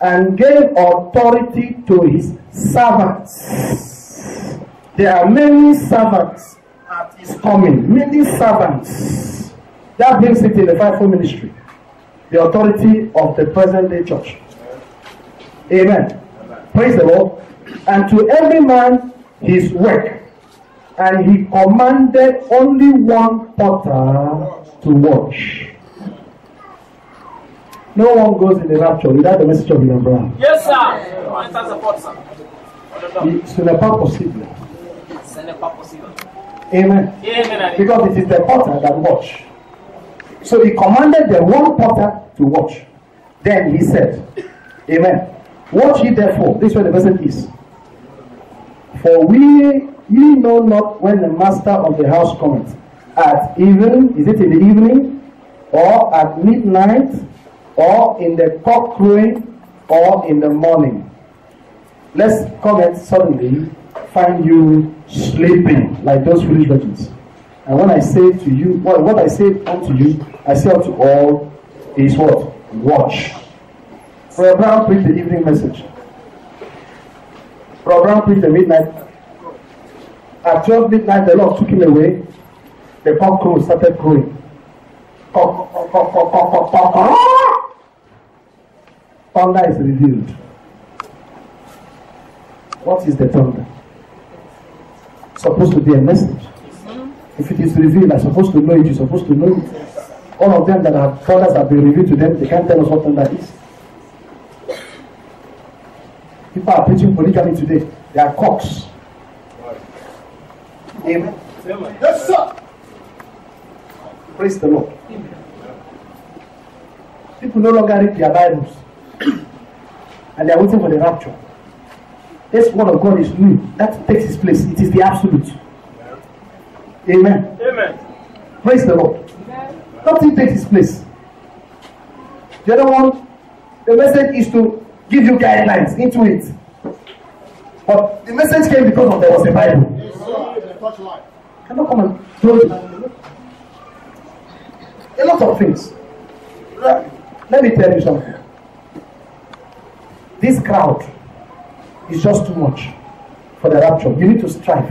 and gave authority to his servants there are many servants at his coming many servants that brings it in the fivefold ministry the authority of the present day church. Amen. Praise the Lord. And to every man his work. And he commanded only one potter to watch. No one goes in the rapture without the message of Branham. Yes, sir. Comment ça se porte, ça? Ce n'est pas possible. Ce n'est pas possible. Amen. Amen. Because it is the potter that watch. So he commanded the one potter to watch. Then he said, Amen. Watch ye therefore. This is where the message is. For we ye know not when the master of the house cometh. At evening, is it in the evening, or at midnight, or in the cock crowing, or in the morning. Let's comment suddenly find you sleeping like those foolish virgins. And when I say to you, what, what I say unto you, I say unto all is what? Watch. Brother Brown preached the evening message. Brother Brown preached the midnight. At 12 midnight, the Lord took him away. The cock crow started crowing. Cock, cock, cock, cock, cock, cock, cock. Thunder is revealed. What is the thunder? Supposed to be a message. If it is revealed, I'm supposed to know it, you're supposed to know it. All of them that have thunders have been revealed to them, they can't tell us what thunder is. People are preaching polygamy today. They are cocks. Amen. Yes, sir. Praise the Lord. People no longer read their Bibles. And they are waiting for the rapture. This word of God is new. That takes its place. It is the absolute. Amen. Amen. Praise the Lord. Nothing takes its place. The other one, the message is to give you guidelines into it. But the message came because of there was a Bible. Yes, sir. Cannot come and throw it. A lot of things. Let me tell you something. This crowd is just too much for the rapture. You need to strive.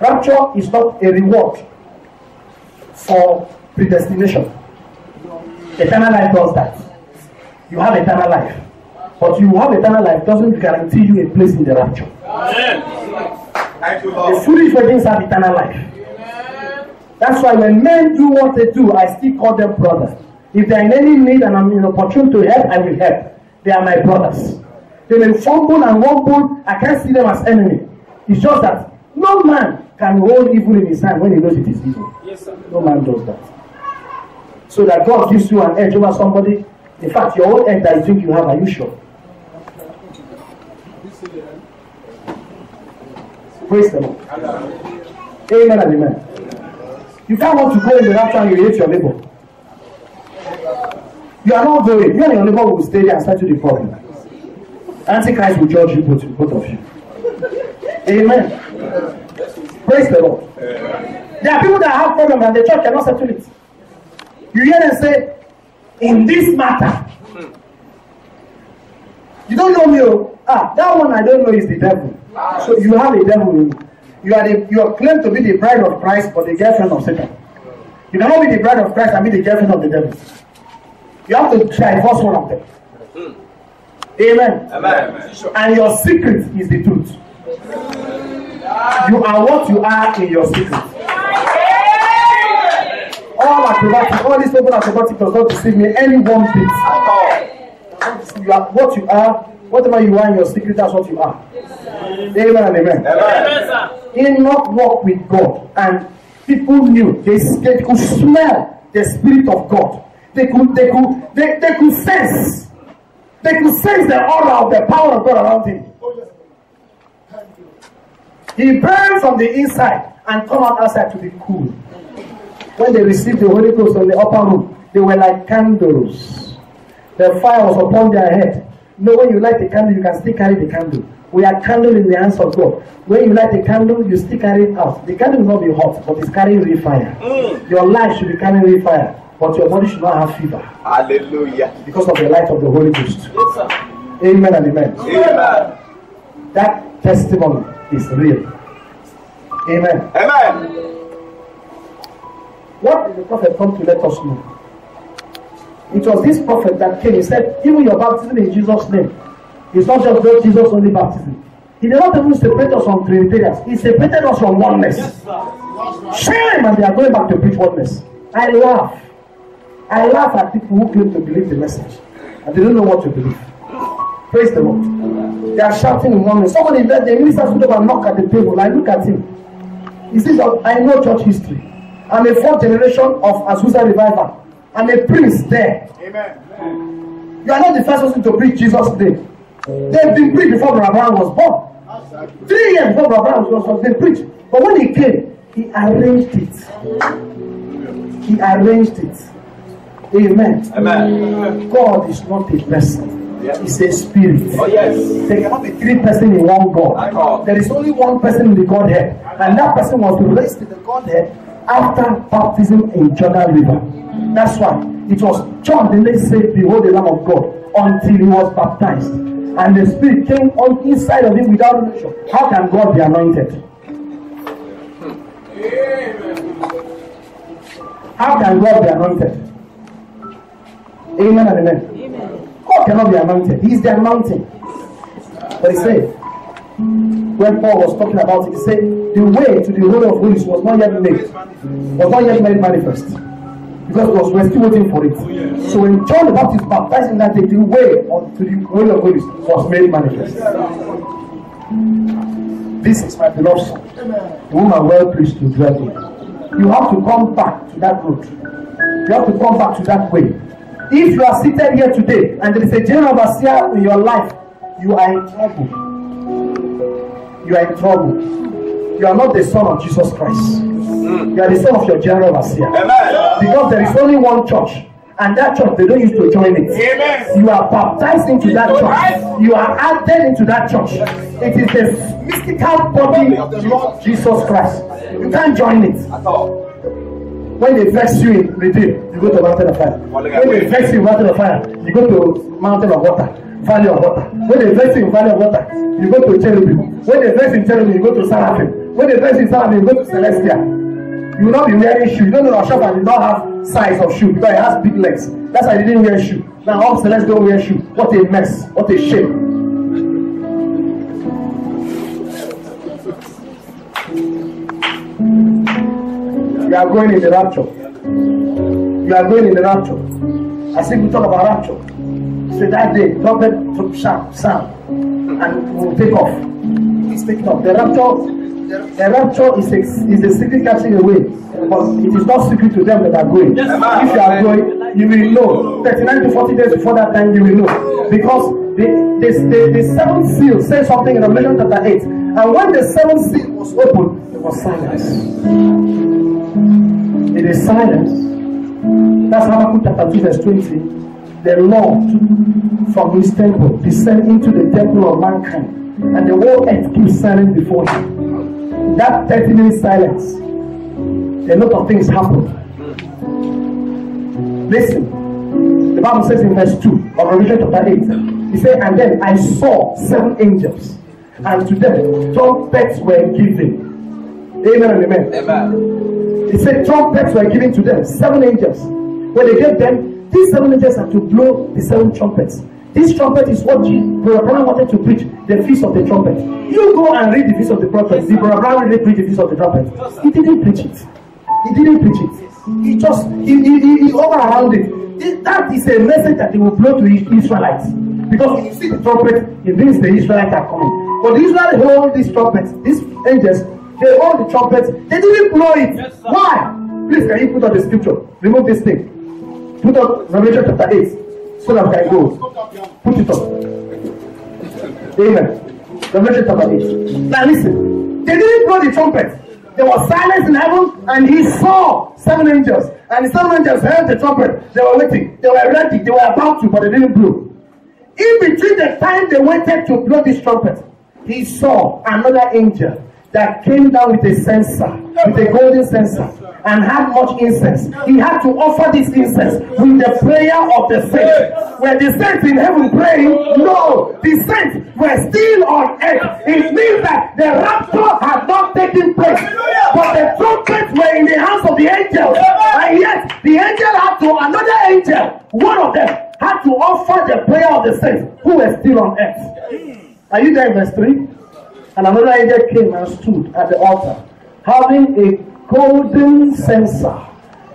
Rapture is not a reward for predestination. Eternal life does that. You have eternal life. But you have eternal life doesn't guarantee you a place in the rapture. Amen. The foolish virgins have eternal life. That's why when men do what they do, I still call them brothers. If they are in any need and I'm in opportunity to help, I will help. They are my brothers. They may fumble and wumble. I can't see them as enemy. It's just that no man can hold evil in his hand when he knows it is evil. Yes, sir. No man does that. So that God gives you an edge over somebody. In fact, your own edge that you think you have, are you sure? Praise the Lord. Amen and amen. You can't want to go in the rapture and you hate your neighbor. You are not going. You and your neighbor will stay there and settle the problem. Antichrist will judge you both, both of you. Amen. Praise the Lord. There are people that have problems and the church cannot settle it. You hear them say, in this matter, you don't know me. Oh. Ah, that one I don't know is the devil. So you have a devil in you. You are the you are claimed to be the bride of Christ, but the girlfriend of Satan. You cannot be the bride of Christ and be the girlfriend of the devil. You have to divorce one of them. Amen. Amen. And your secret is the truth. You are what you are in your secret. All acrobatic, all these people acrobatic does not deceive me any one bit. At all. You are what you are, whatever you are in your secret, that's what you are. Amen and amen. Amen. Sir. Enoch walked with God, and people knew they, they could smell the spirit of God. They could, they could, they, they could sense. They could sense the aura of the power of God around him. He burned from the inside and come out outside to be cool. When they received the Holy Ghost on the upper room, they were like candles. The fire was upon their head. No, when you light a candle, you can still carry the candle. We are candle in the hands of God. When you light a candle, you still carry it out. The candle will not be hot, but it's carrying real fire. Mm. Your life should be carrying real fire, but your body should not have fever Hallelujah. because of the light of the Holy Ghost. Yes, sir. Amen and amen. Amen. That testimony is real. Amen. Amen. What did the prophet come to let us know? It was this prophet that came. He said, even your baptism in Jesus' name. It's not just those Jesus only baptism. He did not even separate us from Trinitarians. He separated us from oneness. Shame! And they are going back to preach oneness. I laugh. I laugh at people who claim to believe the message. And they don't know what to believe. Praise the Lord. They are shouting in oneness. Somebody let the minister stood up and knock at the table. I look at him. He says, I know church history. I'm a fourth generation of Azusa revival. I'm a priest there. Amen. You are not the first person to preach Jesus' name. They've been preached before Brother Brown was born. Three years before Brother Brown was born, they preached. But when he came, he arranged it. He arranged it. Amen. Amen. God is not a person. He's a spirit. Oh, yes. There cannot be three persons in one God. God. There is only one person in the Godhead. And that person was raised in the Godhead after baptism in Jordan River. That's why it was John the next said, Behold the Lamb of God, until he was baptized. And the Spirit came on inside of him without measure. How can God be anointed? How can God be anointed? Amen and amen. God cannot be anointed. He is the anointing. But he said, when Paul was talking about it, he said, the way to the Holy of Holies was not yet made, was not yet made manifest. Because it was, we're still waiting for it. So when John the Baptist baptized in that day, the way to the Holy of Holies was made manifest. This is my beloved son, the woman well pleased to dwell in. You have to come back to that road. You have to come back to that way. If you are seated here today and there is a general overseer in your life, you are in trouble. You are in trouble. You are not the son of Jesus Christ. You are the son of your general overseer. Amen. Because there is only one church. And that church, they don't used to join it. Amen. You are baptized into that church. You are added into that church. It is the mystical body of the Lord Jesus Christ. You can't join it. At all. When they vex you in Redeem, you go to mountain of fire. When they vex you in mountain of fire, you go to mountain of water, valley of water. When they vex you in valley of water, you go to cherubim. When they vex you in cherubim, you go to seraphim. When they vex you in seraphim, you go to celestia. You will not be wearing shoe. You don't know Ashafa did not have size of shoe because it has big legs. That's why he didn't wear shoe. Now all celestials don't wear shoe. What a mess. What a shame. You are going in the rapture. You are going in the rapture. I think we talk about rapture. So that day, trumpet to sound, sound, and we'll take off. It's taking off. The rapture, the rapture is a, is a secret catching away, but it is not secret to them that are going. Yes, if you are going, you will know. 39 to 40 days before that time, you will know. Because the, the, the, the seventh seal says something in Revelation chapter 8. And when the seventh seal was opened, there was silence. Is silence. That's Habakkuk chapter 2, verse 20. The Lord from his temple descend into the temple of mankind, and the whole earth keeps silent before him. That 30 minute silence, a lot of things happened. Listen, the Bible says in verse 2 of Revelation chapter 8, he said, And then I saw seven angels, and to them trumpets were given. Amen and amen. Amen. He said trumpets were given to them, seven angels. When they gave them, these seven angels had to blow the seven trumpets. This trumpet is what Jesus, Brother Brown wanted to preach, the feast of the trumpet. You go and read the feast of the trumpet. Did Brother Brown really preach the feast of the trumpet? He didn't preach it. He didn't preach it. He just, he, he, he, he over around it. That is a message that he will blow to the Israelites. Because when you see the trumpet, it means the Israelites are coming. But the Israelites hold these trumpets, these angels, they hold the trumpets, they didn't blow it. Yes. Why? Please, can you put on the scripture? Remove this thing. Put up Revelation chapter 8 so that we can go. Put it up. Amen. Revelation chapter 8. Now listen. They didn't blow the trumpet. There was silence in heaven, and he saw seven angels. And the seven angels heard the trumpet. They were waiting. They were ready. They were about to, but they didn't blow. In between the time they waited to blow this trumpet, he saw another angel that came down with a censer, with a golden censer, and had much incense. He had to offer this incense with the prayer of the saints. Were the saints in heaven praying? No, the saints were still on earth. It means that the rapture had not taken place, but the trumpets were in the hands of the angels, and yet the angel had to another angel, one of them, had to offer the prayer of the saints who were still on earth. Are you there verse 3? And another angel came and stood at the altar, having a golden censer,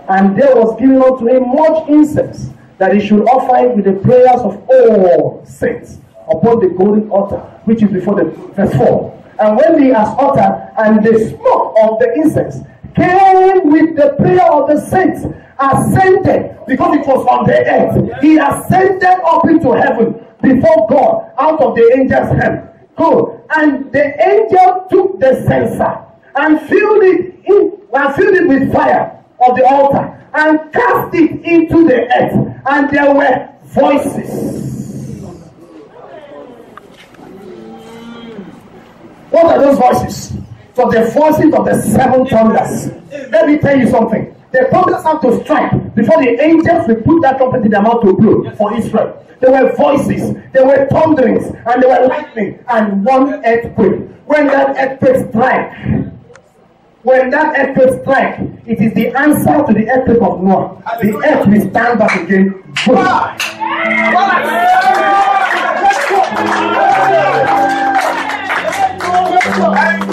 and there was given unto him much incense, that he should offer it with the prayers of all saints upon the golden altar, which is before the verse 4. And when he has uttered, and the smoke of the incense came with the prayer of the saints, ascended because it was on the earth. He ascended up into heaven before God out of the angel's hand. Good. And the angel took the censer and filled it in and filled it with fire of the altar and cast it into the earth. And there were voices. What are those voices? So the voices of the seven thunders. Let me tell you something. The thunders have to strike before the angels will put that trumpet in their mouth to blow for Israel. There were voices, there were thunderings, and there were lightning, and one earthquake. When that earthquake strike, when that earthquake strike, it is the answer to the earthquake of Noah. The earth will stand back again. Boom.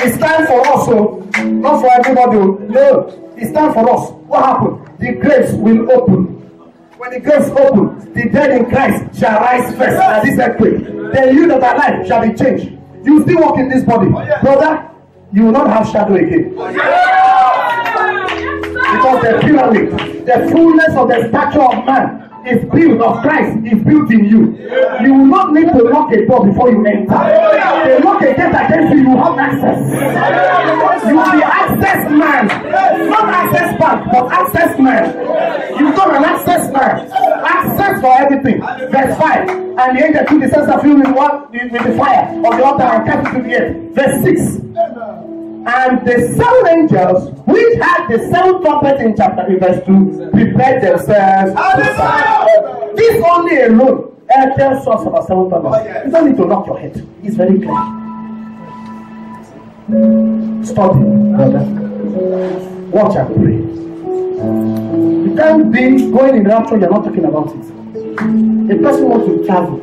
It's time for us, so not for everybody. oh. No, it's time for us. What happened? The graves will open. When the graves open, the dead in Christ shall rise first at this earthquake. Then you that are alive shall be changed. You still walk in this body, brother. You will not have shadow again. Because the pyramid, the fullness of the stature of man is built of Christ is built in you. You will not need to lock a door before you enter. They lock a gate against you, you have access. You will be access man. Not access bank, but access man. You've got an access man. Access for everything. Verse 5. And the angel took the censer filled with what with the fire of the altar and cast it to the earth. Verse 6. And the seven angels, which had the seven trumpets in chapter in verse 2, prepared themselves. This only alone uh, tells us about seven trumpets. You don't need to knock your head. It's very clear. Study, brother. Watch and pray. You can't be going in rapture, you're not talking about it. A person wants to travel,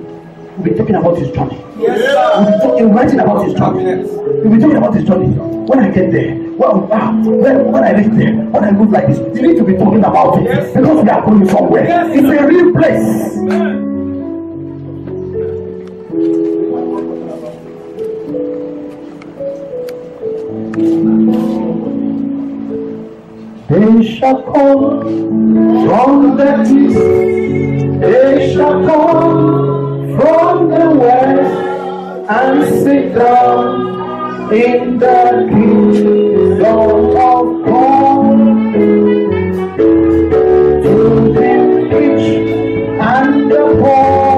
will be talking about his journey. Yes. We'll be talking, writing about his journey. We'll be talking about his journey. When I get there, well, ah, when, when I reach there, when I move like this, you need to be talking about it because we are going somewhere. It's a real place. They shall come from the east, they shall come from the west and sit down in the kingdom of God. To the rich and the poor,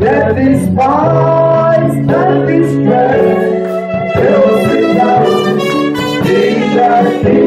the despised and distressed, they'll sit down in the kingdom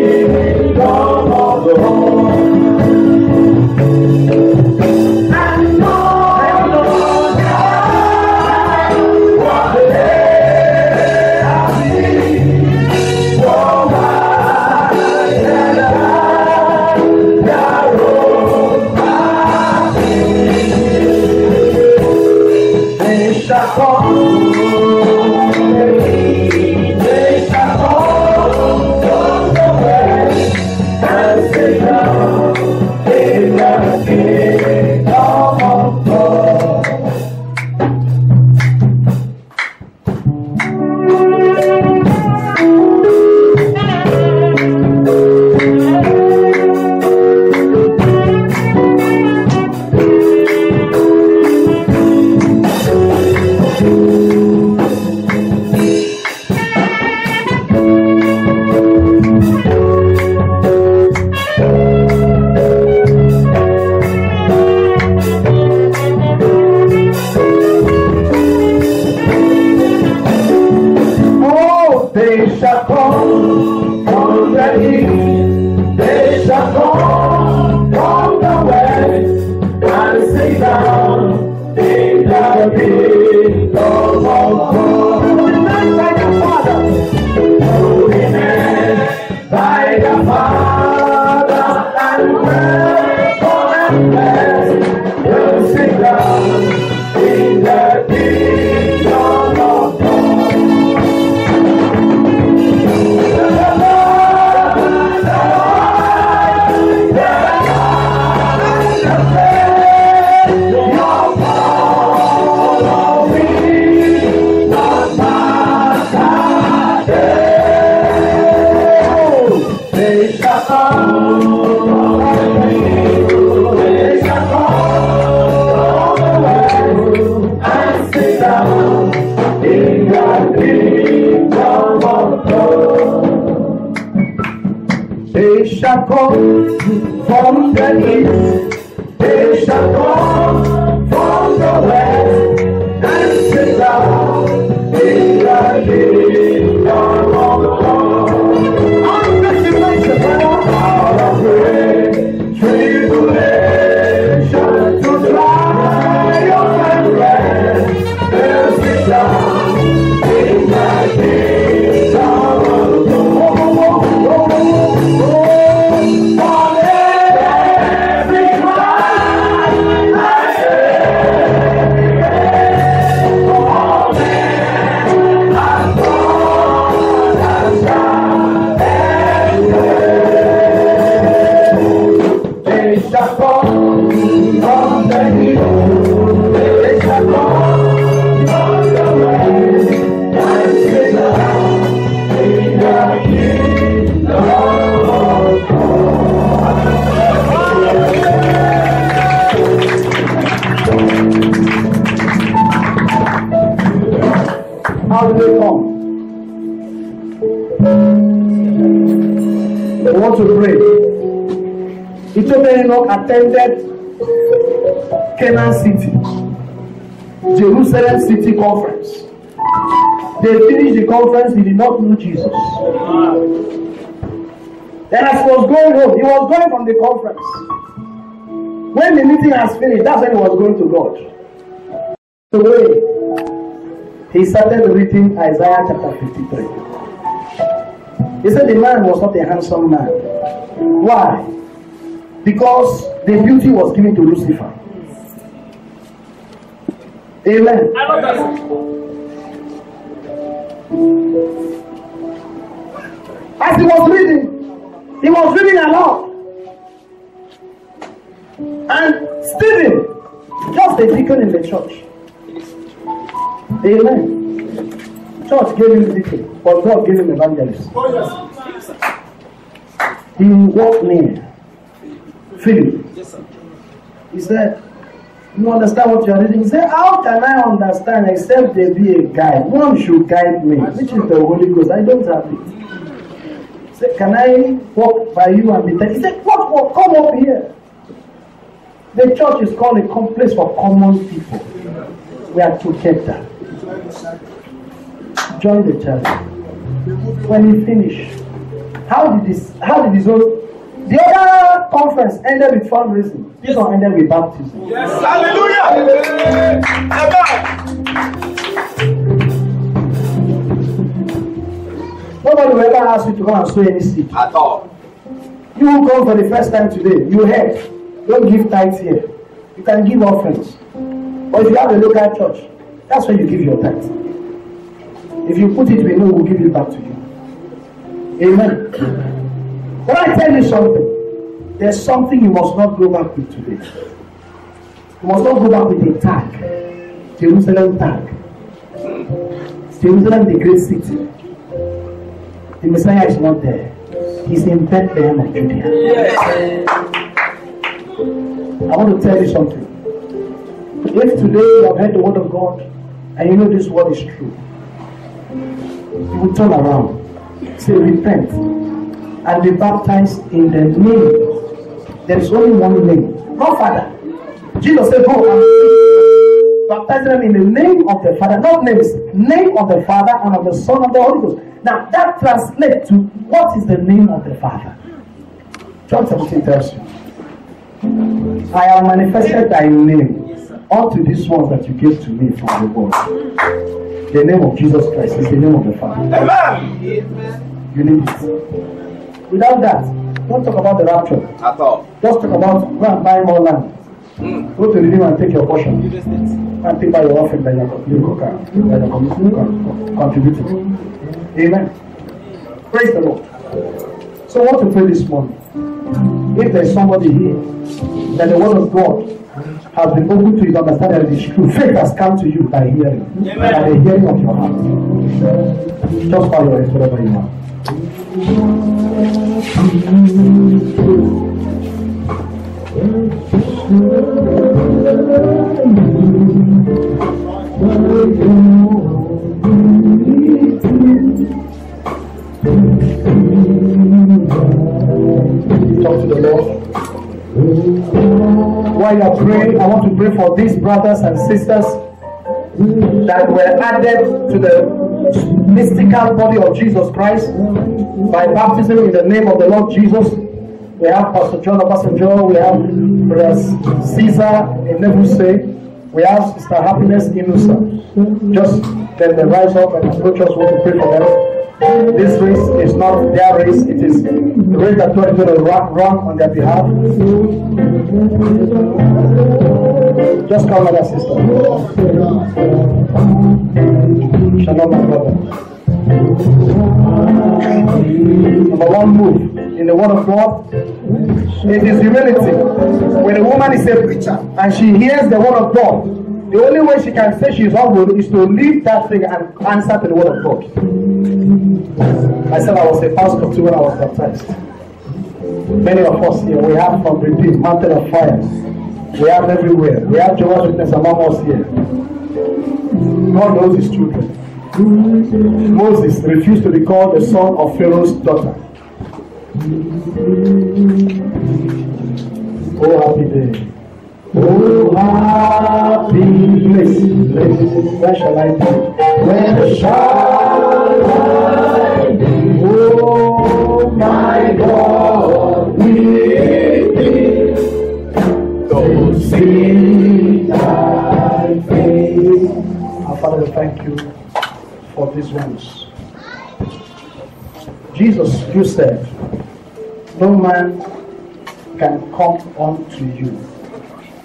going from the conference. When the meeting has finished, that's when he was going to God. The way he started reading Isaiah chapter 53. He said the man was not a handsome man. Why? Because the beauty was given to Lucifer. Amen. Gave him deacon, but God gave him evangelist. Oh, yes. He walked near Philip. He said, You understand what you are reading? He said, How can I understand except there be a guide? One should guide me, which is the Holy Ghost. I don't have it. He said, Can I walk by you and be? He said, What? What? Come up here. The church is called a place for common people. We are together. Join the church. When he finished, how did this? How did his own? The other conference ended with fundraising. This one ended with baptism. Yes, Hallelujah. Amen. Nobody will ever ask you to come and sow any seed. At all. You will come for the first time today. You heard. Don't give tithes here. You can give offerings. But if you have a local church, that's where you give your tithe. If you put it, we know we'll give it back to you. Amen. But I tell you something. There's something you must not go back with today. You must not go back with a tag. Jerusalem tag. Jerusalem, the great city. The Messiah is not there. He's in Bethlehem of Judea. I want to tell you something. If today you have heard the word of God and you know this word is true, you will turn around, say, repent, and be baptized in the name. There is only one name, not Father. Jesus said, Go and baptize them in the name of the Father, not names, name of the Father and of the Son of the Holy Ghost. Now that translates to what is the name of the Father? John 17 tells you. I have manifested thy name unto this one that you gave to me from the world. The name of Jesus Christ is the name of the Father. Amen. You need it. Without that, don't talk about the rapture. At all. Just talk about go and buy more land. Go to the room and take your portion. And take by your offering that you contribute it. Amen. Praise the Lord. So I want to pray this morning. If there's somebody here that the word of God has been opened to his understanding and it is true, faith has come to you by hearing. By the hearing of your heart. Just bow your head wherever you are. talk to the Lord. While you are praying, I want to pray for these brothers and sisters that were added to the mystical body of Jesus Christ by baptism in the name of the Lord Jesus. We have Pastor John Obasanjo, we have Brother Caesar in Nebuse, we have Sister Happiness Inusa. Just then they rise up and approach us, want to pray for them. This race is not their race, it is the race that going to run, run on their behalf. Just come, my sister. Shalom, my brother. Number one move in the word of God. It is humility. When a woman is a preacher and she hears the word of God, the only way she can say she is humble is to leave that thing and answer to the word of God. I said I was a pastor too when I was baptized. Many of us here, we have from Redeem, Mountain of Fire. We have everywhere. We have Jehovah's Witness among us here. God knows his children. Moses refused to be called the son of Pharaoh's daughter. Oh, happy day. Oh, happy place. place. Where shall I be? Where shall I be? Oh, my God, with thee. To see thy face. Our Father, we thank you for these ones. Jesus, you said, no man can come unto you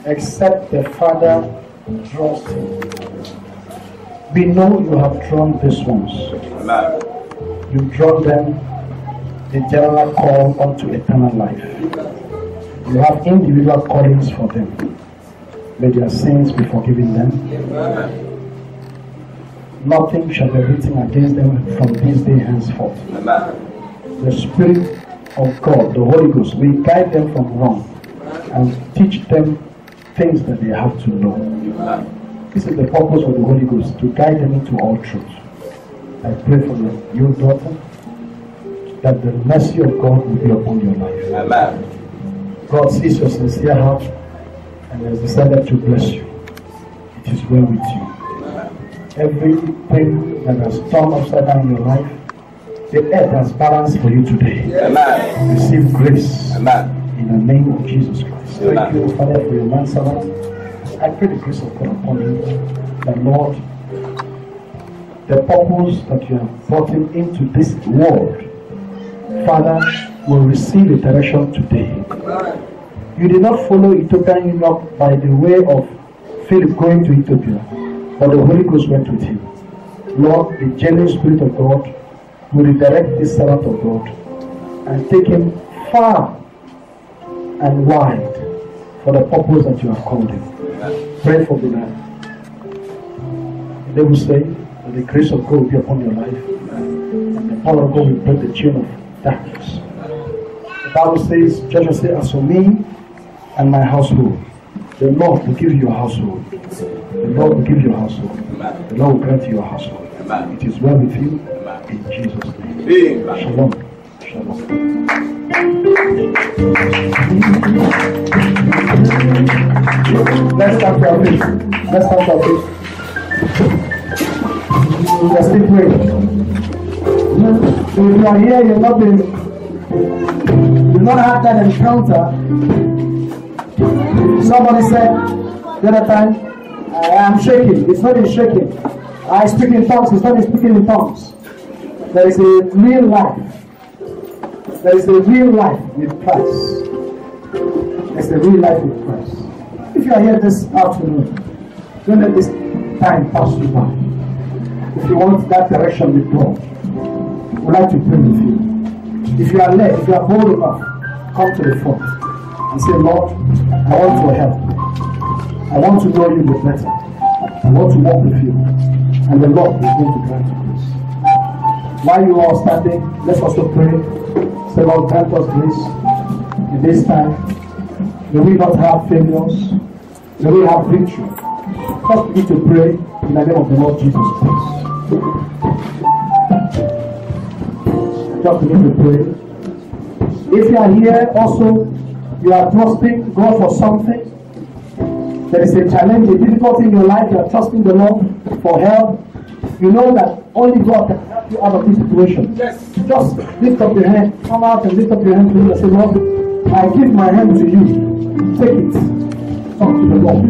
except the Father draws him. We know you have drawn these ones. Amen. You drawn them the general call unto eternal life. You have individual callings for them. May their sins be forgiven them. Amen. Nothing shall be written against them from this day henceforth. Amen. The Spirit of God, the Holy Ghost, will guide them from wrong and teach them things that they have to know. This is the purpose of the Holy Ghost, to guide them into all truth. I pray for your, daughter that the mercy of God will be upon your life. Amen. God sees your sincere heart and has decided to bless you. It is well with you. Everything that has turned upside down in your life, the earth has balanced for you today. Amen. Receive grace Amen. In the name of Jesus Christ. Thank you, Father, for your manservant. I pray the grace of God upon you. The Lord, the purpose that you have brought him into this world, Father, will receive a direction today. You did not follow Ethiopian eunuch by the way of Philip going to Ethiopia, but the Holy Ghost went with him. Lord, the genuine Spirit of God will redirect this servant of God and take him far and wide for the purpose that you have called him. Pray for the man. They will say that the grace of God will be upon your life and the power of God will break the chain of darkness. The Bible says, Joshua said, As for me and my household, the Lord will give you a household. The Lord will give you a household. The Lord will grant you a household. It is well with you in Jesus' name. Amen. Shalom. Let's start to our feet. Let's start to our. We are still praying. If you are here, you've not been, you've not had that encounter. Somebody said the other time, I am shaking. It's not in shaking. I speak in tongues. It's not in speaking in tongues. There is a real life. There is a real life with Christ. There's a real life with Christ. If you are here this afternoon, don't let this time pass you by. If you want that direction with God, we'd like to pray with you. If you are led, if you are bold enough, come to the front and say, Lord, I want your help. I want to know you better. I want to walk with you. And the Lord is going to grant you grace. While you are standing, let's also pray. Say, Lord, grant us in this time. May we not have failures. May we have victory. Just begin to pray in the name of the Lord Jesus Christ. Just begin to pray. If you are here also, you are trusting God for something. There is a challenge, a difficulty in your life, you are trusting the Lord for help. You know that only God can help you out of this situation. Yes. Just lift up your hand, come out and lift up your hand to Him and say, Lord, I give my hand to you. Take it. Talk to the Lord.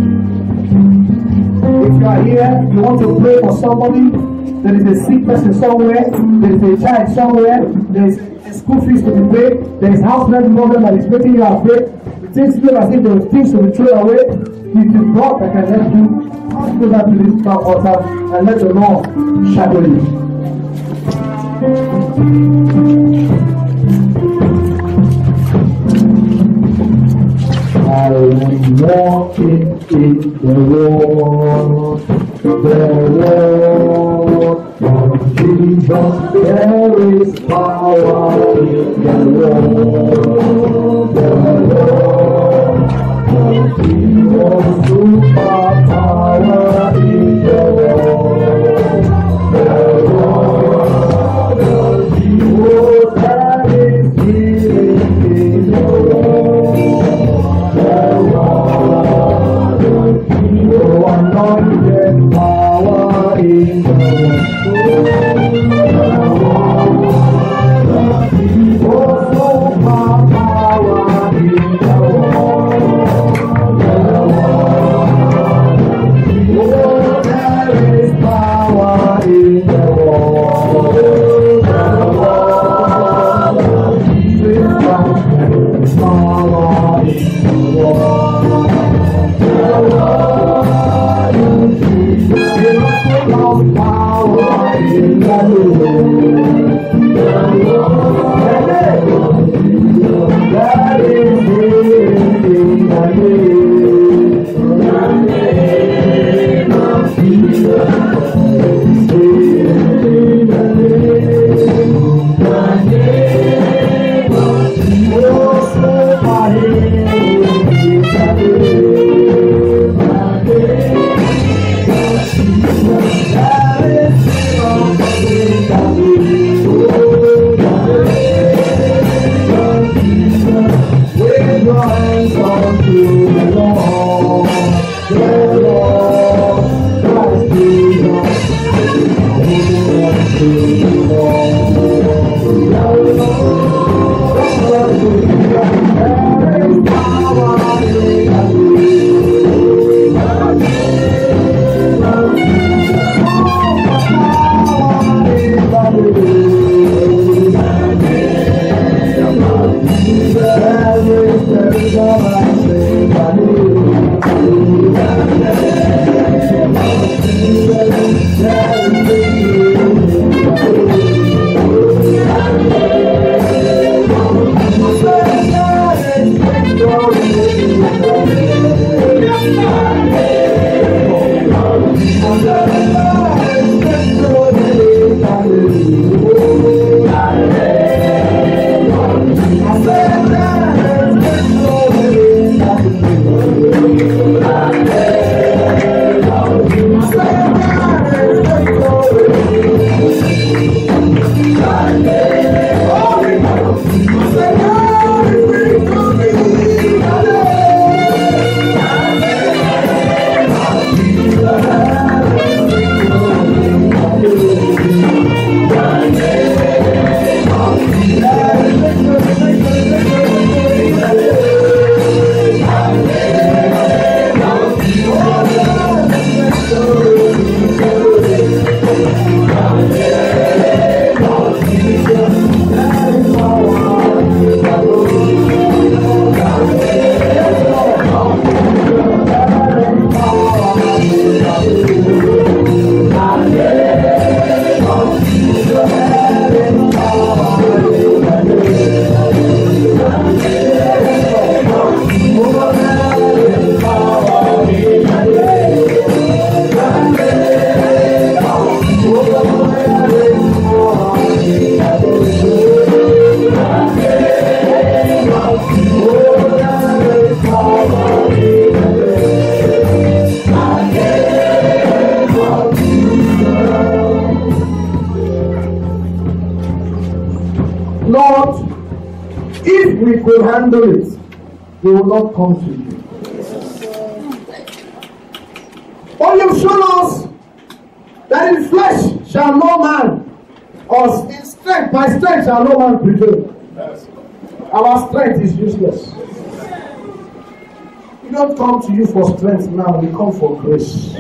If you are here, you want to pray for somebody, there is a sick person somewhere, there is a child somewhere, there is a school fees to be paid, there is house rent problem that is making you afraid, it things feel as if there are things to be thrown away, it is God that can help you. Come to that this altar and let the Lord shadow you. I am walking in the Lord, the Lord Jesus. There is power in the Lord, the Lord of Jesus. Or in strength, by strength shall no man prevail. Our strength is useless. We don't come to you for strength now, we come for grace.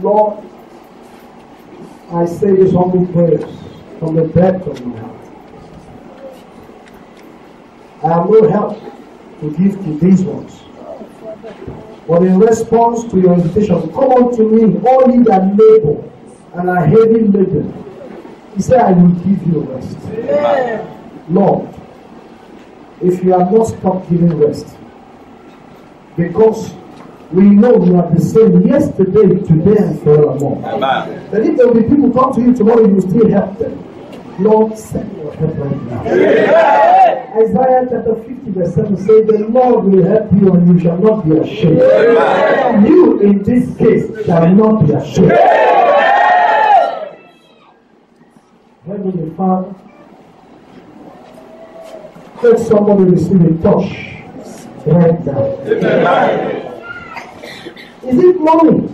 Lord, I say these humble prayers from the depth of my heart. I have no help to give to these ones. But in response to your invitation, come unto me, all ye that labor and are heavy laden. He said, I will give you rest. Lord, if you have not stopped giving rest, because we know you are the same yesterday, today, and forevermore. Amen. That if there will be people come to you tomorrow, you will still help them. Lord, send your help right now. Isaiah chapter 50, verse 7 says, The Lord will help you and you shall not be ashamed. You, in this case, shall not be ashamed. Heavenly Father, let somebody receive a touch right now. Is it money?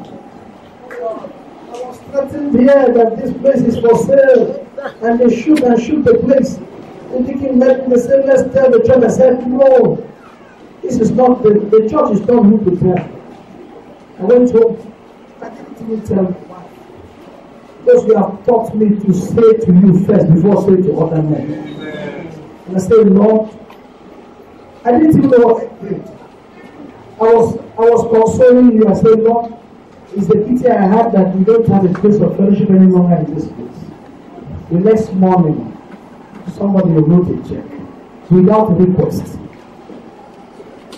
I was threatened here that this place is for sale and they shoot and shoot the place. Deacon met me, they said, let's tell the church. I said, no, this is not, the, the church is not who to tell. I went home. I didn't even tell. Because you have taught me to say to you first before saying to other men. And I said, Lord, I didn't even know what I. I was I was consoling you. I said, Lord, it's the pity I had that we don't have a place of fellowship any longer in this place. The next morning, somebody wrote a check without request.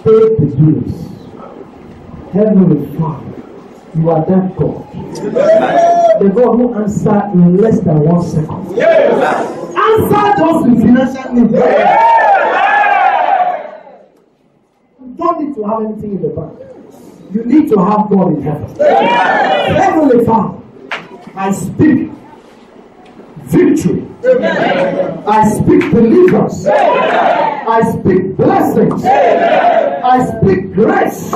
Pay the dues. Heavenly Father, you are that God. The God who answer in less than one second. Answer just in financial need. You don't need to have anything in the bank. You need to have God in heaven. Heavenly Father, I speak victory. I speak deliverance. I speak blessings. I speak grace.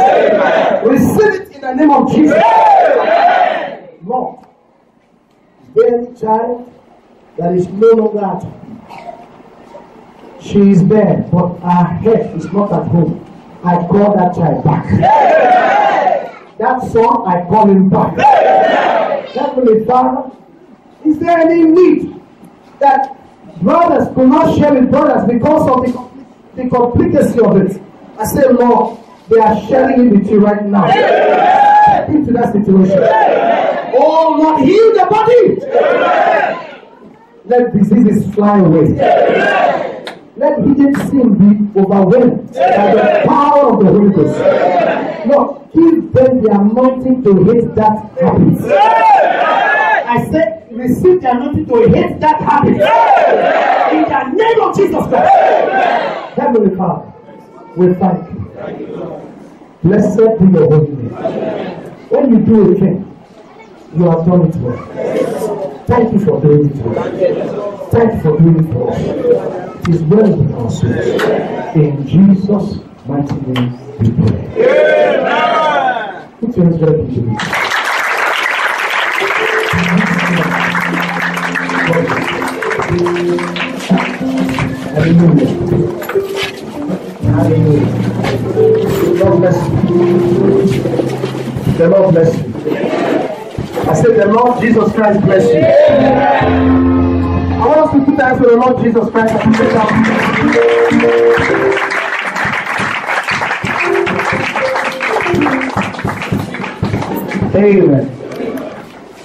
Receive it in the name of Jesus. Lord, is there any child that is no longer at home? She is there, but her head is not at home. I call that child back. That son, I call him back. Heavenly Father, is there any need that brothers could not share with brothers because of the, the completeness of it? I say, Lord, they are sharing it with you right now. Step into that situation. Oh Lord, heal the body. Let diseases fly away. Let hidden sin be overwhelmed by the power of the Holy Ghost. Lord, give them the anointing to hate that habit. I said, receive the anointing to hate that habit. In the name of Jesus Christ. Heavenly Father, we thank you. Blessed be your holy name. When you do a thing, you have done it well. Thank you for doing it well. Thank you for doing it for us. It is well with our souls. In Jesus' mighty name we pray. Put your hands together, please. Hallelujah. Hallelujah. The Lord bless you. The Lord bless you. I said, the Lord Jesus Christ bless you. I want us to put hands for the Lord Jesus Christ and sit down. Amen.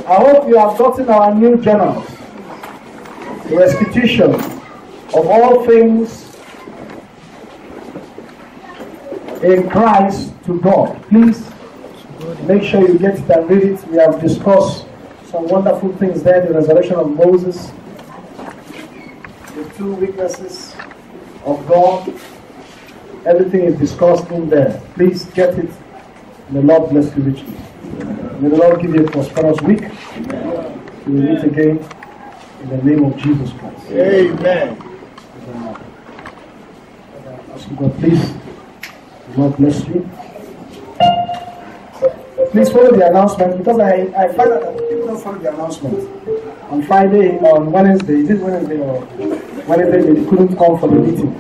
I hope you have gotten our new journal. The restitution of all things in Christ to God. Please make sure you get it and read it. We have discussed some wonderful things there the resurrection of Moses, the two witnesses of God. Everything is discussed in there. Please get it. May the Lord bless you richly. May the Lord give you a prosperous week. We will meet again in the name of Jesus Christ. Amen. God, please. God bless you. Please follow the announcement because I, I find that people don't follow the announcement. On Friday, on Wednesday, is it Wednesday or Wednesday they couldn't come for the meeting.